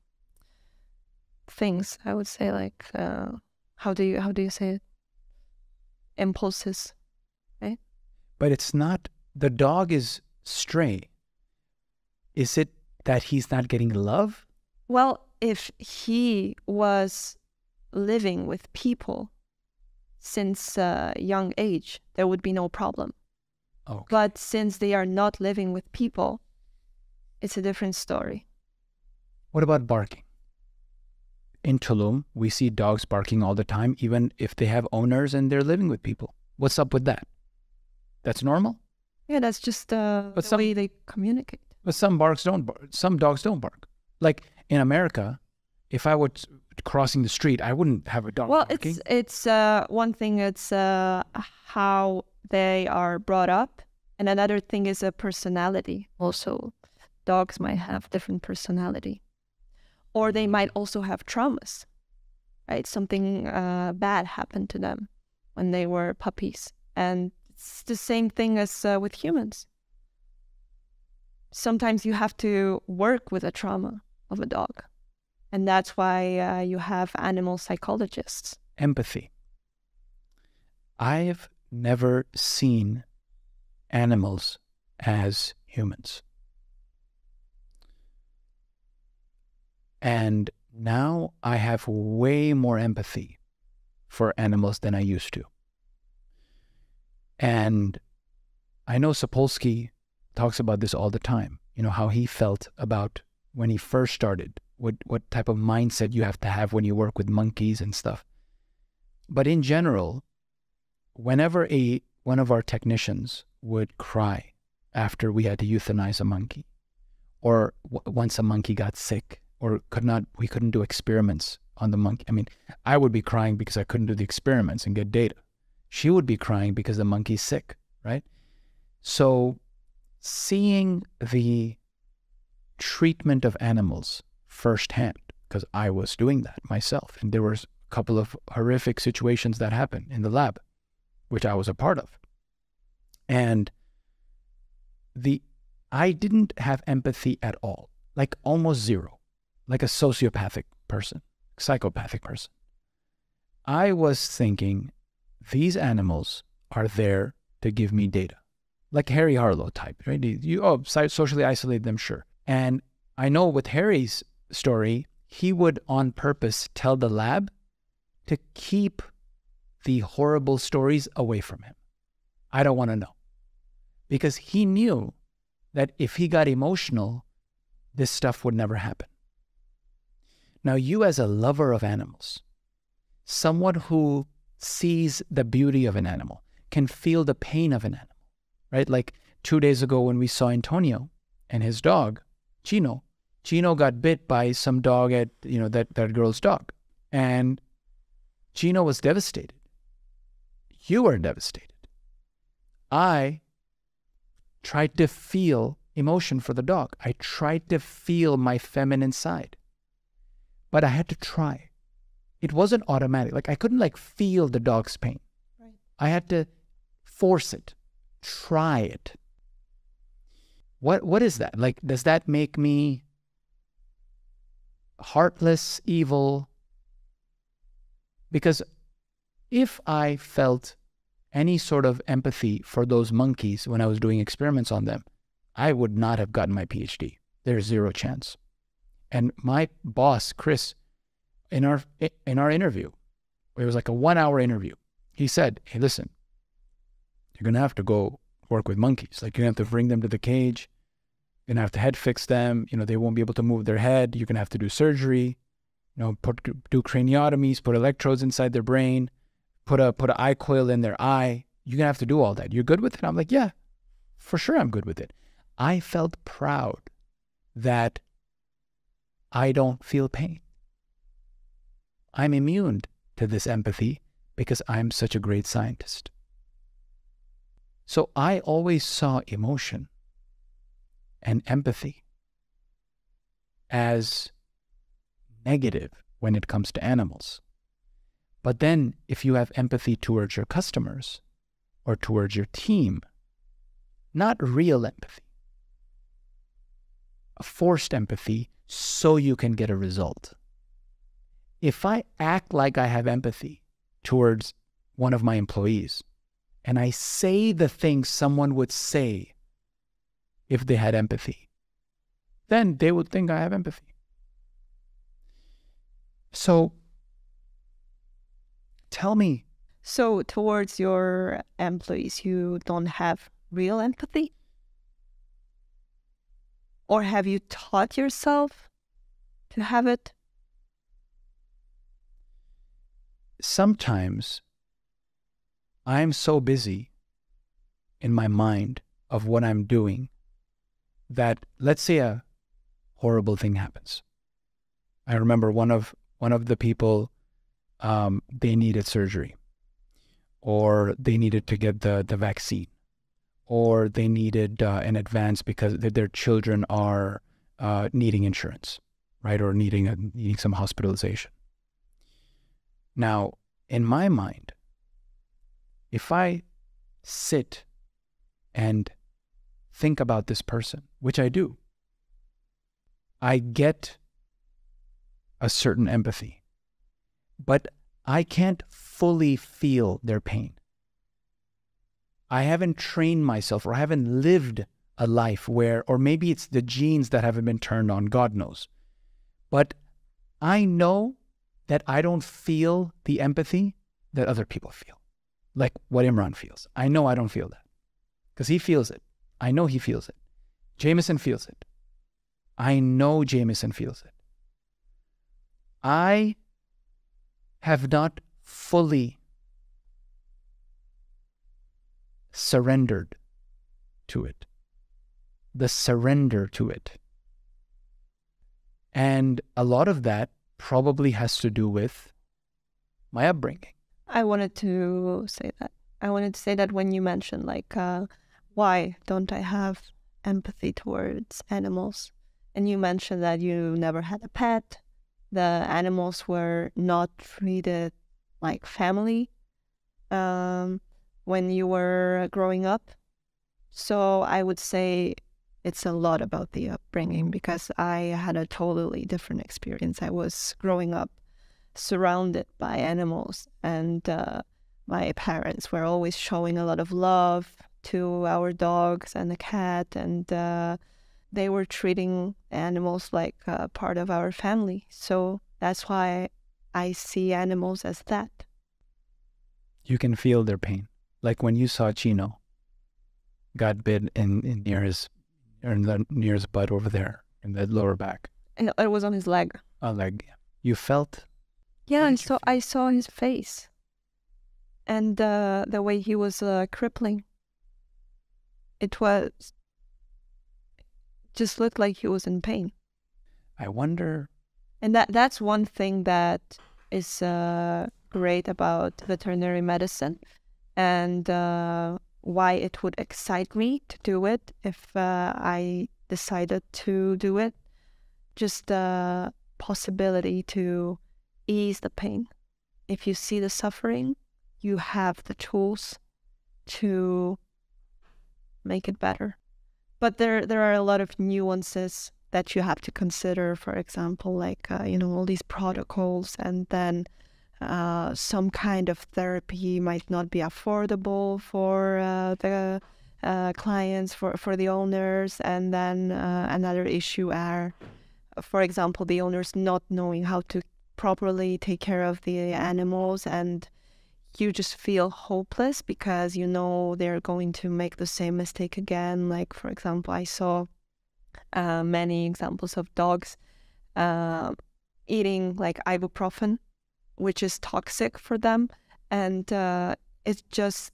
things. I would say like uh, how do you how do you say it? Impulses, right? But it's not. The dog is stray, is it that he's not getting love? Well, if he was living with people since a young age, there would be no problem. Okay. But since they are not living with people, it's a different story. What about barking? In Tulum, we see dogs barking all the time, even if they have owners and they're living with people. What's up with that? That's normal? Yeah, that's just uh, But the some- way they communicate. But some barks don't bark. Some dogs don't bark. Like in America, if I was crossing the street, I wouldn't have a dog Well, barking. it's it's uh, one thing. It's uh, how they are brought up, and another thing is a personality. Also, dogs might have different personality, or they might also have traumas. Right, something uh, bad happened to them when they were puppies, and it's the same thing as uh, with humans. Sometimes you have to work with a trauma of a dog, and that's why uh, you have animal psychologists. empathy. I've never seen animals as humans. And now I have way more empathy for animals than I used to. And I know Sapolsky talks about this all the time, you know, how he felt about when he first started, what, what type of mindset you have to have when you work with monkeys and stuff. But in general, whenever a one of our technicians would cry after we had to euthanize a monkey, or once a monkey got sick, or could not, we couldn't do experiments on the monkey. I mean, I would be crying because I couldn't do the experiments and get data. She would be crying because the monkey's sick, right? So, seeing the treatment of animals firsthand, because I was doing that myself, and there was a couple of horrific situations that happened in the lab, which I was a part of. And the I didn't have empathy at all, like almost zero, like a sociopathic person, psychopathic person. I was thinking these animals are there to give me data, like Harry Harlow type, right? You oh, socially isolate them, sure. And I know with Harry's story, he would on purpose tell the lab to keep the horrible stories away from him. I don't want to know. Because he knew that if he got emotional, this stuff would never happen. Now, you, as a lover of animals, someone who sees the beauty of an animal, can feel the pain of an animal, right? Like two days ago when we saw Antonio and his dog, Chino, Chino got bit by some dog at, you know, that, that girl's dog. And Chino was devastated. You were devastated. I tried to feel emotion for the dog. I tried to feel my feminine side. But I had to try. It wasn't automatic. Like I couldn't like feel the dog's pain. Right. I had to force it, try it. What what is that? Like does that make me heartless, evil? Because if I felt any sort of empathy for those monkeys when I was doing experiments on them, I would not have gotten my PhD. There's zero chance. And my boss, Chris, in our in our interview, it was like a one hour interview. He said, Hey, listen, you're gonna have to go work with monkeys. Like you're gonna have to bring them to the cage, you're gonna have to head fix them, you know, they won't be able to move their head, you're gonna have to do surgery, you know, put do craniotomies, put electrodes inside their brain, put a put an eye coil in their eye. You're gonna have to do all that. You're good with it? I'm like, yeah, for sure I'm good with it. I felt proud that I don't feel pain. I'm immune to this empathy because I'm such a great scientist. So I always saw emotion and empathy as negative when it comes to animals. But then if you have empathy towards your customers or towards your team, not real empathy, a forced empathy so you can get a result. If I act like I have empathy towards one of my employees and I say the things someone would say if they had empathy. Then they would think I have empathy. So tell me. So, towards your employees, you don't have real empathy? Or have you taught yourself to have it? Sometimes I'm so busy in my mind of what I'm doing that let's say a horrible thing happens. I remember one of one of the people um, they needed surgery, or they needed to get the the vaccine, or they needed uh, an advance because their children are uh, needing insurance, right, or needing a, needing some hospitalization. Now, in my mind, if I sit and think about this person, which I do, I get a certain empathy, but I can't fully feel their pain. I haven't trained myself or I haven't lived a life where, or maybe it's the genes that haven't been turned on, God knows. But I know that I don't feel the empathy that other people feel, like what Imran feels. I know I don't feel that because he feels it. I know he feels it. Jameson feels it. I know Jameson feels it. I have not fully surrendered to it, the surrender to it. And a lot of that probably has to do with my upbringing. I wanted to say that. I wanted to say that when you mentioned, like, uh, why don't I have empathy towards animals? And you mentioned that you never had a pet, the animals were not treated like family um, when you were growing up. So I would say it's a lot about the upbringing because I had a totally different experience. I was growing up surrounded by animals, and uh, my parents were always showing a lot of love to our dogs and the cat, and uh, they were treating animals like a part of our family. So that's why I see animals as that. You can feel their pain. Like when you saw Chino got bit in, in near his in the near his butt over there in the lower back. And it was on his leg. A leg. You felt Yeah, and so I saw his face. And uh, the way he was uh, crippling. It was just looked like he was in pain. I wonder. And that that's one thing that is uh, great about veterinary medicine, and uh, why it would excite me to do it if uh, I decided to do it. Just the possibility to ease the pain. If you see the suffering, you have the tools to make it better. But there there are a lot of nuances that you have to consider. For example, like uh, you know all these protocols, and then uh, some kind of therapy might not be affordable for uh, the uh, clients, for for the owners, and then uh, another issue are, for example, the owners not knowing how to properly take care of the animals and you just feel hopeless because you know they're going to make the same mistake again. Like, for example, I saw uh, many examples of dogs uh, eating like ibuprofen, which is toxic for them. And uh, it just,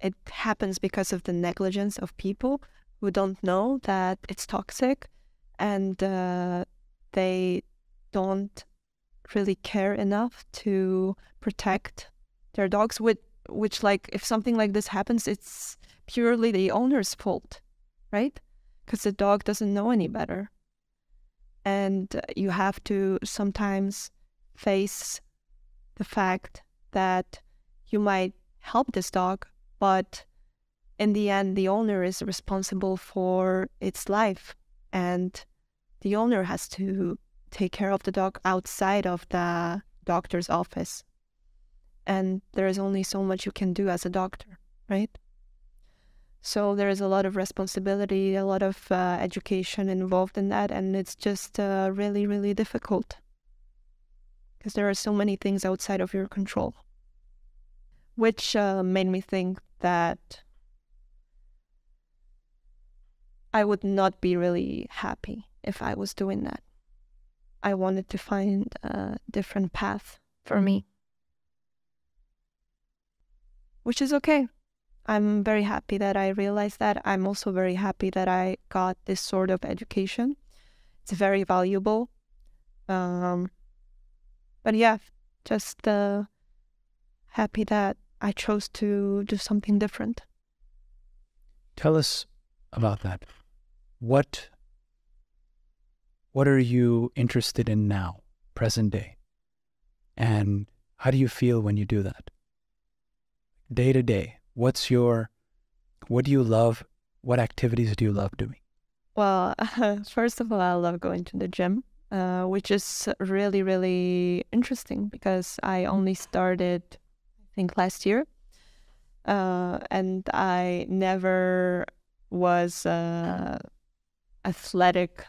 it happens because of the negligence of people who don't know that it's toxic and uh, they don't really care enough to protect their dogs with which like if something like this happens it's purely the owner's fault right? Because the dog doesn't know any better. And uh, you have to sometimes face the fact that you might help this dog but in the end the owner is responsible for its life and the owner has to take care of the dog outside of the doctor's office and there is only so much you can do as a doctor, right? So there is a lot of responsibility, a lot of uh, education involved in that, and it's just uh, really, really difficult because there are so many things outside of your control, which uh, made me think that I would not be really happy if I was doing that. I wanted to find a different path for me, which is okay. I'm very happy that I realized that. I'm also very happy that I got this sort of education. It's very valuable. Um, but yeah, just uh, happy that I chose to do something different. Tell us about that. What what are you interested in now, present day? And how do you feel when you do that? Day to day, what's your what do you love what activities do you love doing well uh, first of all i love going to the gym uh, which is really really interesting because i only started i think last year uh, and i never was a athletic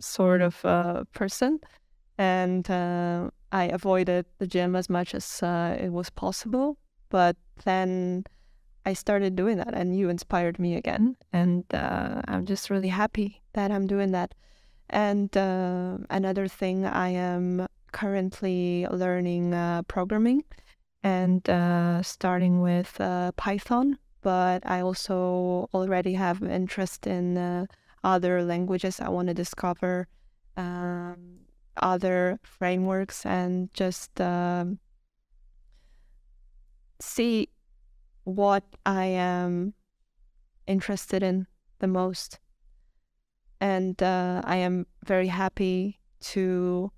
sort of uh, person and uh, i avoided the gym as much as uh, it was possible but then I started doing that, and you inspired me again. And uh, I'm just really happy that I'm doing that. And uh, another thing, I am currently learning uh, programming and starting with Python, but I also already have interest in other languages. I want to discover um, other frameworks and just um, see what I am interested in the most. And uh, I am very happy to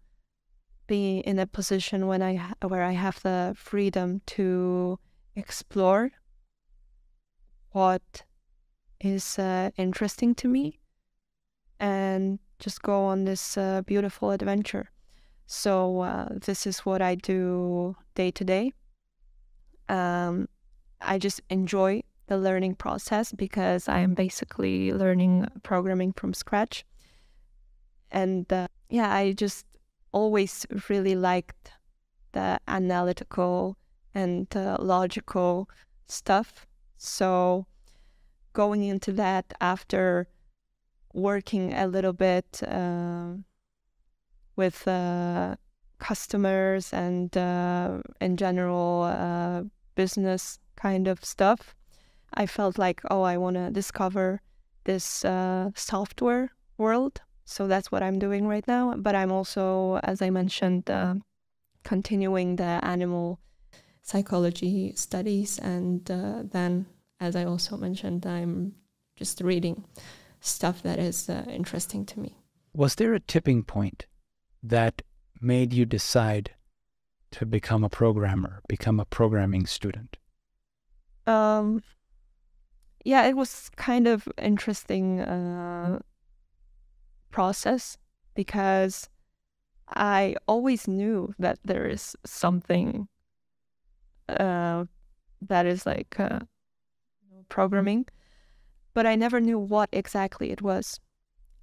be in a position when I where I have the freedom to explore what is uh, interesting to me and just go on this uh, beautiful adventure. So uh, this is what I do day to day. Um, I just enjoy the learning process because I am basically learning programming from scratch. And uh, yeah, I just always really liked the analytical and uh, logical stuff. So going into that after working a little bit uh, with uh, customers and uh, in general uh, business kind of stuff, I felt like, oh, I want to discover this uh, software world. So that's what I'm doing right now. But I'm also, as I mentioned, uh, continuing the animal psychology studies. And then, as I also mentioned, I'm just reading stuff that is uh, interesting to me. Was there a tipping point that made you decide to become a programmer, become a programming student? Um, yeah, it was kind of interesting uh, process because I always knew that there is something uh, that is like uh, programming, but I never knew what exactly it was.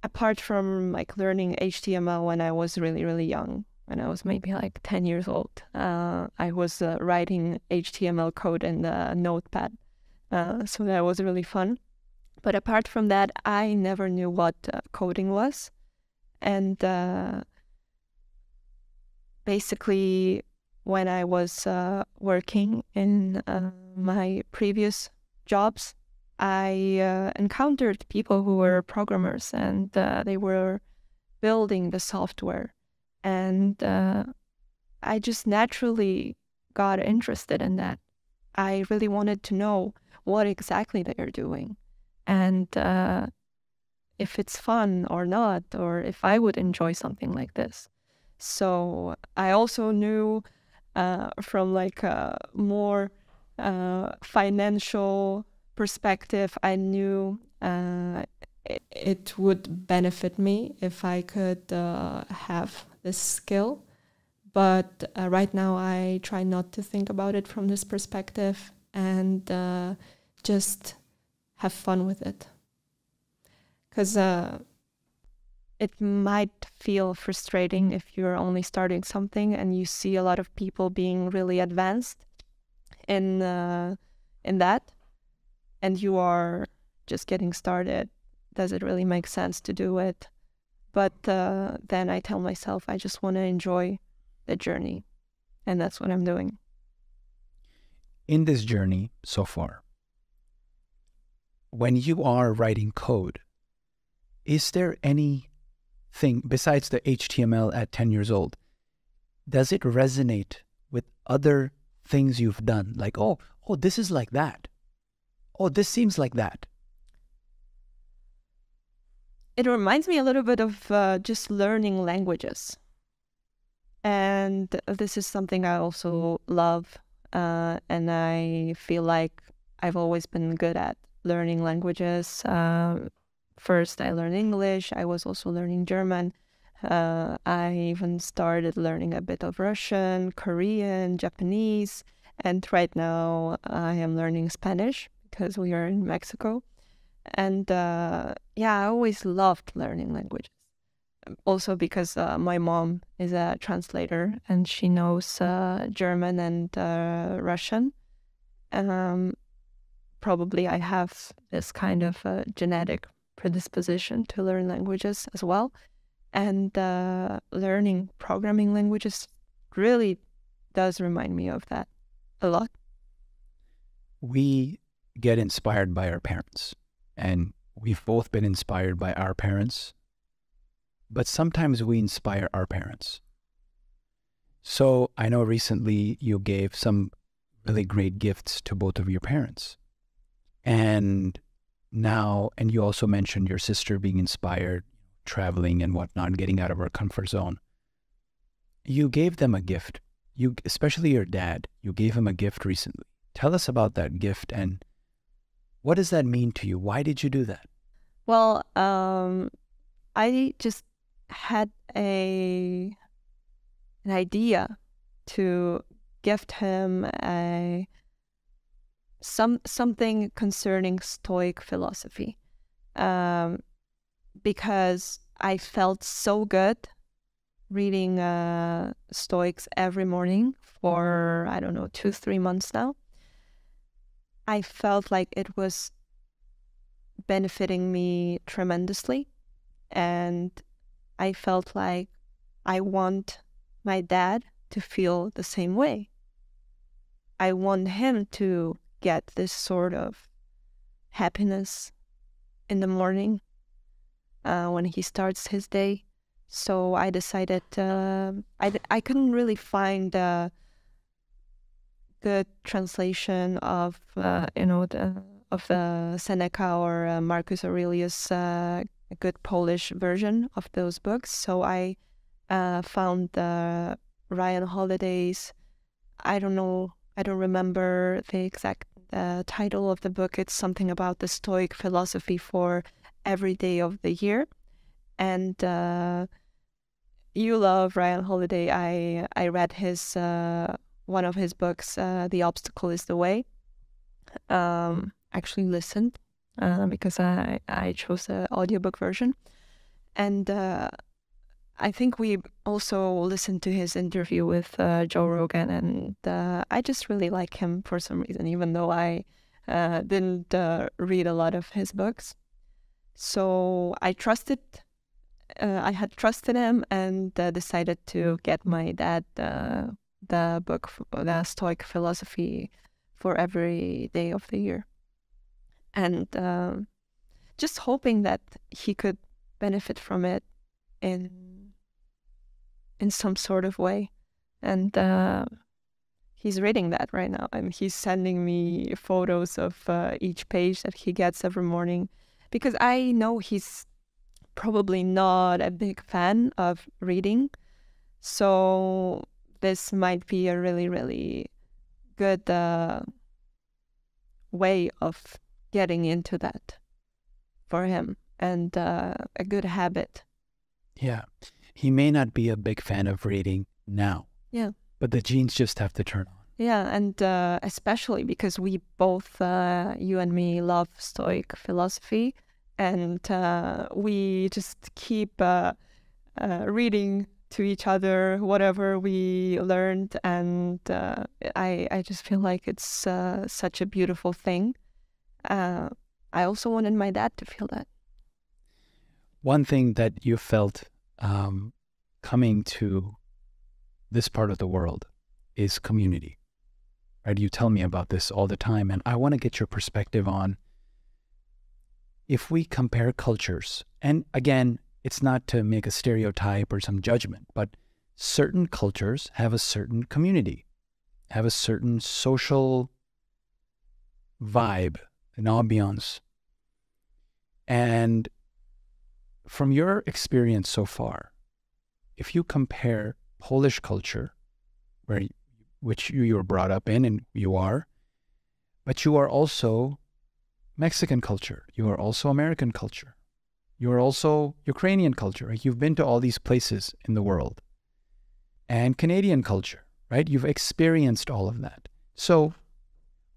Apart from like learning HTML when I was really really young, when I was maybe like 10 years old. Uh, I was uh, writing HTML code in the notepad. Uh, so that was really fun. But apart from that, I never knew what uh, coding was. And uh, basically, when I was uh, working in my previous jobs, I encountered people who were programmers and they were building the software and uh, I just naturally got interested in that. I really wanted to know what exactly they are doing and uh, if it's fun or not, or if I would enjoy something like this. So I also knew uh, from like a more uh, financial perspective, I knew uh, it, it, would benefit me if I could uh, have this skill. But uh, right now, I try not to think about it from this perspective and uh, just have fun with it. Because uh, it might feel frustrating if you're only starting something and you see a lot of people being really advanced in uh, in that, and you are just getting started. Does it really make sense to do it? But uh, then I tell myself I just want to enjoy the journey, and that's what I'm doing. In this journey so far, when you are writing code, is there anything besides the HTML at 10 years old? Does it resonate with other things you've done? Like, oh, oh, this is like that. Oh, this seems like that. It reminds me a little bit of uh, just learning languages. And this is something I also love. Uh, and I feel like I've always been good at learning languages. Uh, first, I learned English. I was also learning German. Uh, I even started learning a bit of Russian, Korean, Japanese, and right now I am learning Spanish because we are in Mexico. And uh, yeah, I always loved learning languages. Also, because uh, my mom is a translator and she knows uh, German and uh, Russian. Um, probably I have this kind of uh, genetic predisposition to learn languages as well. And uh, learning programming languages really does remind me of that a lot. We get inspired by our parents, and we've both been inspired by our parents, but sometimes we inspire our parents. So I know recently you gave some really great gifts to both of your parents. And now, and you also mentioned your sister being inspired, traveling and whatnot, getting out of her comfort zone. You gave them a gift. You, especially your dad, you gave him a gift recently. Tell us about that gift and what does that mean to you? Why did you do that? Well, um, I just had a an idea to gift him a some something concerning Stoic philosophy, um, because I felt so good reading uh, Stoics every morning for I don't know two three months now. I felt like it was benefiting me tremendously, and I felt like I want my dad to feel the same way. I want him to get this sort of happiness in the morning uh, when he starts his day. So I decided uh, I, I couldn't really find a good translation of uh, you know the, of the Seneca or uh, Marcus Aurelius uh, a good Polish version of those books. So I uh, found the Ryan Holiday's. I don't know I don't remember the exact uh, title of the book. It's something about the Stoic philosophy for every day of the year. And uh, you love Ryan Holiday. I I read his uh, one of his books, uh, "The Obstacle Is the Way." Um, actually listened uh, because I I chose the audiobook version, and uh, I think we also listened to his interview with uh, Joe Rogan, and uh, I just really like him for some reason, even though I uh, didn't uh, read a lot of his books. So I trusted, uh, I had trusted him, and uh, decided to get my dad the book, the Stoic philosophy, for every day of the year, and just hoping that he could benefit from it in in some sort of way. And uh, he's reading that right now. and he's sending me photos of uh, each page that he gets every morning because I know he's probably not a big fan of reading. So this might be a really, really good uh, way of getting into that for him and uh, a good habit. Yeah he may not be a big fan of reading now. Yeah. But the genes just have to turn on. Yeah, and uh, especially because we both, uh, you and me, love Stoic philosophy, and uh, we just keep uh, uh, reading to each other whatever we learned, and uh, I I just feel like it's such a beautiful thing. I also wanted my dad to feel that. One thing that you felt um, coming to this part of the world is community right? You tell me about this all the time, and I want to get your perspective on if we compare cultures, and again, it's not to make a stereotype or some judgment, but certain cultures have a certain community, have a certain social vibe, an ambiance. And from your experience so far, if you compare Polish culture, where which you, you were brought up in and you are, but you are also Mexican culture. You are also American culture. You are also Ukrainian culture. Right? You've been to all these places in the world. And Canadian culture, right? You've experienced all of that. So,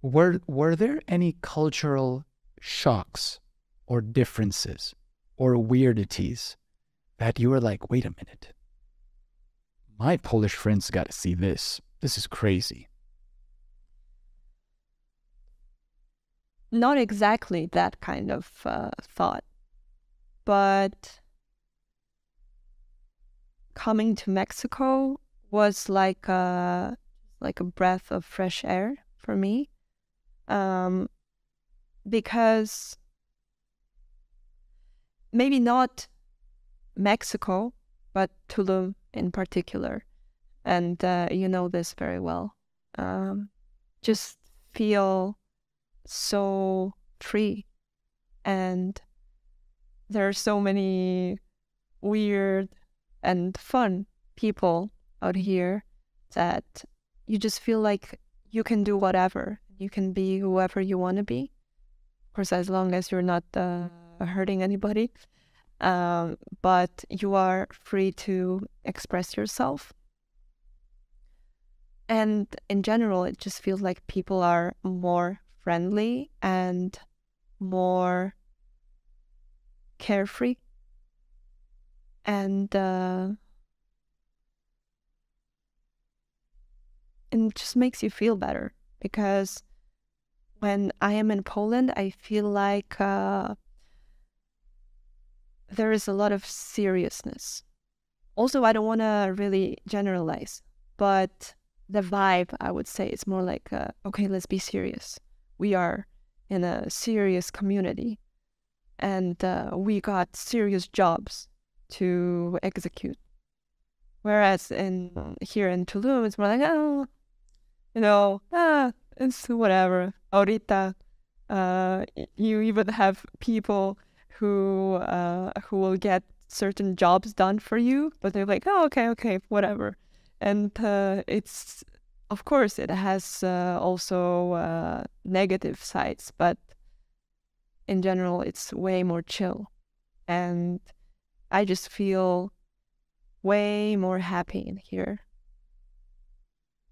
were, were there any cultural shocks or differences or weirdities that you were like, wait a minute, my Polish friends got to see this? This is crazy. Not exactly that kind of uh, thought, but coming to Mexico was like a like a breath of fresh air for me, um, because maybe not Mexico, but Tulum in particular and uh, you know this very well. Um, just feel so free, and there are so many weird and fun people out here that you just feel like you can do whatever. You can be whoever you want to be. Of course, as long as you're not uh, hurting anybody. Um, but you are free to express yourself and in general, it just feels like people are more friendly and more carefree. And uh, and it just makes you feel better because when I am in Poland, I feel like uh, there is a lot of seriousness. Also, I don't want to really generalize, but the vibe, I would say, is more like, uh, okay, let's be serious. We are in a serious community, and uh, we got serious jobs to execute. Whereas in here in Tulum, it's more like, oh, you know, ah, it's whatever. Ahorita, uh, you even have people who uh, who will get certain jobs done for you, but they're like, oh, okay, okay, whatever and uh, it's of course it has uh, also uh, negative sides but in general it's way more chill and i just feel way more happy in here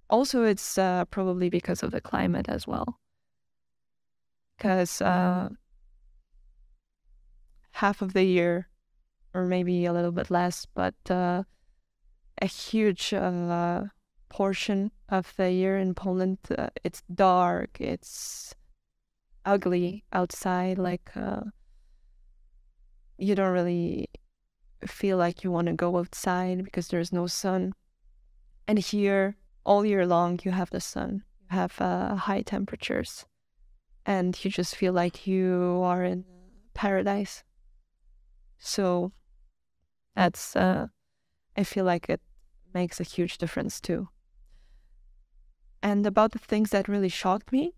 also it's uh, probably because of the climate as well because uh, half of the year or maybe a little bit less but uh, a huge uh, portion of the year in Poland. Uh, it's dark. It's ugly outside. Like uh, you don't really feel like you want to go outside because there's no sun. And here, all year long, you have the sun. You have uh, high temperatures, and you just feel like you are in paradise. So that's uh, I feel like it makes a huge difference too. And about the things that really shocked me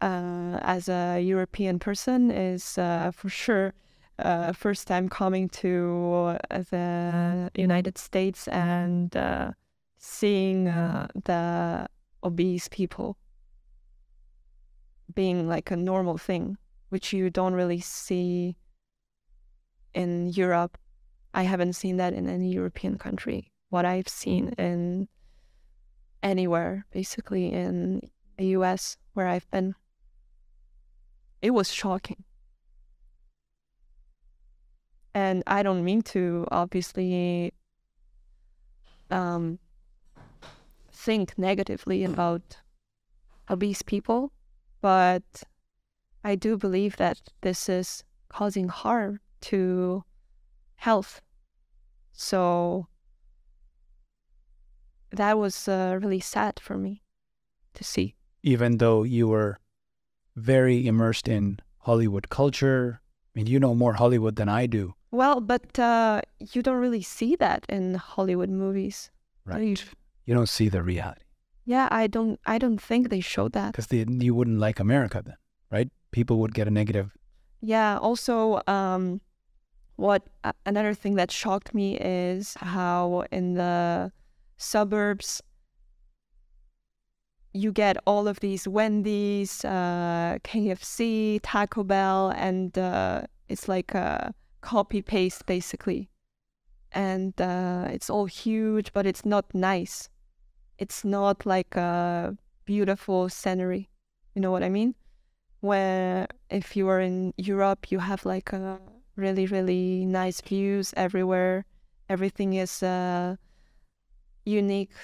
uh, as a European person is uh, for sure uh, first time coming to the United States and uh, seeing uh, the obese people being like a normal thing, which you don't really see in Europe. I haven't seen that in any European country what I've seen in anywhere basically in the US where I've been. It was shocking. And I don't mean to obviously um, think negatively about obese people, but I do believe that this is causing harm to health. So that was uh, really sad for me to see. Even though you were very immersed in Hollywood culture, I mean, you know more Hollywood than I do. Well, but uh, you don't really see that in Hollywood movies. Right. You? you don't see the reality. Yeah, I don't. I don't think they show that. Because you wouldn't like America then, right? People would get a negative. Yeah. Also, um, what uh, another thing that shocked me is how in the suburbs you get all of these Wendy's, uh, KFC, Taco Bell, and uh, it's like a copy paste basically. And uh, it's all huge, but it's not nice. It's not like a beautiful scenery. You know what I mean? Where if you are in Europe, you have like a really, really nice views everywhere. Everything is uh, unique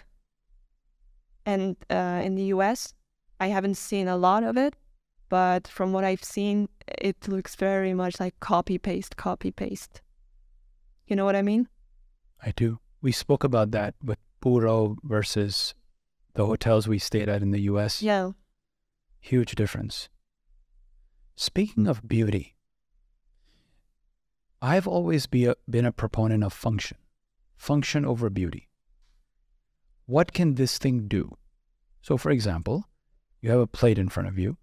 and uh, in the US, I haven't seen a lot of it, but from what I've seen, it looks very much like copy paste, copy paste. You know what I mean? I do. We spoke about that with Puro versus the hotels we stayed at in the US. Yeah. Huge difference. Speaking of beauty, I've always be a, been a proponent of function, function over beauty what can this thing do? So, for example, you have a plate in front of you.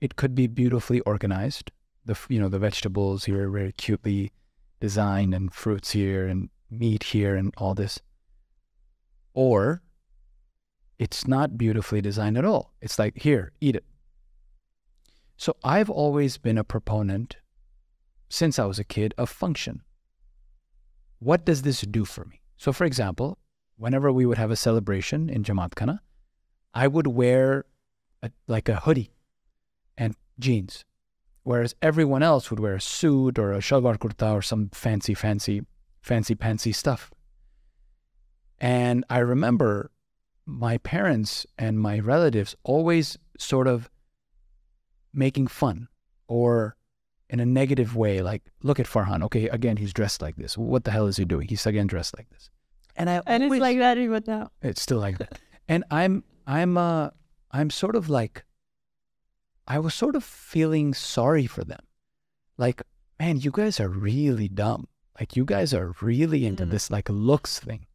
It could be beautifully organized. The you know the vegetables here are very cutely designed, and fruits here, and meat here, and all this. Or it's not beautifully designed at all. It's like here, eat it. So I've always been a proponent, since I was a kid, of function. What does this do for me? So, for example, whenever we would have a celebration in Jamaat Khana, I would wear a, like a hoodie and jeans, whereas everyone else would wear a suit or a shalwar kurta or some fancy, fancy, fancy, fancy stuff. And I remember my parents and my relatives always sort of making fun or in a negative way, like, look at Farhan. Okay, again, he's dressed like this. What the hell is he doing? He's again dressed like this. And I and always, it's like that even now. It's still like that. And I'm I'm uh I'm sort of like I was sort of feeling sorry for them. Like, man, you guys are really dumb. Like you guys are really into mm. this like looks thing.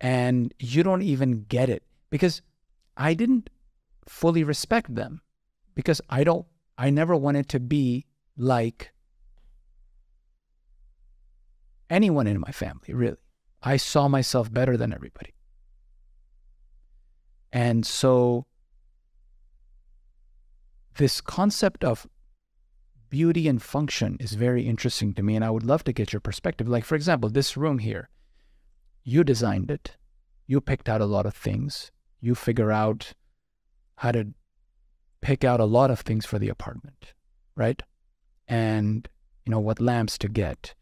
And you don't even get it because I didn't fully respect them because I don't I never wanted to be like anyone in my family, really. I saw myself better than everybody. And so, this concept of beauty and function is very interesting to me. And I would love to get your perspective. Like, for example, this room here, you designed it, you picked out a lot of things, you figure out how to pick out a lot of things for the apartment, right? And, you know, what lamps to get,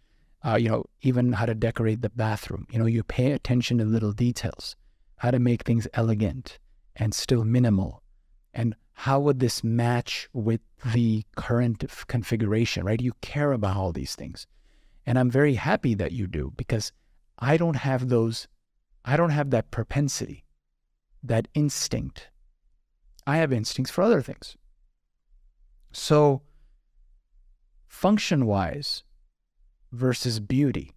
uh, you know, even how to decorate the bathroom. You know, you pay attention to little details, how to make things elegant and still minimal. And how would this match with the current configuration, right? You care about all these things. And I'm very happy that you do because I don't have those, I don't have that propensity, that instinct. I have instincts for other things. So, function wise, versus beauty.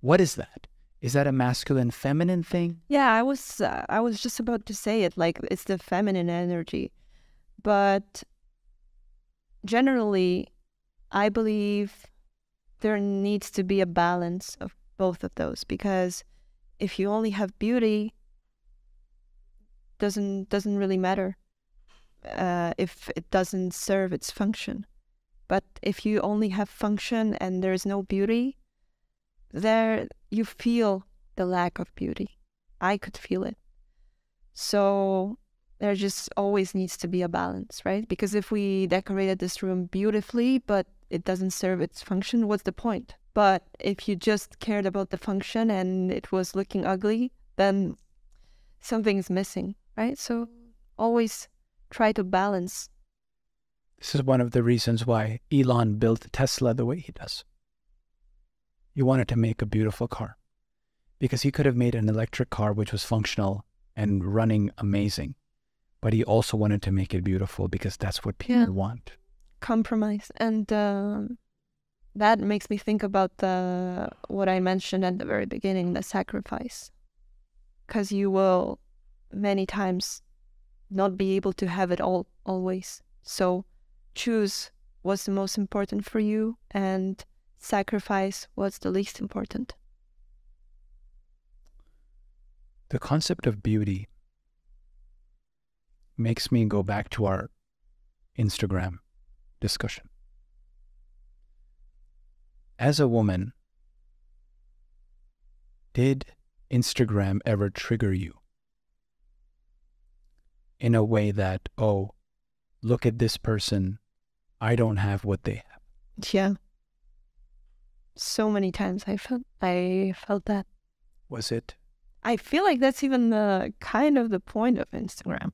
What is that? Is that a masculine feminine thing? Yeah, I was uh, I was just about to say it like it's the feminine energy. But generally I believe there needs to be a balance of both of those because if you only have beauty doesn't doesn't really matter uh, if it doesn't serve its function but if you only have function and there's no beauty, there you feel the lack of beauty. I could feel it. So there just always needs to be a balance, right? Because if we decorated this room beautifully, but it doesn't serve its function, what's the point? But if you just cared about the function and it was looking ugly, then something's missing, right? So always try to balance. This is one of the reasons why Elon built Tesla the way he does. He wanted to make a beautiful car because he could have made an electric car which was functional and running amazing, but he also wanted to make it beautiful because that's what people Yeah. want. compromise and um that makes me think about the what i mentioned at the very beginning the sacrifice because you will many times not be able to have it all always so choose what's the most important for you and sacrifice what's the least important The concept of beauty makes me go back to our Instagram discussion. As a woman, did Instagram ever trigger you in a way that, oh, look at this person, I don't have what they have? yeah so many times i felt i felt that Was it I feel like that's even the kind of the point of Instagram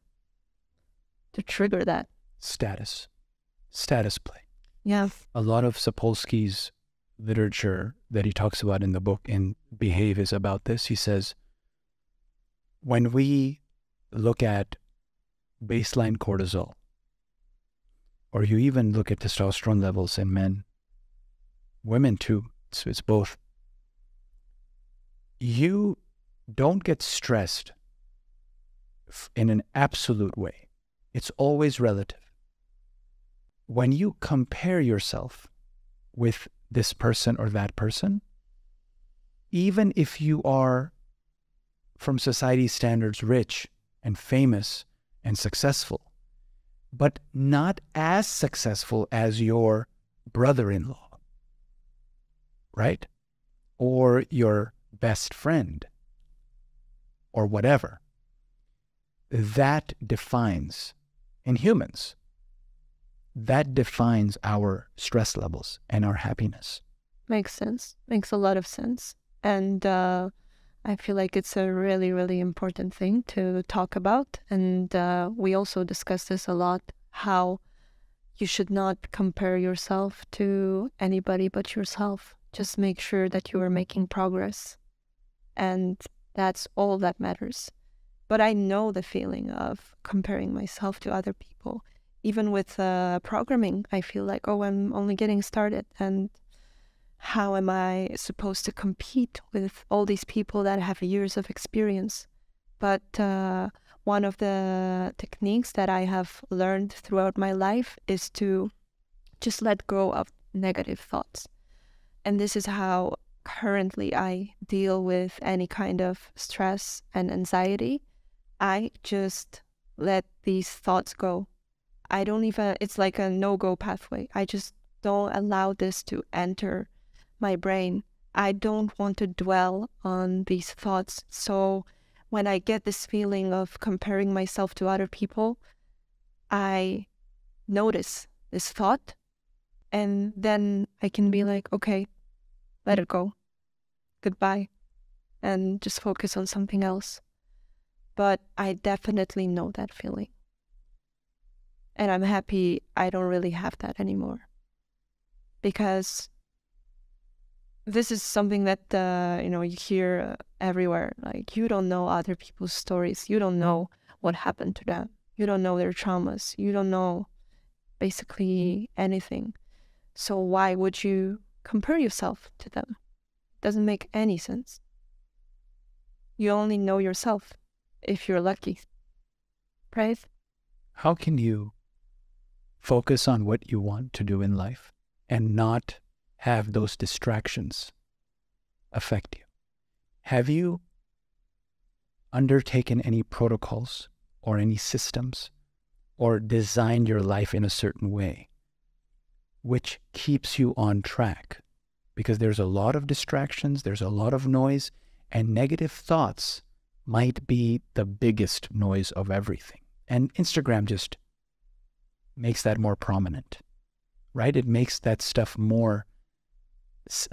to trigger that. status? Status play. Yeah. a lot of Sapolsky's literature that he talks about in the book in Behave is about this. He says, when we look at baseline cortisol, or you even look at testosterone levels in men, women too, it's, both, you don't get stressed in an absolute way. It's always relative when you compare yourself with this person or that person, even if you are, from society's standards, rich and famous and successful, but not as successful as your brother in law, right? Or your best friend, or whatever, that defines, in humans, that defines our stress levels and our happiness. Makes sense. Makes a lot of sense. And uh, I feel like it's a really, really important thing to talk about. And uh, we also discuss this a lot how you should not compare yourself to anybody but yourself. Just make sure that you are making progress. And that's all that matters. But I know the feeling of comparing myself to other people. Even with uh, programming, I feel like, oh, I'm only getting started. And how am I supposed to compete with all these people that have years of experience? But uh, one of the techniques that I have learned throughout my life is to just let go of negative thoughts. And this is how currently I deal with any kind of stress and anxiety. I just let these thoughts go. I don't even, it's like a no go pathway. I just don't allow this to enter my brain. I don't want to dwell on these thoughts. So when I get this feeling of comparing myself to other people, I notice this thought and then I can be like, okay, let it go. Goodbye. And just focus on something else. But I definitely know that feeling. And I'm happy I don't really have that anymore. Because this is something that uh, you know you hear uh, everywhere like you don't know other people's stories. You don't know what happened to them. You don't know their traumas. You don't know basically anything. So why would you compare yourself to them? Doesn't make any sense. You only know yourself if you're lucky right? How can you focus on what you want to do in life and not have those distractions affect you? Have you undertaken any protocols or any systems or designed your life in a certain way which keeps you on track? Because there's a lot of distractions, there's a lot of noise, And negative thoughts might be the biggest noise of everything. And Instagram just makes that more prominent, right? It makes that stuff more,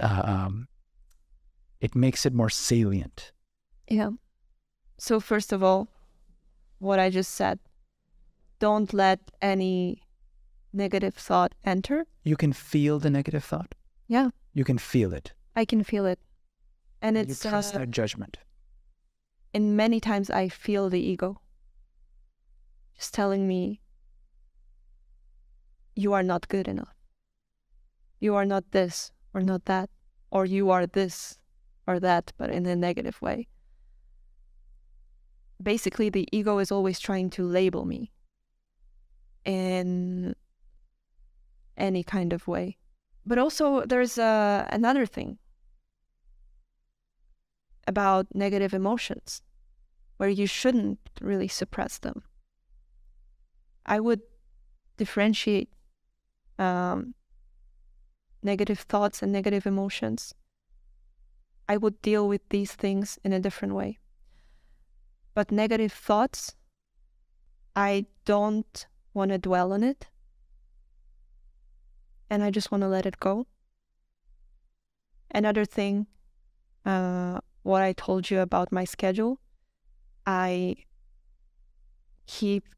uh, um, it makes it more salient. Yeah. So, first of all, what I just said, don't let any negative thought enter. You can feel the negative thought. Yeah. You can feel it. I can feel it. And it's you trust uh, that judgment. and many times I feel the ego just telling me, you are not good enough. You are not this or not that, or you are this or that, but in a negative way. Basically, the ego is always trying to label me in any kind of way. But also, there's uh, another thing about negative emotions where you shouldn't really suppress them. I would differentiate um, negative thoughts and negative emotions. I would deal with these things in a different way. But negative thoughts, I don't want to dwell on it. And I just want to let it go. Another thing, uh, what I told you about my schedule, I keep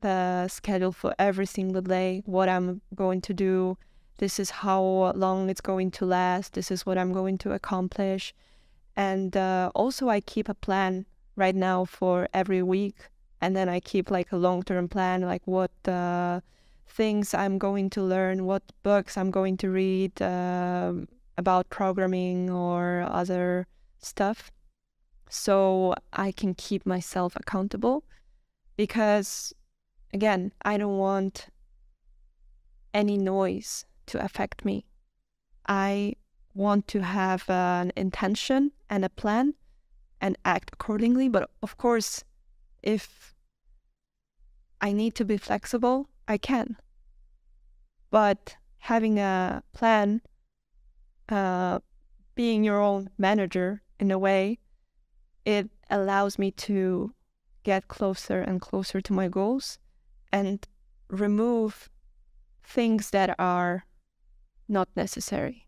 the schedule for every single day, what I'm going to do. This is how long it's going to last. This is what I'm going to accomplish. And uh, also, I keep a plan right now for every week. And then I keep like a long term plan, like what uh, things I'm going to learn, what books I'm going to read uh, about programming or other stuff. So I can keep myself accountable because again, I don't want any noise to affect me. I want to have an intention and a plan and act accordingly. But of course, if I need to be flexible, I can. But having a plan, uh, being your own manager in a way, it allows me to get closer and closer to my goals and remove things that are not necessary.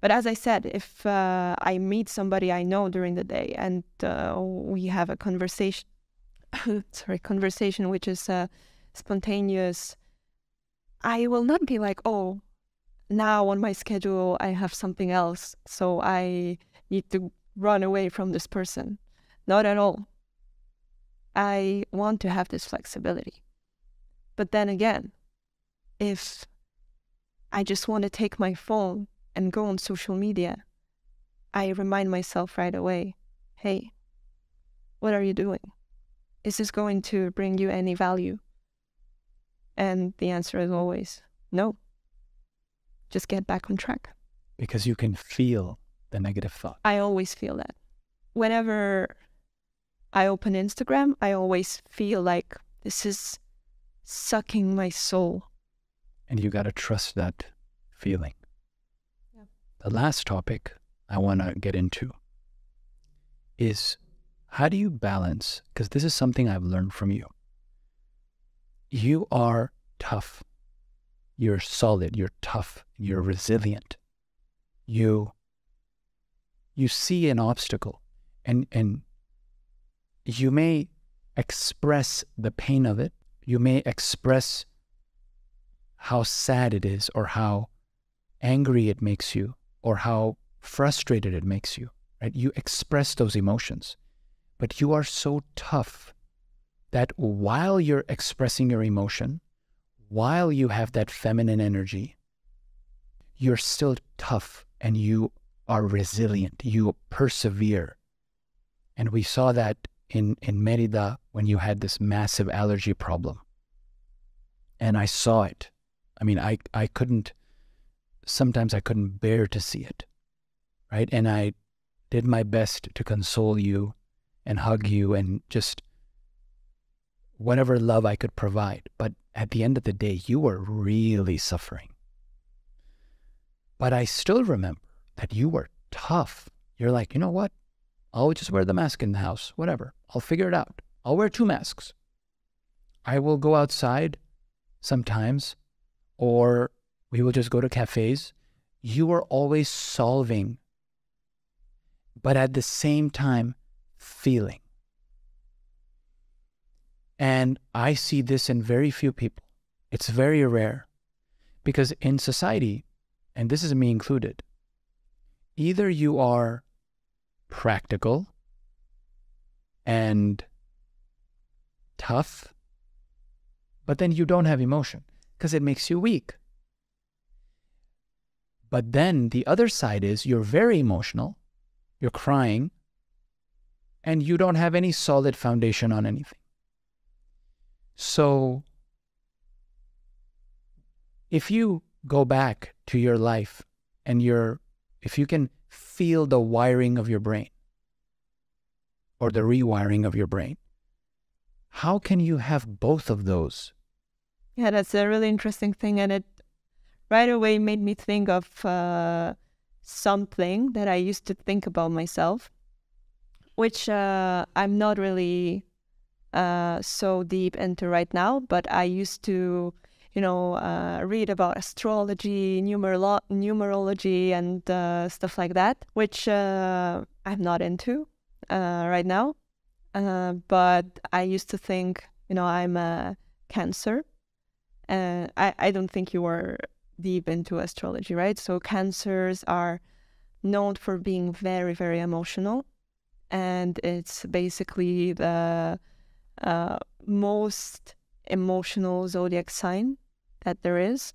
But as I said, if uh, I meet somebody I know during the day and uh, we have a conversation, sorry, conversation which is uh, spontaneous, I will not be like, oh, now on my schedule I have something else, so I need to run away from this person. Not at all. I want to have this flexibility. But then again, if I just want to take my phone and go on social media, I remind myself right away hey, what are you doing? Is this going to bring you any value? And the answer is always no. Just get back on track. Because you can feel the negative thought. I always feel that. Whenever I open Instagram, I always feel like this is sucking my soul. And you got to trust that feeling. Yeah. The last topic I want to get into is how do you balance? Because this is something I've learned from you. You are tough. You're solid. You're tough. You're resilient. You you see an obstacle and and you may express the pain of it you may express how sad it is or how angry it makes you or how frustrated it makes you, right? You express those emotions, but you are so tough that while you're expressing your emotion, while you have that feminine energy, you're still tough and you are resilient. You persevere. And we saw that in, in Merida when you had this massive allergy problem. And I saw it. I mean, I, I couldn't, sometimes I couldn't bear to see it. Right. And I did my best to console you and hug you and just whatever love I could provide. But at the end of the day, you were really suffering. But I still remember that you were tough. You're like, you know what? I'll just wear the mask in the house, whatever. I'll figure it out. I'll wear two masks. I will go outside sometimes, or we will just go to cafes. You are always solving, but at the same time, feeling. And I see this in very few people. It's very rare because in society, and this is me included, either you are practical and tough, but then you don't have emotion because it makes you weak. But then the other side is you're very emotional, you're crying, and you don't have any solid foundation on anything. So if you go back to your life and you're, if you can feel the wiring of your brain or the rewiring of your brain, how can you have both of those? Yeah, that's a really interesting thing. And it right away made me think of uh, something that I used to think about myself, which uh, I'm not really uh, so deep into right now, but I used to you know, uh, read about astrology, numerolo- numerology, and uh, stuff like that, which uh, I'm not into uh, right now. Uh, but I used to think, you know, I'm a Cancer. I, I don't think you are deep into astrology, right? So Cancers are known for being very, very emotional. And it's basically the uh, most emotional zodiac sign that there is.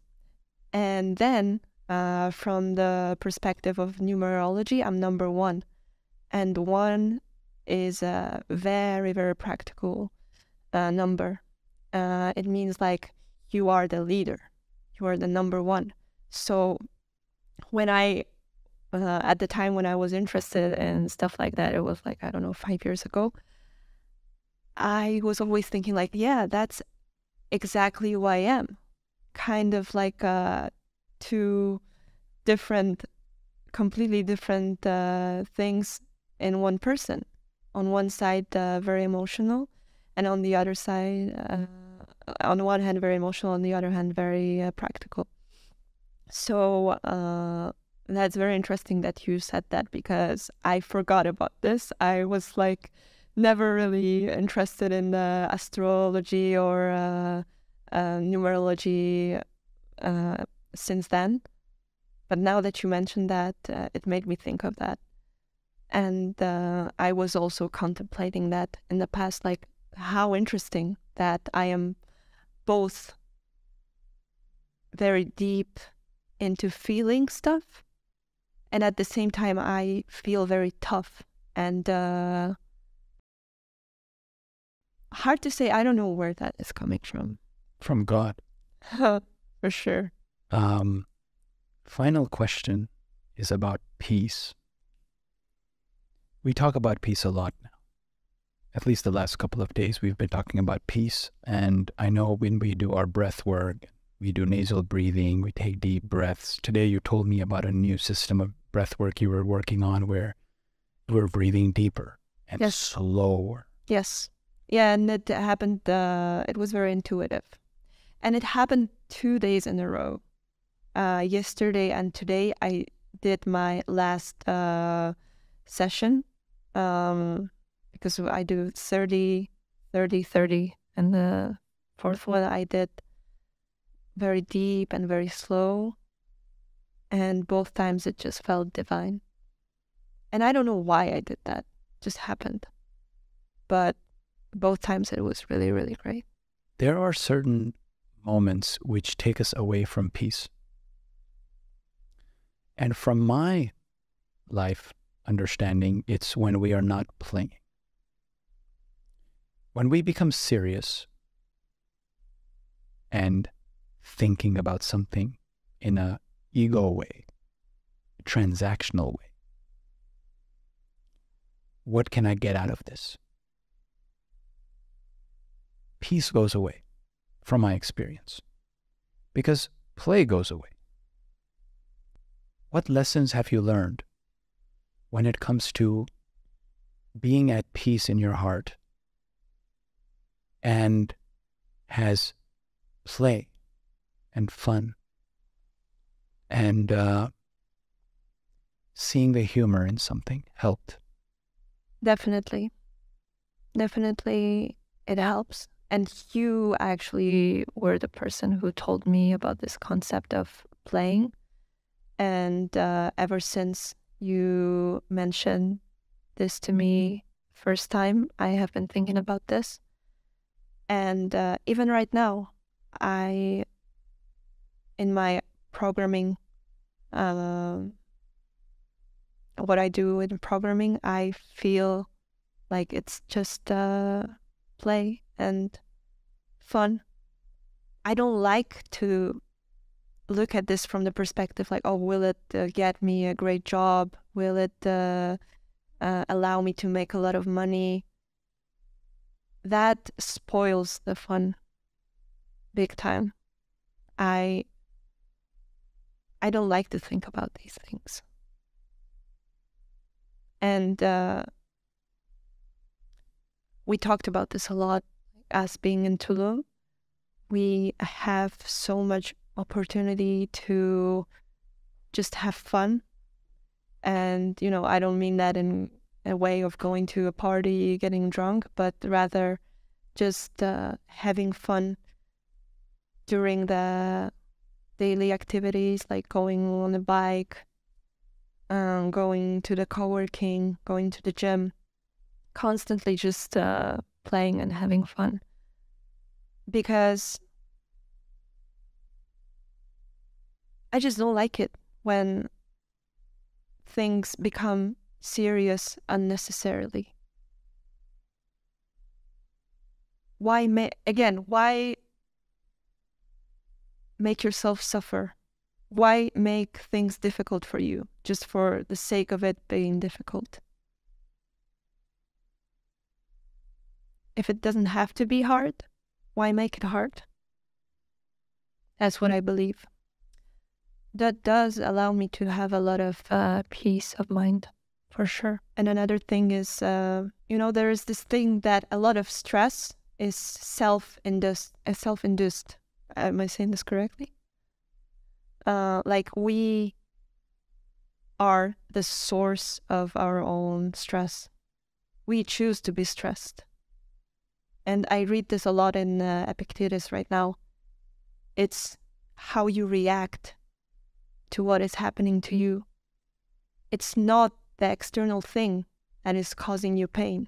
And then, uh, from the perspective of numerology, I'm number one. And one is a very, very practical uh, number. Uh, it means like you are the leader, you are the number one. So, when I, uh, at the time when I was interested in stuff like that, it was like, I don't know, five years ago. I was always thinking, like, yeah, that's exactly who I am kind of like uh, two different, completely different uh, things in one person. On one side, uh, very emotional, and on the other side, uh, on one hand, very emotional, on the other hand, very uh, practical. So uh, that's very interesting that you said that because I forgot about this. I was like never really interested in astrology or uh, numerology uh, since then. But now that you mentioned that, uh, it made me think of that. And I was also contemplating that in the past, like how interesting that I am both very deep into feeling stuff and at the same time i feel very tough and uh, hard to say i don't know where that is coming from from God. For sure. Um, final question is about peace. We talk about peace a lot. At least the last couple of days, we've been talking about peace. And I know when we do our breath work, we do nasal breathing, we take deep breaths. Today, you told me about a new system of breath work you were working on where we're breathing deeper and yes. slower. Yes. Yeah, and it happened, uh, it was very intuitive. And it happened two days in a row. Uh, yesterday and today, I did my last uh, session um, because I do 30, 30, 30. And the fourth one I did very deep and very slow. And both times it just felt divine. And I don't know why I did that, it just happened. But both times it was really, really great. There are certain moments which take us away from peace. And from my life understanding, it's when we are not playing. When we become serious and thinking about something in a ego way, a transactional way. What can I get out of this? Peace goes away from my experience because play goes away. What lessons have you learned when it comes to being at peace in your heart and has play and fun and uh, seeing the humor in something helped. Definitely. Definitely it helps. And you actually were the person who told me about this concept of playing. And uh, ever since you mentioned this to me first time, I have been thinking about this. And uh, even right now, I, in my programming, uh, what I do in programming, I feel like it's just uh, play and fun. I don't like to look at this from the perspective like, oh, will it uh, get me a great job? Will it uh, uh, allow me to make a lot of money? That spoils the fun big time. I I don't like to think about these things. And uh, we talked about this a lot as being in Tulum. We have so much opportunity to just have fun. And, you know, I don't mean that in a way of going to a party, getting drunk, but rather just uh, having fun during the daily activities like going on a bike, um, going to the co-working, going to the gym, constantly just uh, playing and having fun. Because I just don't like it when things become serious unnecessarily. Why, ma- again, why make yourself suffer? Why make things difficult for you just for the sake of it being difficult? If it doesn't have to be hard, why make it hard? That's what I believe. That does allow me to have a lot of uh, peace of mind, for sure. And another thing is, uh, you know, there is this thing that a lot of stress is self-induced. Uh, self-induced. Am I saying this correctly? Uh, like we are the source of our own stress. We choose to be stressed. And I read this a lot in uh, Epictetus right now. It's how you react to what is happening to you. It's not the external thing that is causing you pain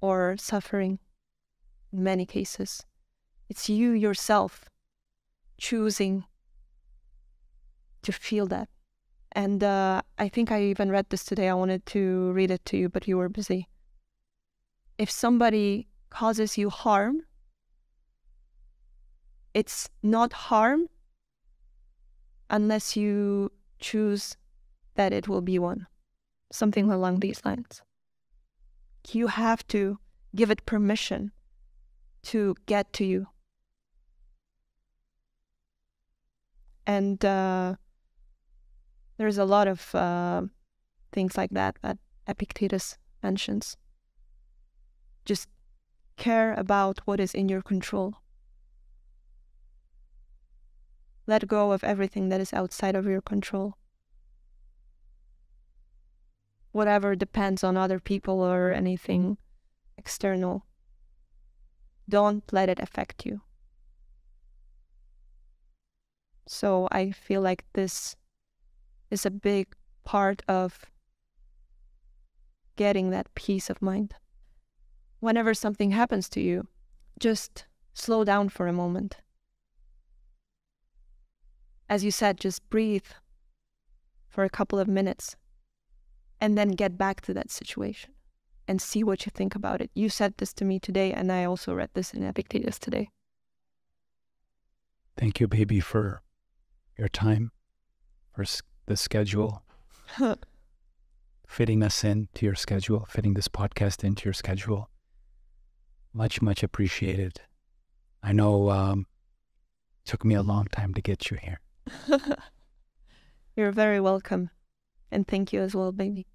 or suffering in many cases. It's you yourself choosing to feel that. And uh, I think I even read this today. I wanted to read it to you, but you were busy. If somebody causes you harm, it's not harm unless you choose that it will be one. Something along these lines. You have to give it permission to get to you. And uh, there's a lot of uh, things like that that Epictetus mentions. Just care about what is in your control. Let go of everything that is outside of your control. Whatever depends on other people or anything external, don't let it affect you. So I feel like this is a big part of getting that peace of mind. Whenever something happens to you, just slow down for a moment. As you said, just breathe for a couple of minutes and then get back to that situation and see what you think about it. You said this to me today, and I also read this in Epictetus today. Thank you, baby, for your time, for the schedule, fitting us into your schedule, fitting this podcast into your schedule. Much, much appreciated. I know um, took me a long time to get you here. You're very welcome. And thank you as well, baby.